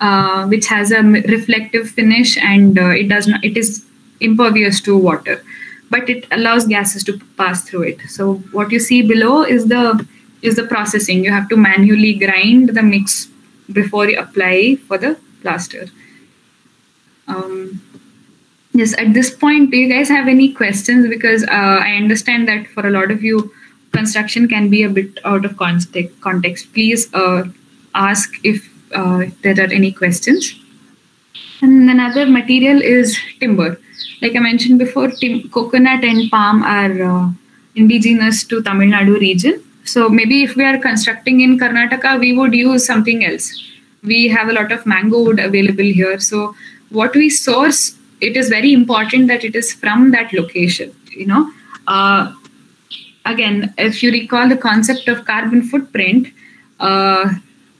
S6: uh, which has a reflective finish and uh, it does not. It is impervious to water, but it allows gases to pass through it. So what you see below is the is the processing. You have to manually grind the mix before you apply for the plaster. Um, yes, at this point, do you guys have any questions? Because uh, I understand that for a lot of you, construction can be a bit out of context. Please uh, ask if uh, there are any questions. And another material is timber. Like I mentioned before, coconut and palm are uh, indigenous to Tamil Nadu region. So maybe if we are constructing in Karnataka, we would use something else. We have a lot of mango wood available here. So what we source, it is very important that it is from that location. You know, uh, again, if you recall the concept of carbon footprint, uh,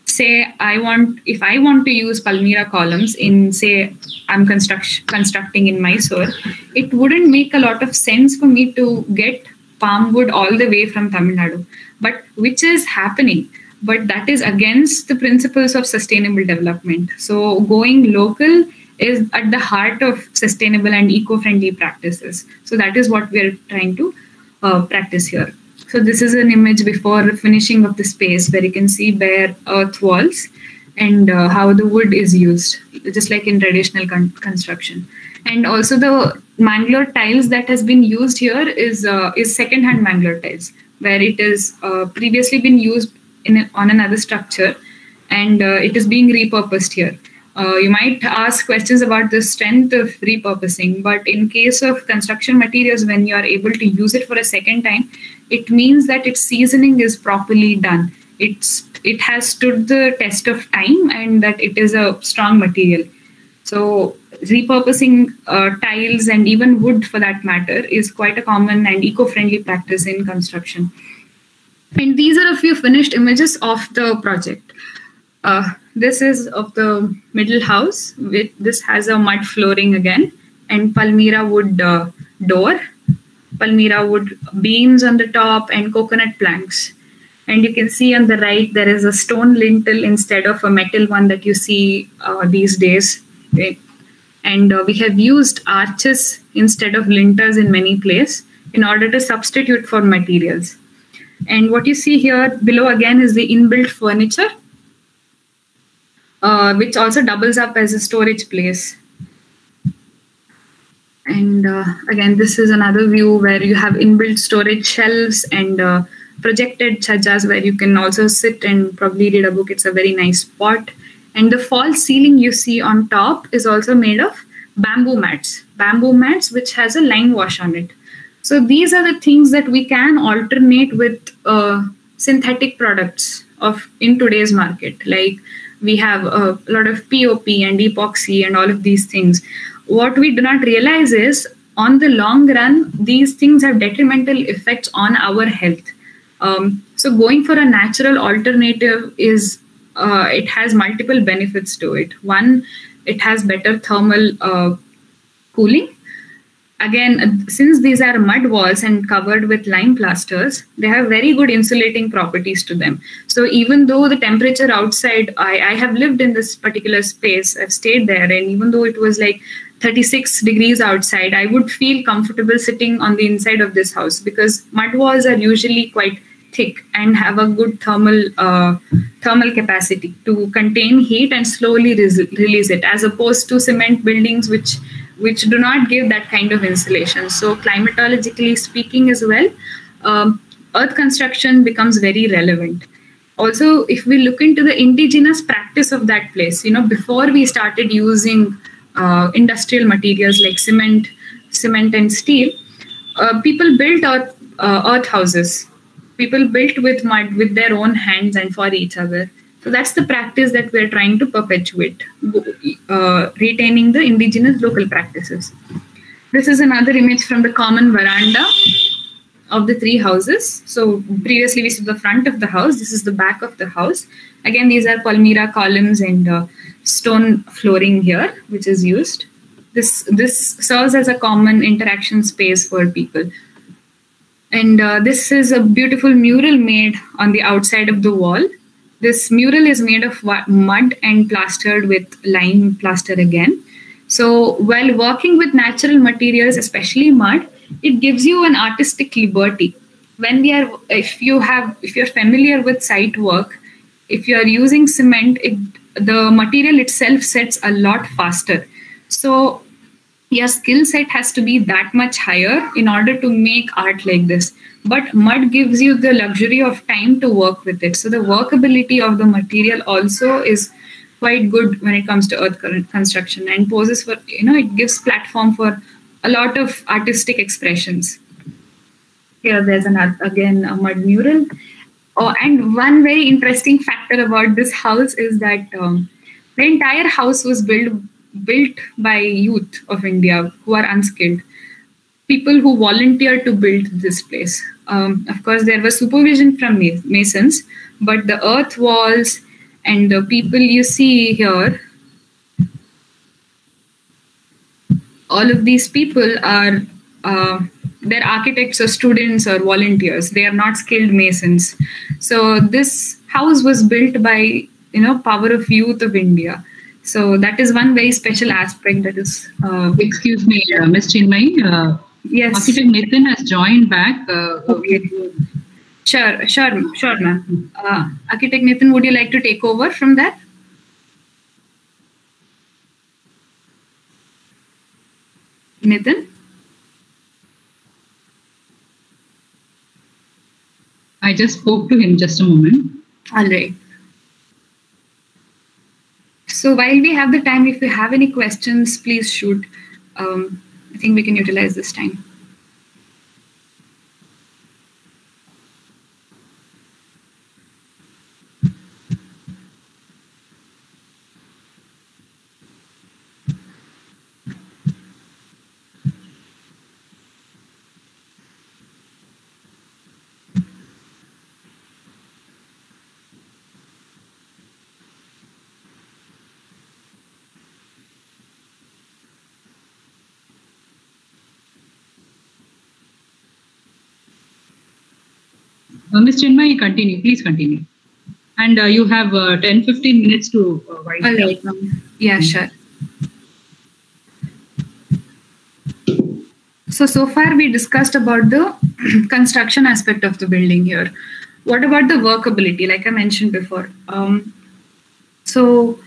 S6: say I want if I want to use Palmyra columns in say I'm construct, constructing in Mysore, it wouldn't make a lot of sense for me to get palm wood all the way from Tamil Nadu, but which is happening. But that is against the principles of sustainable development. So going local is at the heart of sustainable and eco-friendly practices. So that is what we are trying to uh, practice here. So this is an image before finishing of the space where you can see bare earth walls and uh, how the wood is used, just like in traditional con- construction. And also the Mangalore tiles that has been used here is uh, is second-hand Mangalore tiles, where it is uh, previously been used in a, on another structure, and uh, it is being repurposed here. Uh, you might ask questions about the strength of repurposing, but in case of construction materials, when you are able to use it for a second time, it means that its seasoning is properly done. It's it has stood the test of time, and that it is a strong material. So repurposing uh, tiles and even wood, for that matter, is quite a common and eco-friendly practice in construction. And these are a few finished images of the project. Uh, this is of the middle house. With this has a mud flooring again and Palmyra wood uh, door, Palmyra wood beams on the top and coconut planks. And you can see on the right there is a stone lintel instead of a metal one that you see uh, these days. And uh, we have used arches instead of lintels in many places in order to substitute for materials. And what you see here below again is the inbuilt furniture uh, which also doubles up as a storage place. And uh, again, this is another view where you have inbuilt storage shelves and uh, projected chhajas where you can also sit and probably read a book. It's a very nice spot. And the false ceiling you see on top is also made of bamboo mats, bamboo mats which has a lime wash on it. So these are the things that we can alternate with uh, synthetic products of in today's market. Like we have a lot of POP and epoxy and all of these things. What we do not realize is on the long run, these things have detrimental effects on our health. Um, so going for a natural alternative is uh, it has multiple benefits to it. One, it has better thermal uh, cooling. Again, since these are mud walls and covered with lime plasters, they have very good insulating properties to them. So even though the temperature outside, I, I have lived in this particular space, I've stayed there, and even though it was like 36 degrees outside, I would feel comfortable sitting on the inside of this house because mud walls are usually quite thick and have a good thermal uh, thermal capacity to contain heat and slowly release it, as opposed to cement buildings which which do not give that kind of insulation. So climatologically speaking, as well, um, earth construction becomes very relevant. Also, if we look into the indigenous practice of that place, you know, before we started using uh, industrial materials like cement, cement and steel, uh, people built earth, uh, earth houses. People built with mud with their own hands and for each other. So that's the practice that we're trying to perpetuate, uh, retaining the indigenous local practices. This is another image from the common veranda of the three houses. So previously we saw the front of the house. This is the back of the house. Again, these are Palmyra columns and uh, stone flooring here, which is used. This, this serves as a common interaction space for people. And uh, this is a beautiful mural made on the outside of the wall. This mural is made of mud and plastered with lime plaster again. So while working with natural materials, especially mud, it gives you an artistic liberty. When we are, if you have, if you're familiar with site work, if you are using cement, it, the material itself sets a lot faster. So your skill set has to be that much higher in order to make art like this but mud gives you the luxury of time to work with it. So the workability of the material also is quite good when it comes to earth current construction and poses for you know it gives platform for a lot of artistic expressions. Here there's another again a mud mural. Oh and one very interesting factor about this house is that um, the entire house was built built by youth of India who are unskilled, people who volunteered to build this place. Um, of course, there was supervision from masons, but the earth walls and the people you see here, all of these people are uh, they're architects or students or volunteers. They are not skilled masons. So this house was built by you know power of youth of India so that is one very special aspect that is.
S1: Uh, Excuse me, uh, Ms. Chinmay. Uh,
S6: yes.
S1: Architect Nathan has joined back. Uh,
S6: okay. Sure, sure, sure, ma'am. Uh, Architect Nathan, would you like to take over from that? Nathan?
S1: I just spoke to him just a moment.
S6: All right. So while we have the time, if you have any questions, please shoot. Um, I think we can utilize this time.
S1: Uh, Ms. Chinmay, continue. Please continue. And uh, you have uh, 10 15 minutes to uh, wind
S6: All right. Yeah, sure. So, so far we discussed about the <clears throat> construction aspect of the building here. What about the workability, like I mentioned before? Um, so,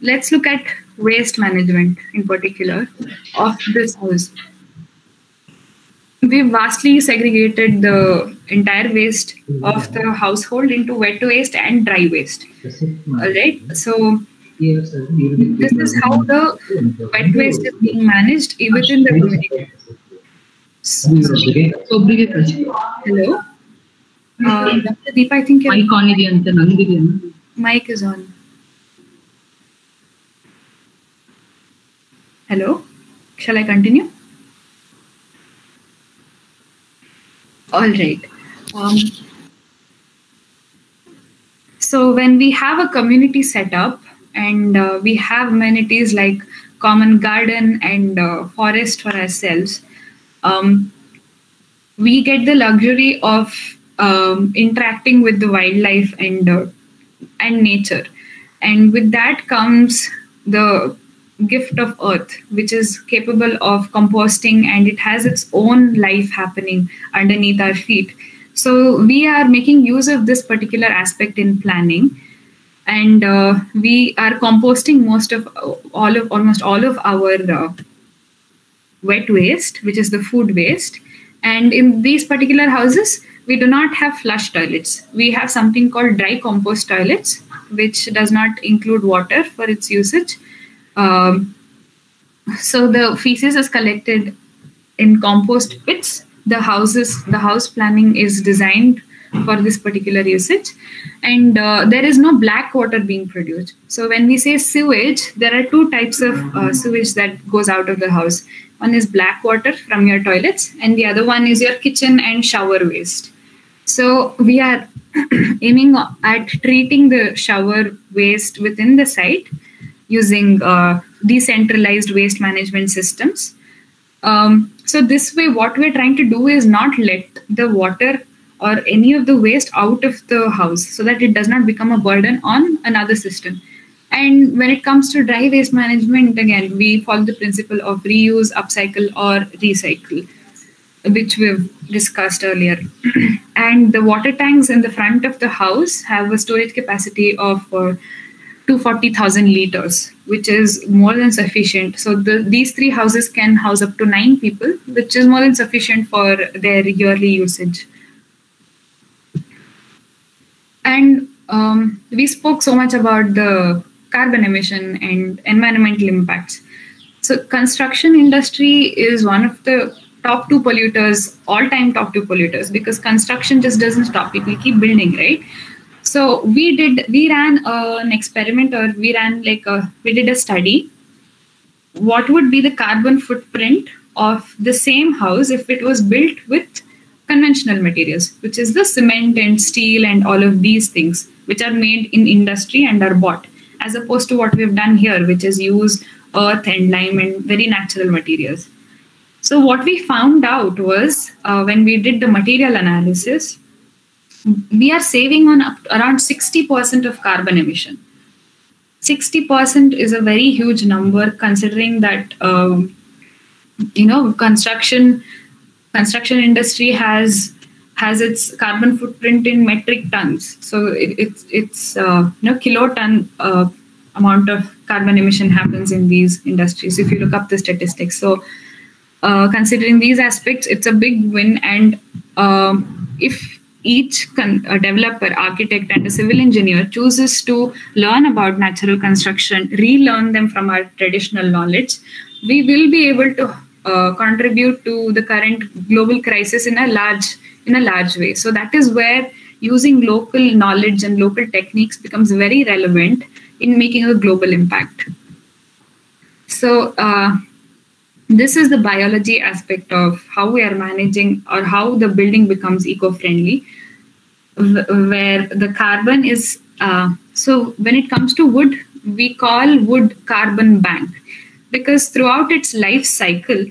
S6: let's look at waste management in particular of this house. We've vastly segregated the entire waste of the household into wet waste and dry waste. All right. So this is how the wet waste is being managed even in the community. Hello. Uh, Dr. Deepa, I think
S1: mic on
S6: Mic is on. Hello. Shall I continue? All right. Um, so when we have a community set up and uh, we have amenities like common garden and uh, forest for ourselves, um, we get the luxury of um, interacting with the wildlife and uh, and nature, and with that comes the gift of earth, which is capable of composting and it has its own life happening underneath our feet. So we are making use of this particular aspect in planning, and uh, we are composting most of all of almost all of our uh, wet waste, which is the food waste. And in these particular houses, we do not have flush toilets. We have something called dry compost toilets, which does not include water for its usage. Um, so the feces is collected in compost pits. The houses, the house planning is designed for this particular usage, and uh, there is no black water being produced. So when we say sewage, there are two types of uh, sewage that goes out of the house. One is black water from your toilets, and the other one is your kitchen and shower waste. So we are <clears throat> aiming at treating the shower waste within the site using uh, decentralized waste management systems. Um, so this way, what we're trying to do is not let the water or any of the waste out of the house so that it does not become a burden on another system. And when it comes to dry waste management, again, we follow the principle of reuse, upcycle, or recycle, which we've discussed earlier. <clears throat> and the water tanks in the front of the house have a storage capacity of uh, 240,000 liters, which is more than sufficient. So the, these three houses can house up to nine people, which is more than sufficient for their yearly usage. And um, we spoke so much about the carbon emission and environmental impacts. So construction industry is one of the top two polluters, all-time top two polluters, because construction just doesn't stop. People keep building, right? So we did, we ran uh, an experiment or we ran like a, we did a study. What would be the carbon footprint of the same house if it was built with conventional materials, which is the cement and steel and all of these things, which are made in industry and are bought, as opposed to what we've done here, which is use earth and lime and very natural materials. So what we found out was uh, when we did the material analysis, we are saving on up around 60% of carbon emission. 60% is a very huge number considering that um, you know construction construction industry has has its carbon footprint in metric tons so it, it's it's uh, you know kiloton uh, amount of carbon emission happens in these industries if you look up the statistics so uh, considering these aspects it's a big win and um, if each a developer, architect, and a civil engineer chooses to learn about natural construction, relearn them from our traditional knowledge, we will be able to uh, contribute to the current global crisis in a large in a large way. So that is where using local knowledge and local techniques becomes very relevant in making a global impact. So. Uh, this is the biology aspect of how we are managing or how the building becomes eco-friendly where the carbon is uh, so when it comes to wood we call wood carbon bank because throughout its life cycle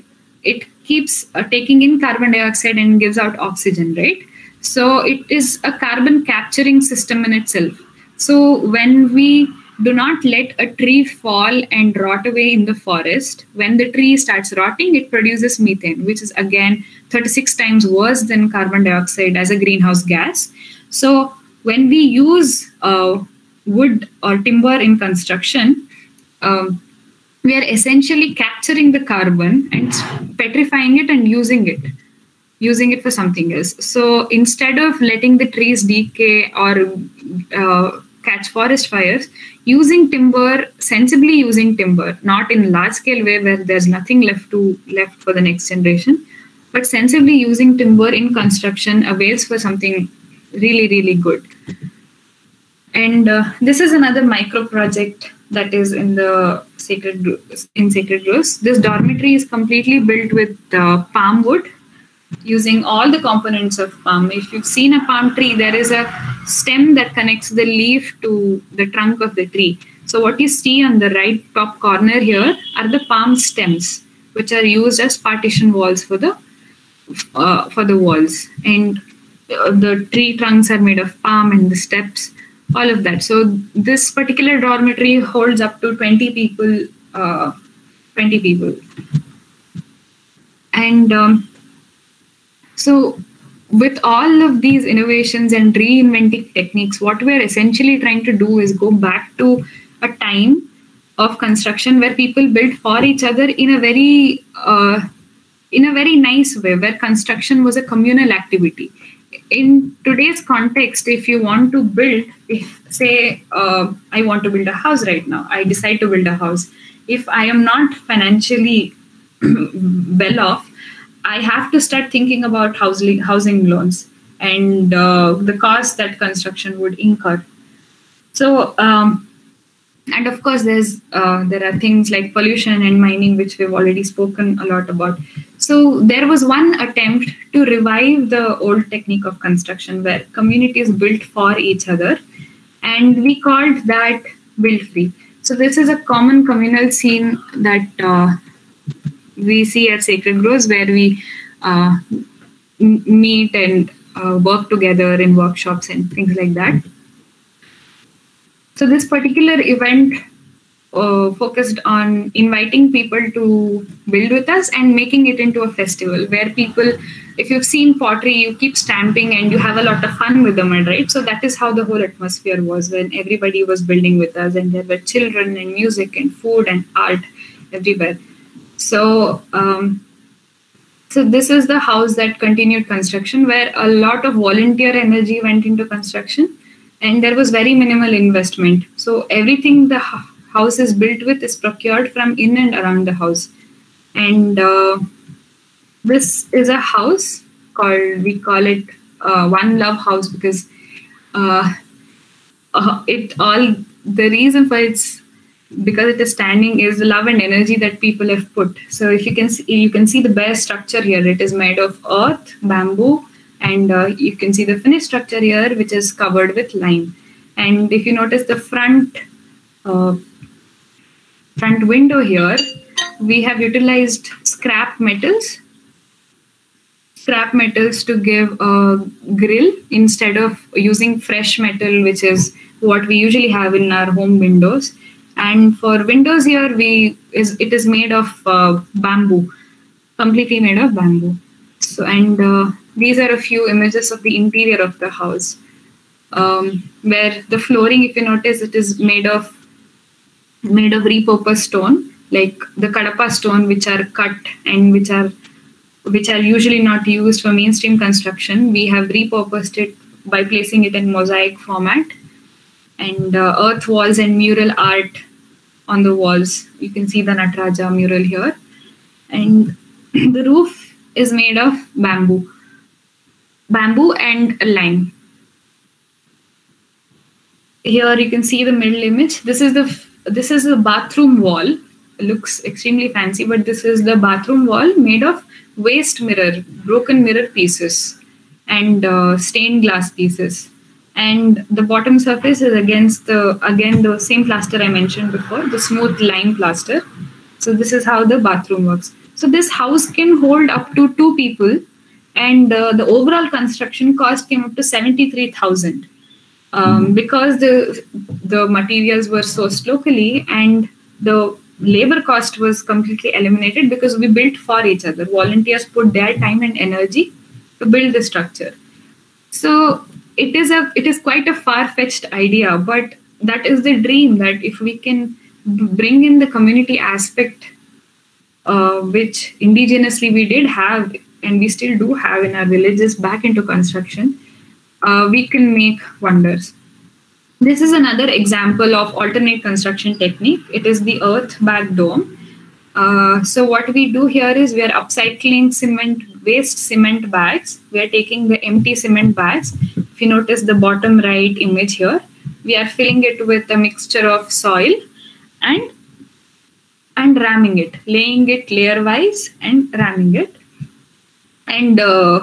S6: it keeps uh, taking in carbon dioxide and gives out oxygen right? So it is a carbon capturing system in itself. So when we do not let a tree fall and rot away in the forest. When the tree starts rotting, it produces methane, which is again 36 times worse than carbon dioxide as a greenhouse gas. So, when we use uh, wood or timber in construction, um, we are essentially capturing the carbon and petrifying it and using it using it for something else so instead of letting the trees decay or uh, catch forest fires using timber sensibly using timber not in large scale way where there's nothing left to left for the next generation but sensibly using timber in construction avails for something really really good. And uh, this is another micro project that is in the sacred in sacred groves this dormitory is completely built with uh, palm wood using all the components of palm. If you've seen a palm tree there is a stem that connects the leaf to the trunk of the tree. So what you see on the right top corner here are the palm stems which are used as partition walls for the uh, for the walls. And uh, the tree trunks are made of palm and the steps all of that. So this particular dormitory holds up to 20 people uh, 20 people. And um, so with all of these innovations and reinventing techniques what we're essentially trying to do is go back to a time of construction where people built for each other in a very uh, in a very nice way where construction was a communal activity. In today's context if you want to build if say uh, i want to build a house right now i decide to build a house. If i am not financially <clears throat> well off i have to start thinking about housing housing loans and uh, the cost that construction would incur. So um, and of course there's uh, there are things like pollution and mining which we've already spoken a lot about. So there was one attempt to revive the old technique of construction where communities built for each other and we called that build free. So this is a common communal scene that uh, we see at sacred groves where we uh, meet and uh, work together in workshops and things like that so this particular event uh, focused on inviting people to build with us and making it into a festival where people, if you've seen pottery, you keep stamping and you have a lot of fun with them, right? So that is how the whole atmosphere was when everybody was building with us and there were children and music and food and art everywhere. So, um, so this is the house that continued construction where a lot of volunteer energy went into construction and there was very minimal investment. So everything the house is built with is procured from in and around the house. And uh, this is a house called, we call it uh, One Love House because uh, uh, it all, the reason for its, because it is standing is the love and energy that people have put. So if you can see, you can see the bare structure here. It is made of earth, bamboo, and uh, you can see the finished structure here which is covered with lime and if you notice the front uh, front window here we have utilized scrap metals scrap metals to give a grill instead of using fresh metal which is what we usually have in our home windows and for windows here we is it is made of uh, bamboo completely made of bamboo. So and uh, these are a few images of the interior of the house um, where the flooring if you notice it is made of made of repurposed stone like the kadapa stone which are cut and which are which are usually not used for mainstream construction. We have repurposed it by placing it in mosaic format. And uh, earth walls and mural art on the walls you can see the nataraja mural here and <clears throat> the roof is made of bamboo bamboo and lime. Here you can see the middle image. This is the this is the bathroom wall. It looks extremely fancy, but this is the bathroom wall made of waste mirror, broken mirror pieces, and uh, stained glass pieces. And the bottom surface is against the again the same plaster I mentioned before, the smooth lime plaster. So this is how the bathroom works. So this house can hold up to two people and uh, the overall construction cost came up to 73000 um, mm-hmm. because the the materials were sourced locally and the labor cost was completely eliminated because we built for each other volunteers put their time and energy to build the structure so it is a it is quite a far fetched idea but that is the dream that if we can bring in the community aspect, uh, which indigenously we did have and we still do have in our villages back into construction, uh, we can make wonders. This is another example of alternate construction technique. It is the earthbag dome. Uh, so what we do here is we are upcycling cement waste cement bags. We are taking the empty cement bags. If you notice the bottom right image here, we are filling it with a mixture of soil and and ramming it, laying it layer wise and ramming it. And uh,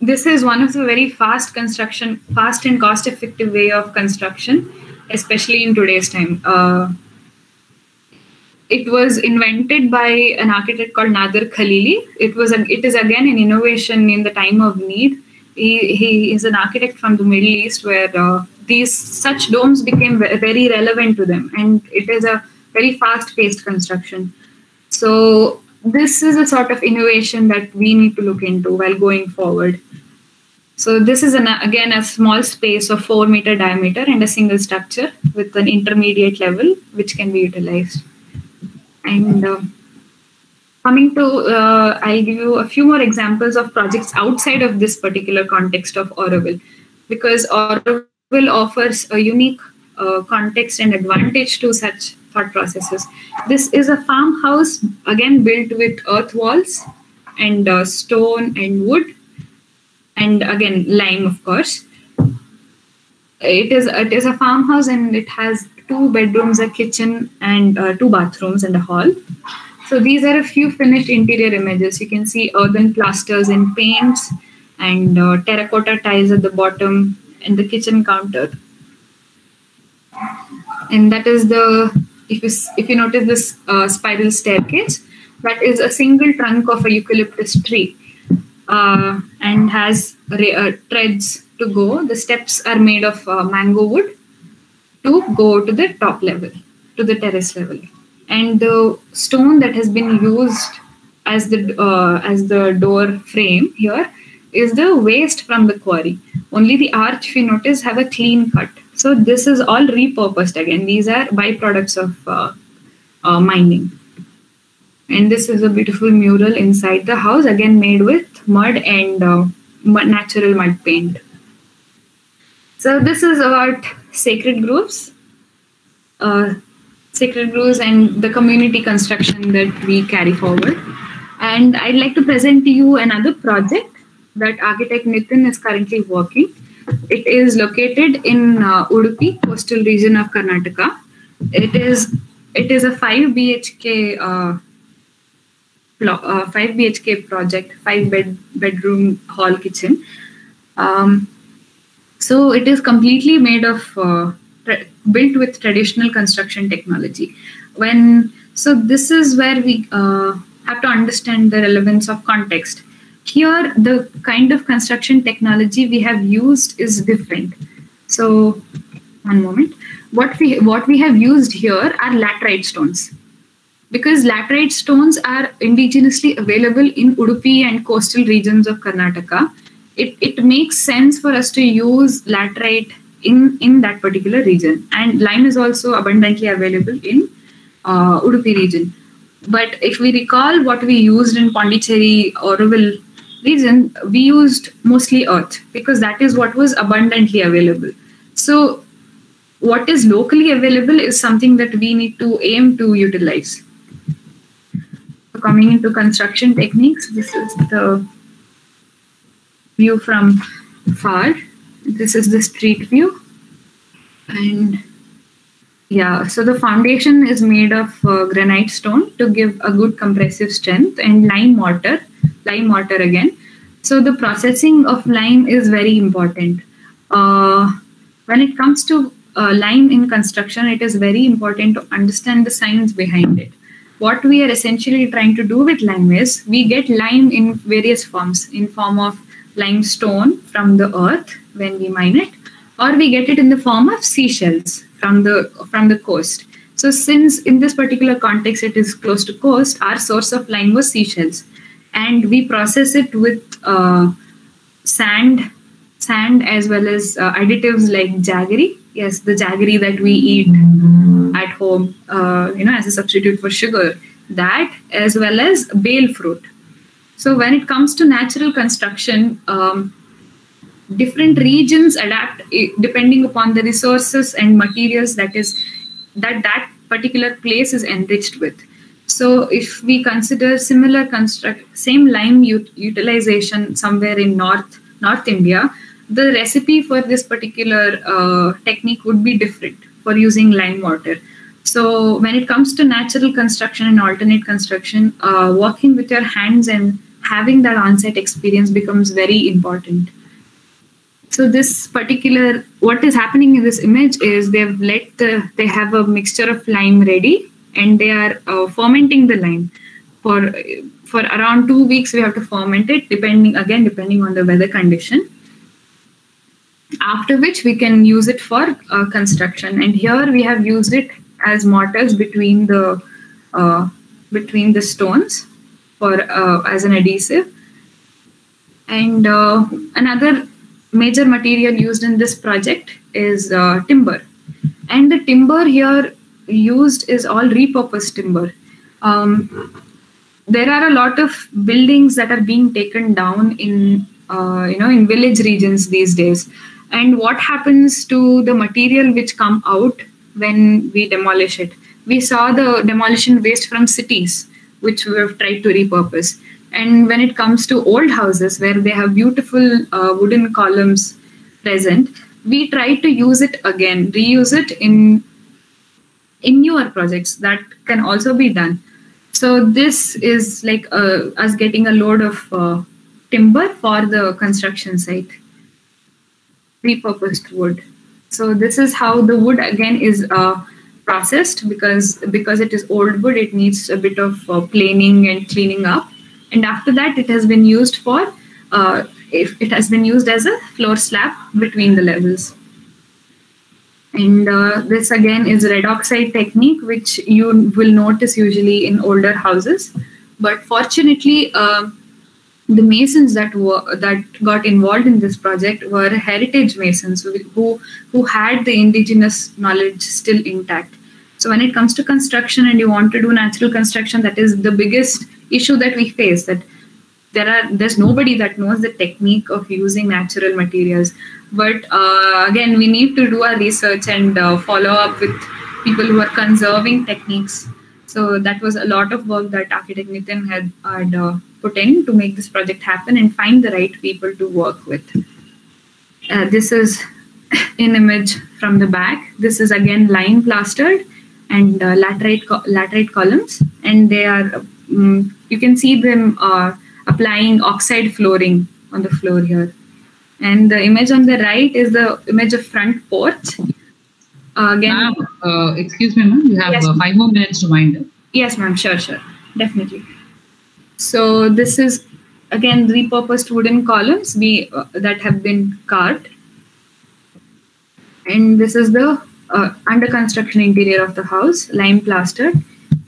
S6: this is one of the very fast construction, fast and cost effective way of construction, especially in today's time. Uh, it was invented by an architect called Nader Khalili. It was it is again an innovation in the time of need. He, he is an architect from the Middle East where uh, these such domes became very relevant to them, and it is a very fast-paced construction. So this is a sort of innovation that we need to look into while going forward. So this is an, again a small space of four meter diameter and a single structure with an intermediate level which can be utilized. And uh, coming to, uh, I'll give you a few more examples of projects outside of this particular context of Auroville, because Auroville offers a unique uh, context and advantage to such thought processes. This is a farmhouse, again built with earth walls and uh, stone and wood, and again lime, of course. It is it is a farmhouse and it has two bedrooms, a kitchen, and uh, two bathrooms and a hall. So these are a few finished interior images. You can see earthen plasters and paints and uh, terracotta tiles at the bottom and the kitchen counter. And that is the, if you, if you notice this uh, spiral staircase, that is a single trunk of a eucalyptus tree uh, and has uh, treads to go. The steps are made of uh, mango wood to go to the top level, to the terrace level. And the stone that has been used as the uh, as the door frame here is the waste from the quarry. Only the arch, if you notice, have a clean cut. So this is all repurposed again. These are byproducts of uh, uh, mining. And this is a beautiful mural inside the house, again made with mud and uh, natural mud paint. So this is about sacred groves, uh, sacred groves, and the community construction that we carry forward. And I'd like to present to you another project that architect Nitin is currently working. It is located in uh, Udupi, coastal region of Karnataka. It is it is a five BHK uh, uh, five BHK project, five bed bedroom hall kitchen. Um, so it is completely made of uh, built with traditional construction technology. When so this is where we uh, have to understand the relevance of context. Here, the kind of construction technology we have used is different. So, one moment. What we what we have used here are laterite stones because laterite stones are indigenously available in Udupi and coastal regions of Karnataka, it, it makes sense for us to use laterite in, in that particular region. And lime is also abundantly available in uh, Udupi region. But if we recall what we used in Pondicherry, Auroville region, we used mostly earth because that is what was abundantly available. So what is locally available is something that we need to aim to utilize. So coming into construction techniques, this is the view from far. This is the street view. And yeah, so the foundation is made of uh, granite stone to give a good compressive strength and lime mortar, lime mortar again. So the processing of lime is very important. Uh, when it comes to uh, lime in construction, it is very important to understand the science behind it. What we are essentially trying to do with lime is we get lime in various forms, in form of limestone from the earth when we mine it, or we get it in the form of seashells from the from the coast. So since in this particular context it is close to coast, our source of lime was seashells, and we process it with uh, sand, sand as well as uh, additives like jaggery. Yes, the jaggery that we eat at home, uh, you know, as a substitute for sugar. That as well as bael fruit. So when it comes to natural construction, um, different regions adapt eh, depending upon the resources and materials that is that that particular place is enriched with. So if we consider similar construct, same lime ut- utilization somewhere in North North India, the recipe for this particular uh, technique would be different for using lime water. So when it comes to natural construction and alternate construction, uh, working with your hands and having that on-site experience becomes very important. So this particular, what is happening in this image is they've let the, they have a mixture of lime ready and they are uh, fermenting the lime for for around two weeks. We have to ferment it, depending again depending on the weather condition. After which we can use it for uh, construction. And here we have used it as mortars between the uh, between the stones for uh, as an adhesive. And uh, another major material used in this project is uh, timber. And the timber here used is all repurposed timber. Um, there are a lot of buildings that are being taken down in uh, you know in village regions these days. And what happens to the material which come out when we demolish it? We saw the demolition waste from cities, which we have tried to repurpose. And when it comes to old houses where they have beautiful uh, wooden columns present, we try to use it again, reuse it in in newer projects that can also be done. So this is like uh, us getting a load of uh, timber for the construction site, repurposed wood. So this is how the wood again is uh, processed because because it is old wood, it needs a bit of uh, planing and cleaning up. And after that it has been used for uh, if it has been used as a floor slab between the levels. And uh, this again is red oxide technique which you will notice usually in older houses. But fortunately uh, the masons that were that got involved in this project were heritage masons who who had the indigenous knowledge still intact so when it comes to construction and you want to do natural construction that is the biggest issue that we face that there are there's nobody that knows the technique of using natural materials. But uh, again we need to do our research and uh, follow up with people who are conserving techniques. So that was a lot of work that architect nitin had, had uh, put in to make this project happen and find the right people to work with. Uh, this is <laughs> an image from the back. This is again lime plastered and uh, laterite co- laterite columns and they are um, you can see them uh, applying oxide flooring on the floor here. And the image on the right is the image of front porch. Uh, again,
S1: Ma'am, uh, excuse me, ma'am. You have
S6: Yes.
S1: uh, five more minutes to wind up.
S6: yes, ma'am, sure, sure, definitely. So this is again repurposed wooden columns be, uh, that have been carved. And this is the uh, under construction interior of the house, lime plastered.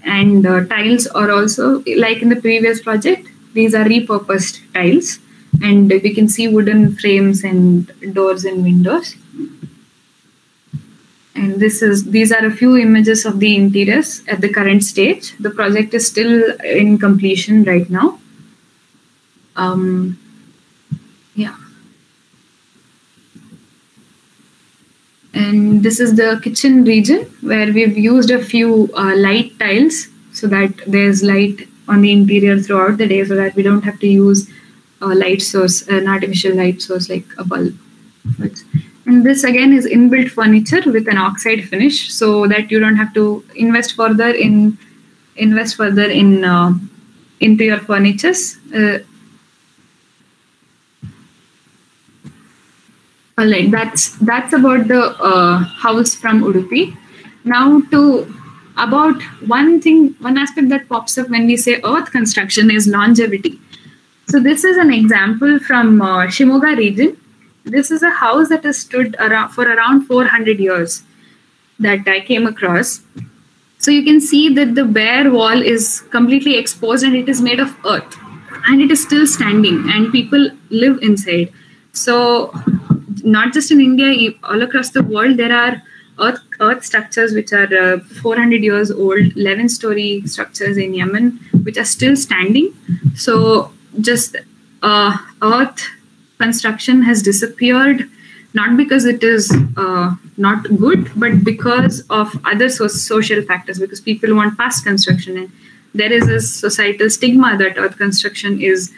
S6: And uh, tiles are also, like in the previous project, these are repurposed tiles. And we can see wooden frames and doors and windows. And this is these are a few images of the interiors at the current stage. The project is still in completion right now. Um, And this is the kitchen region where we've used a few uh, light tiles so that there's light on the interior throughout the day so that we don't have to use a light source, an artificial light source like a bulb. And this again is inbuilt furniture with an oxide finish so that you don't have to invest further in invest further in uh, into your furnitures. Uh, right, that's that's about the uh, house from Udupi. Now to about one thing, one aspect that pops up when we say earth construction is longevity. So this is an example from uh, Shimoga region. This is a house that has stood around for around 400 years that I came across. So you can see that the bare wall is completely exposed and it is made of earth and it is still standing and people live inside. So not just in India, all across the world, there are earth earth structures which are uh, 400 years old 11 story structures in yemen which are still standing. So just uh, earth construction has disappeared not because it is uh, not good but because of other so- social factors because people want fast construction. And there is a societal stigma that earth construction is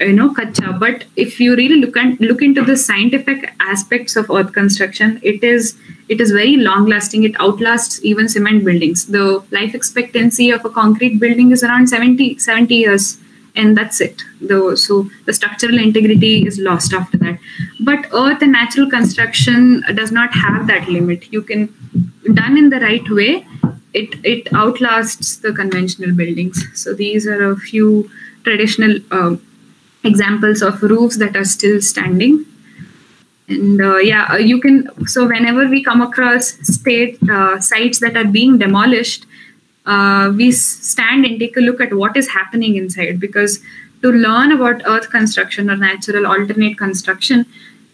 S6: you know kacha but if you really look and look into the scientific aspects of earth construction it is it is very long lasting it outlasts even cement buildings. The life expectancy of a concrete building is around 70 70 years and that's it. The so the structural integrity is lost after that. But earth and natural construction does not have that limit. You can done in the right way it it outlasts the conventional buildings. So these are a few traditional uh, examples of roofs that are still standing. And uh, yeah uh, you can so whenever we come across state uh, sites that are being demolished uh, we stand and take a look at what is happening inside because to learn about earth construction or natural alternate construction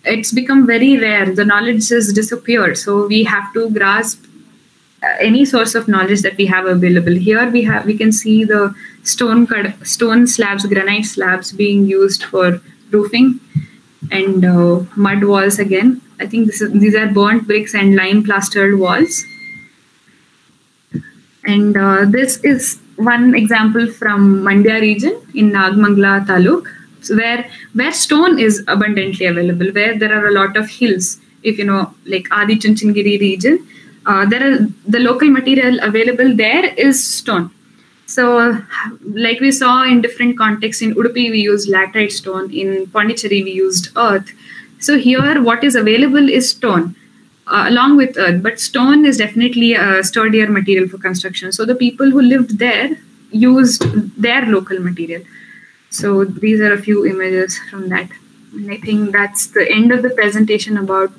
S6: it's become very rare. The knowledge has disappeared. So we have to grasp uh, any source of knowledge that we have available. Here we have we can see the stone cut stone slabs granite slabs being used for roofing and uh, mud walls again i think this is, these are burnt bricks and lime plastered walls and uh, this is one example from Mandya region in Nagamangala Taluk, so where where stone is abundantly available, where there are a lot of hills. If you know, like Adichunchanagiri region, uh, there are the local material available there is stone. So, like we saw in different contexts, in Udupi we used laterite stone, in Pondicherry we used earth. So here, what is available is stone uh, along with earth. But stone is definitely a sturdier material for construction. So the people who lived there used their local material. So these are a few images from that. And I think that's the end of the presentation about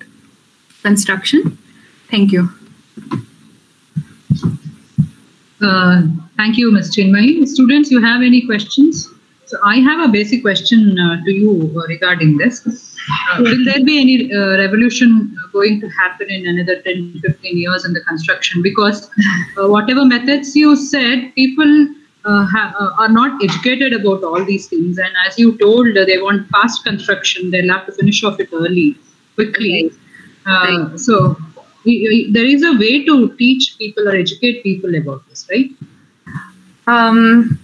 S6: construction. Thank you.
S1: Uh, thank you, Ms. Chinmay. Students, you have any questions? So I have a basic question uh, to you uh, regarding this. Uh, will there be any uh, revolution going to happen in another 10, 15 years in the construction? Because uh, whatever methods you said, people uh, uh, are not educated about all these things. And as you told, uh, they want fast construction. They'll have to finish off it early, quickly. Uh, so there is a way to teach people or educate people about this, right?
S6: Um,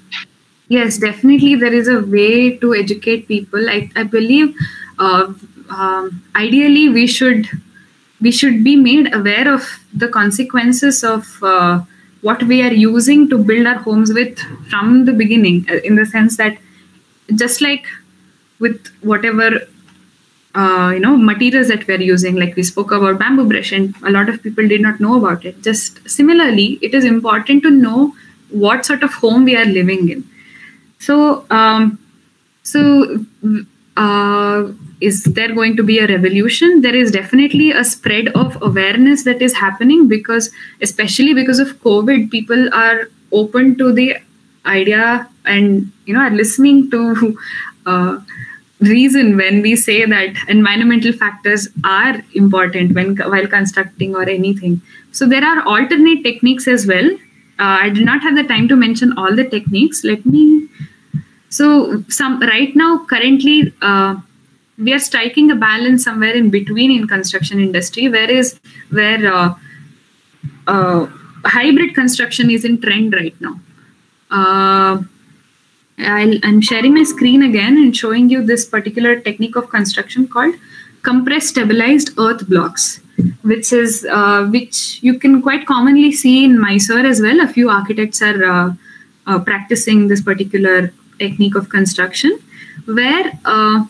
S6: yes, definitely there is a way to educate people. I, I believe uh, um, ideally we should we should be made aware of the consequences of uh, what we are using to build our homes with from the beginning uh, in the sense that just like with whatever uh, you know materials that we're using like we spoke about bamboo brush and a lot of people did not know about it. Just similarly it is important to know what sort of home we are living in. So um, so uh, is there going to be a revolution? There is definitely a spread of awareness that is happening because especially because of covid people are open to the idea and you know are listening to <laughs> uh, reason when we say that environmental factors are important when while constructing or anything. So there are alternate techniques as well. Uh, i did not have the time to mention all the techniques. Let me so some right now currently uh, we are striking a balance somewhere in between in construction industry whereas where uh, uh, hybrid construction is in trend right now. Uh, I'll, I'm sharing my screen again and showing you this particular technique of construction called compressed stabilized earth blocks, which is uh, which you can quite commonly see in Mysore as well. A few architects are uh, uh, practicing this particular technique of construction, where uh,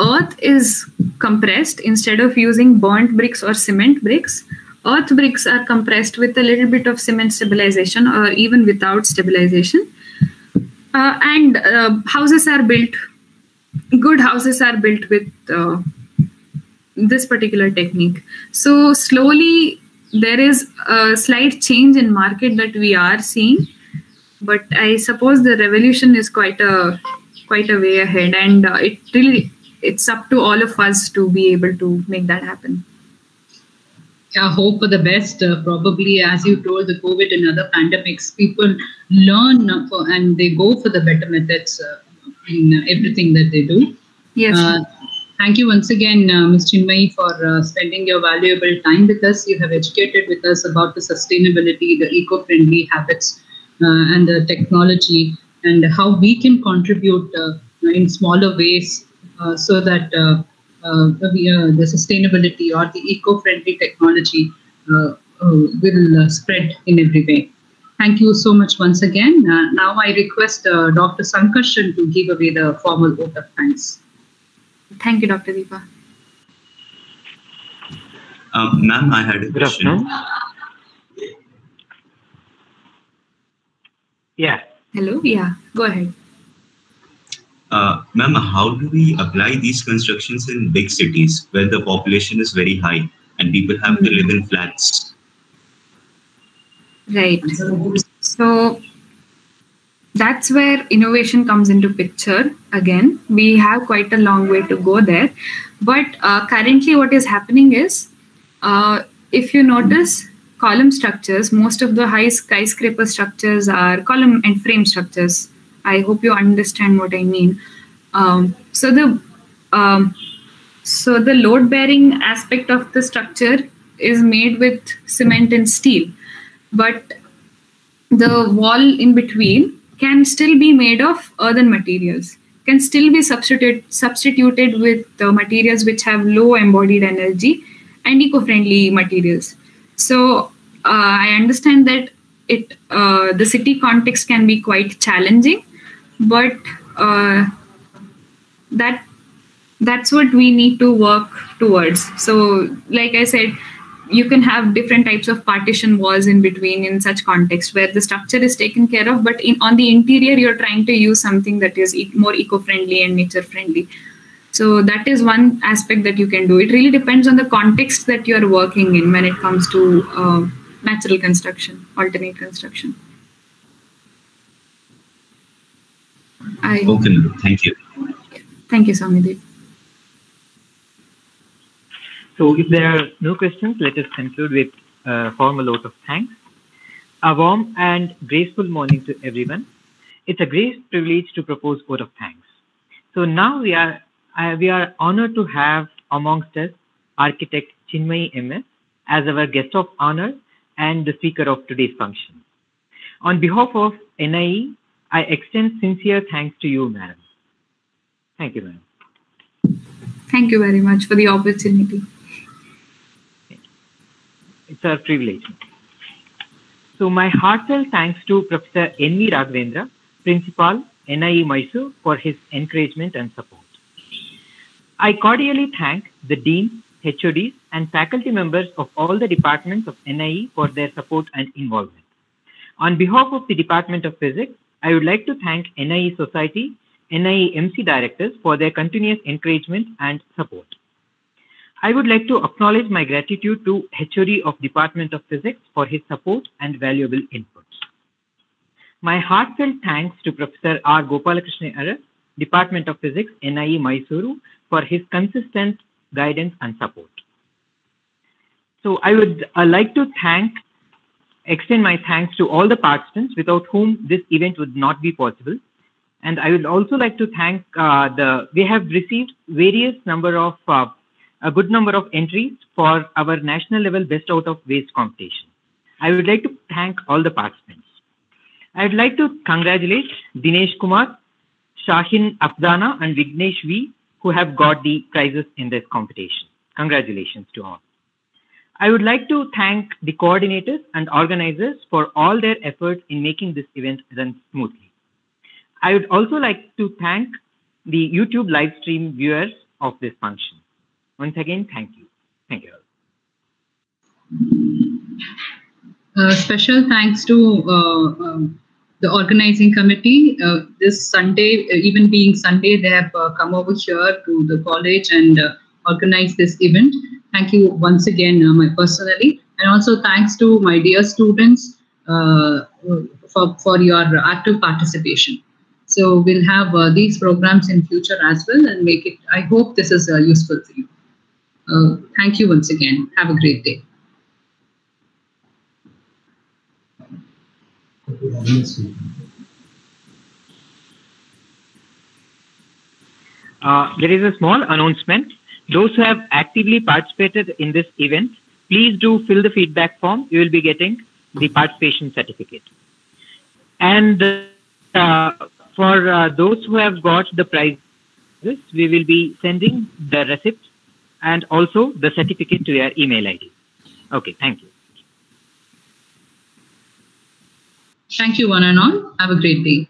S6: earth is compressed instead of using burnt bricks or cement bricks. Earth bricks are compressed with a little bit of cement stabilization or even without stabilization uh, and uh, houses are built good houses are built with uh, this particular technique. So slowly there is a slight change in market that we are seeing but i suppose the revolution is quite a quite a way ahead and uh, it really it's up to all of us to be able to make that happen
S1: I hope for the best. Uh, probably, as you told, the COVID and other pandemics, people learn for, and they go for the better methods uh, in everything that they do.
S6: Yes.
S1: Uh, thank you once again, uh, Ms. Chinmay, for uh, spending your valuable time with us. You have educated with us about the sustainability, the eco-friendly habits, uh, and the technology, and how we can contribute uh, in smaller ways uh, so that uh, uh, uh, the sustainability or the eco-friendly technology uh, uh, will uh, spread in every way. Thank you so much once again. Uh, now I request uh, Dr. Sankarshan to give away the formal vote of thanks.
S6: Thank you, Dr. Deepa.
S9: Um, ma'am, I had a
S17: Good
S9: question.
S17: afternoon. Yeah.
S6: Hello. Yeah. Go ahead.
S9: Uh, ma'am, how do we apply these constructions in big cities where the population is very high and people have to live in flats?
S6: Right. So that's where innovation comes into picture again. We have quite a long way to go there. But uh, currently, what is happening is uh, if you notice column structures, most of the high skyscraper structures are column and frame structures. I hope you understand what I mean. Um, so the um, so the load bearing aspect of the structure is made with cement and steel, but the wall in between can still be made of earthen materials can still be substituted substituted with the materials which have low embodied energy and eco-friendly materials so uh, i understand that it uh, the city context can be quite challenging but uh, that that's what we need to work towards. So like i said you can have different types of partition walls in between in such context where the structure is taken care of but in on the interior you're trying to use something that is more eco-friendly and nature friendly so that is one aspect that you can do. It really depends on the context that you're working in when it comes to uh, natural construction alternate construction I,
S9: Okay, thank you.
S6: thank you Samidev.
S17: So if there are no questions, let us conclude with a formal vote of thanks. A warm and graceful morning to everyone. It's a great privilege to propose vote of thanks. So now we are uh, we are honored to have amongst us architect Chinmay MS as our guest of honor and the speaker of today's function. On behalf of NIE, I extend sincere thanks to you, madam. Thank you, madam.
S6: thank you very much for the opportunity
S17: It's our privilege. So my heartfelt thanks to Professor N.V. Raghavendra, Principal, NIE Mysore, for his encouragement and support. I cordially thank the Dean, HODs, and faculty members of all the departments of NIE for their support and involvement. On behalf of the Department of Physics, I would like to thank NIE Society, NIE MC directors for their continuous encouragement and support. I would like to acknowledge my gratitude to HOD of Department of Physics for his support and valuable inputs. My heartfelt thanks to Professor R. Gopalakrishna Arar, Department of Physics, NIE Mysuru, for his consistent guidance and support. So I would uh, like to thank, extend my thanks to all the participants without whom this event would not be possible. And I would also like to thank uh, the, we have received various number of uh, a good number of entries for our national level best out of waste competition. I would like to thank all the participants. I would like to congratulate Dinesh Kumar, Shahin Afzana, and Vignesh V, who have got the prizes in this competition. Congratulations to all. I would like to thank the coordinators and organizers for all their efforts in making this event run smoothly. I would also like to thank the YouTube live stream viewers of this function. Once again, thank you. Thank you.
S1: Uh, special thanks to uh, um, the organizing committee. Uh, this Sunday, uh, even being Sunday, they have uh, come over here to the college and uh, organized this event. Thank you once again, uh, my personally, and also thanks to my dear students uh, for, for your active participation. So we'll have uh, these programs in future as well and make it, I hope this is uh, useful for you. Uh, thank you once again. Have a great day.
S17: Uh, there is a small announcement. Those who have actively participated in this event, please do fill the feedback form. You will be getting the participation certificate. And uh, for uh, those who have got the prizes, we will be sending the receipt and also the certificate to your email ID. Okay, thank you.
S1: Thank you, one and all. Have a great day.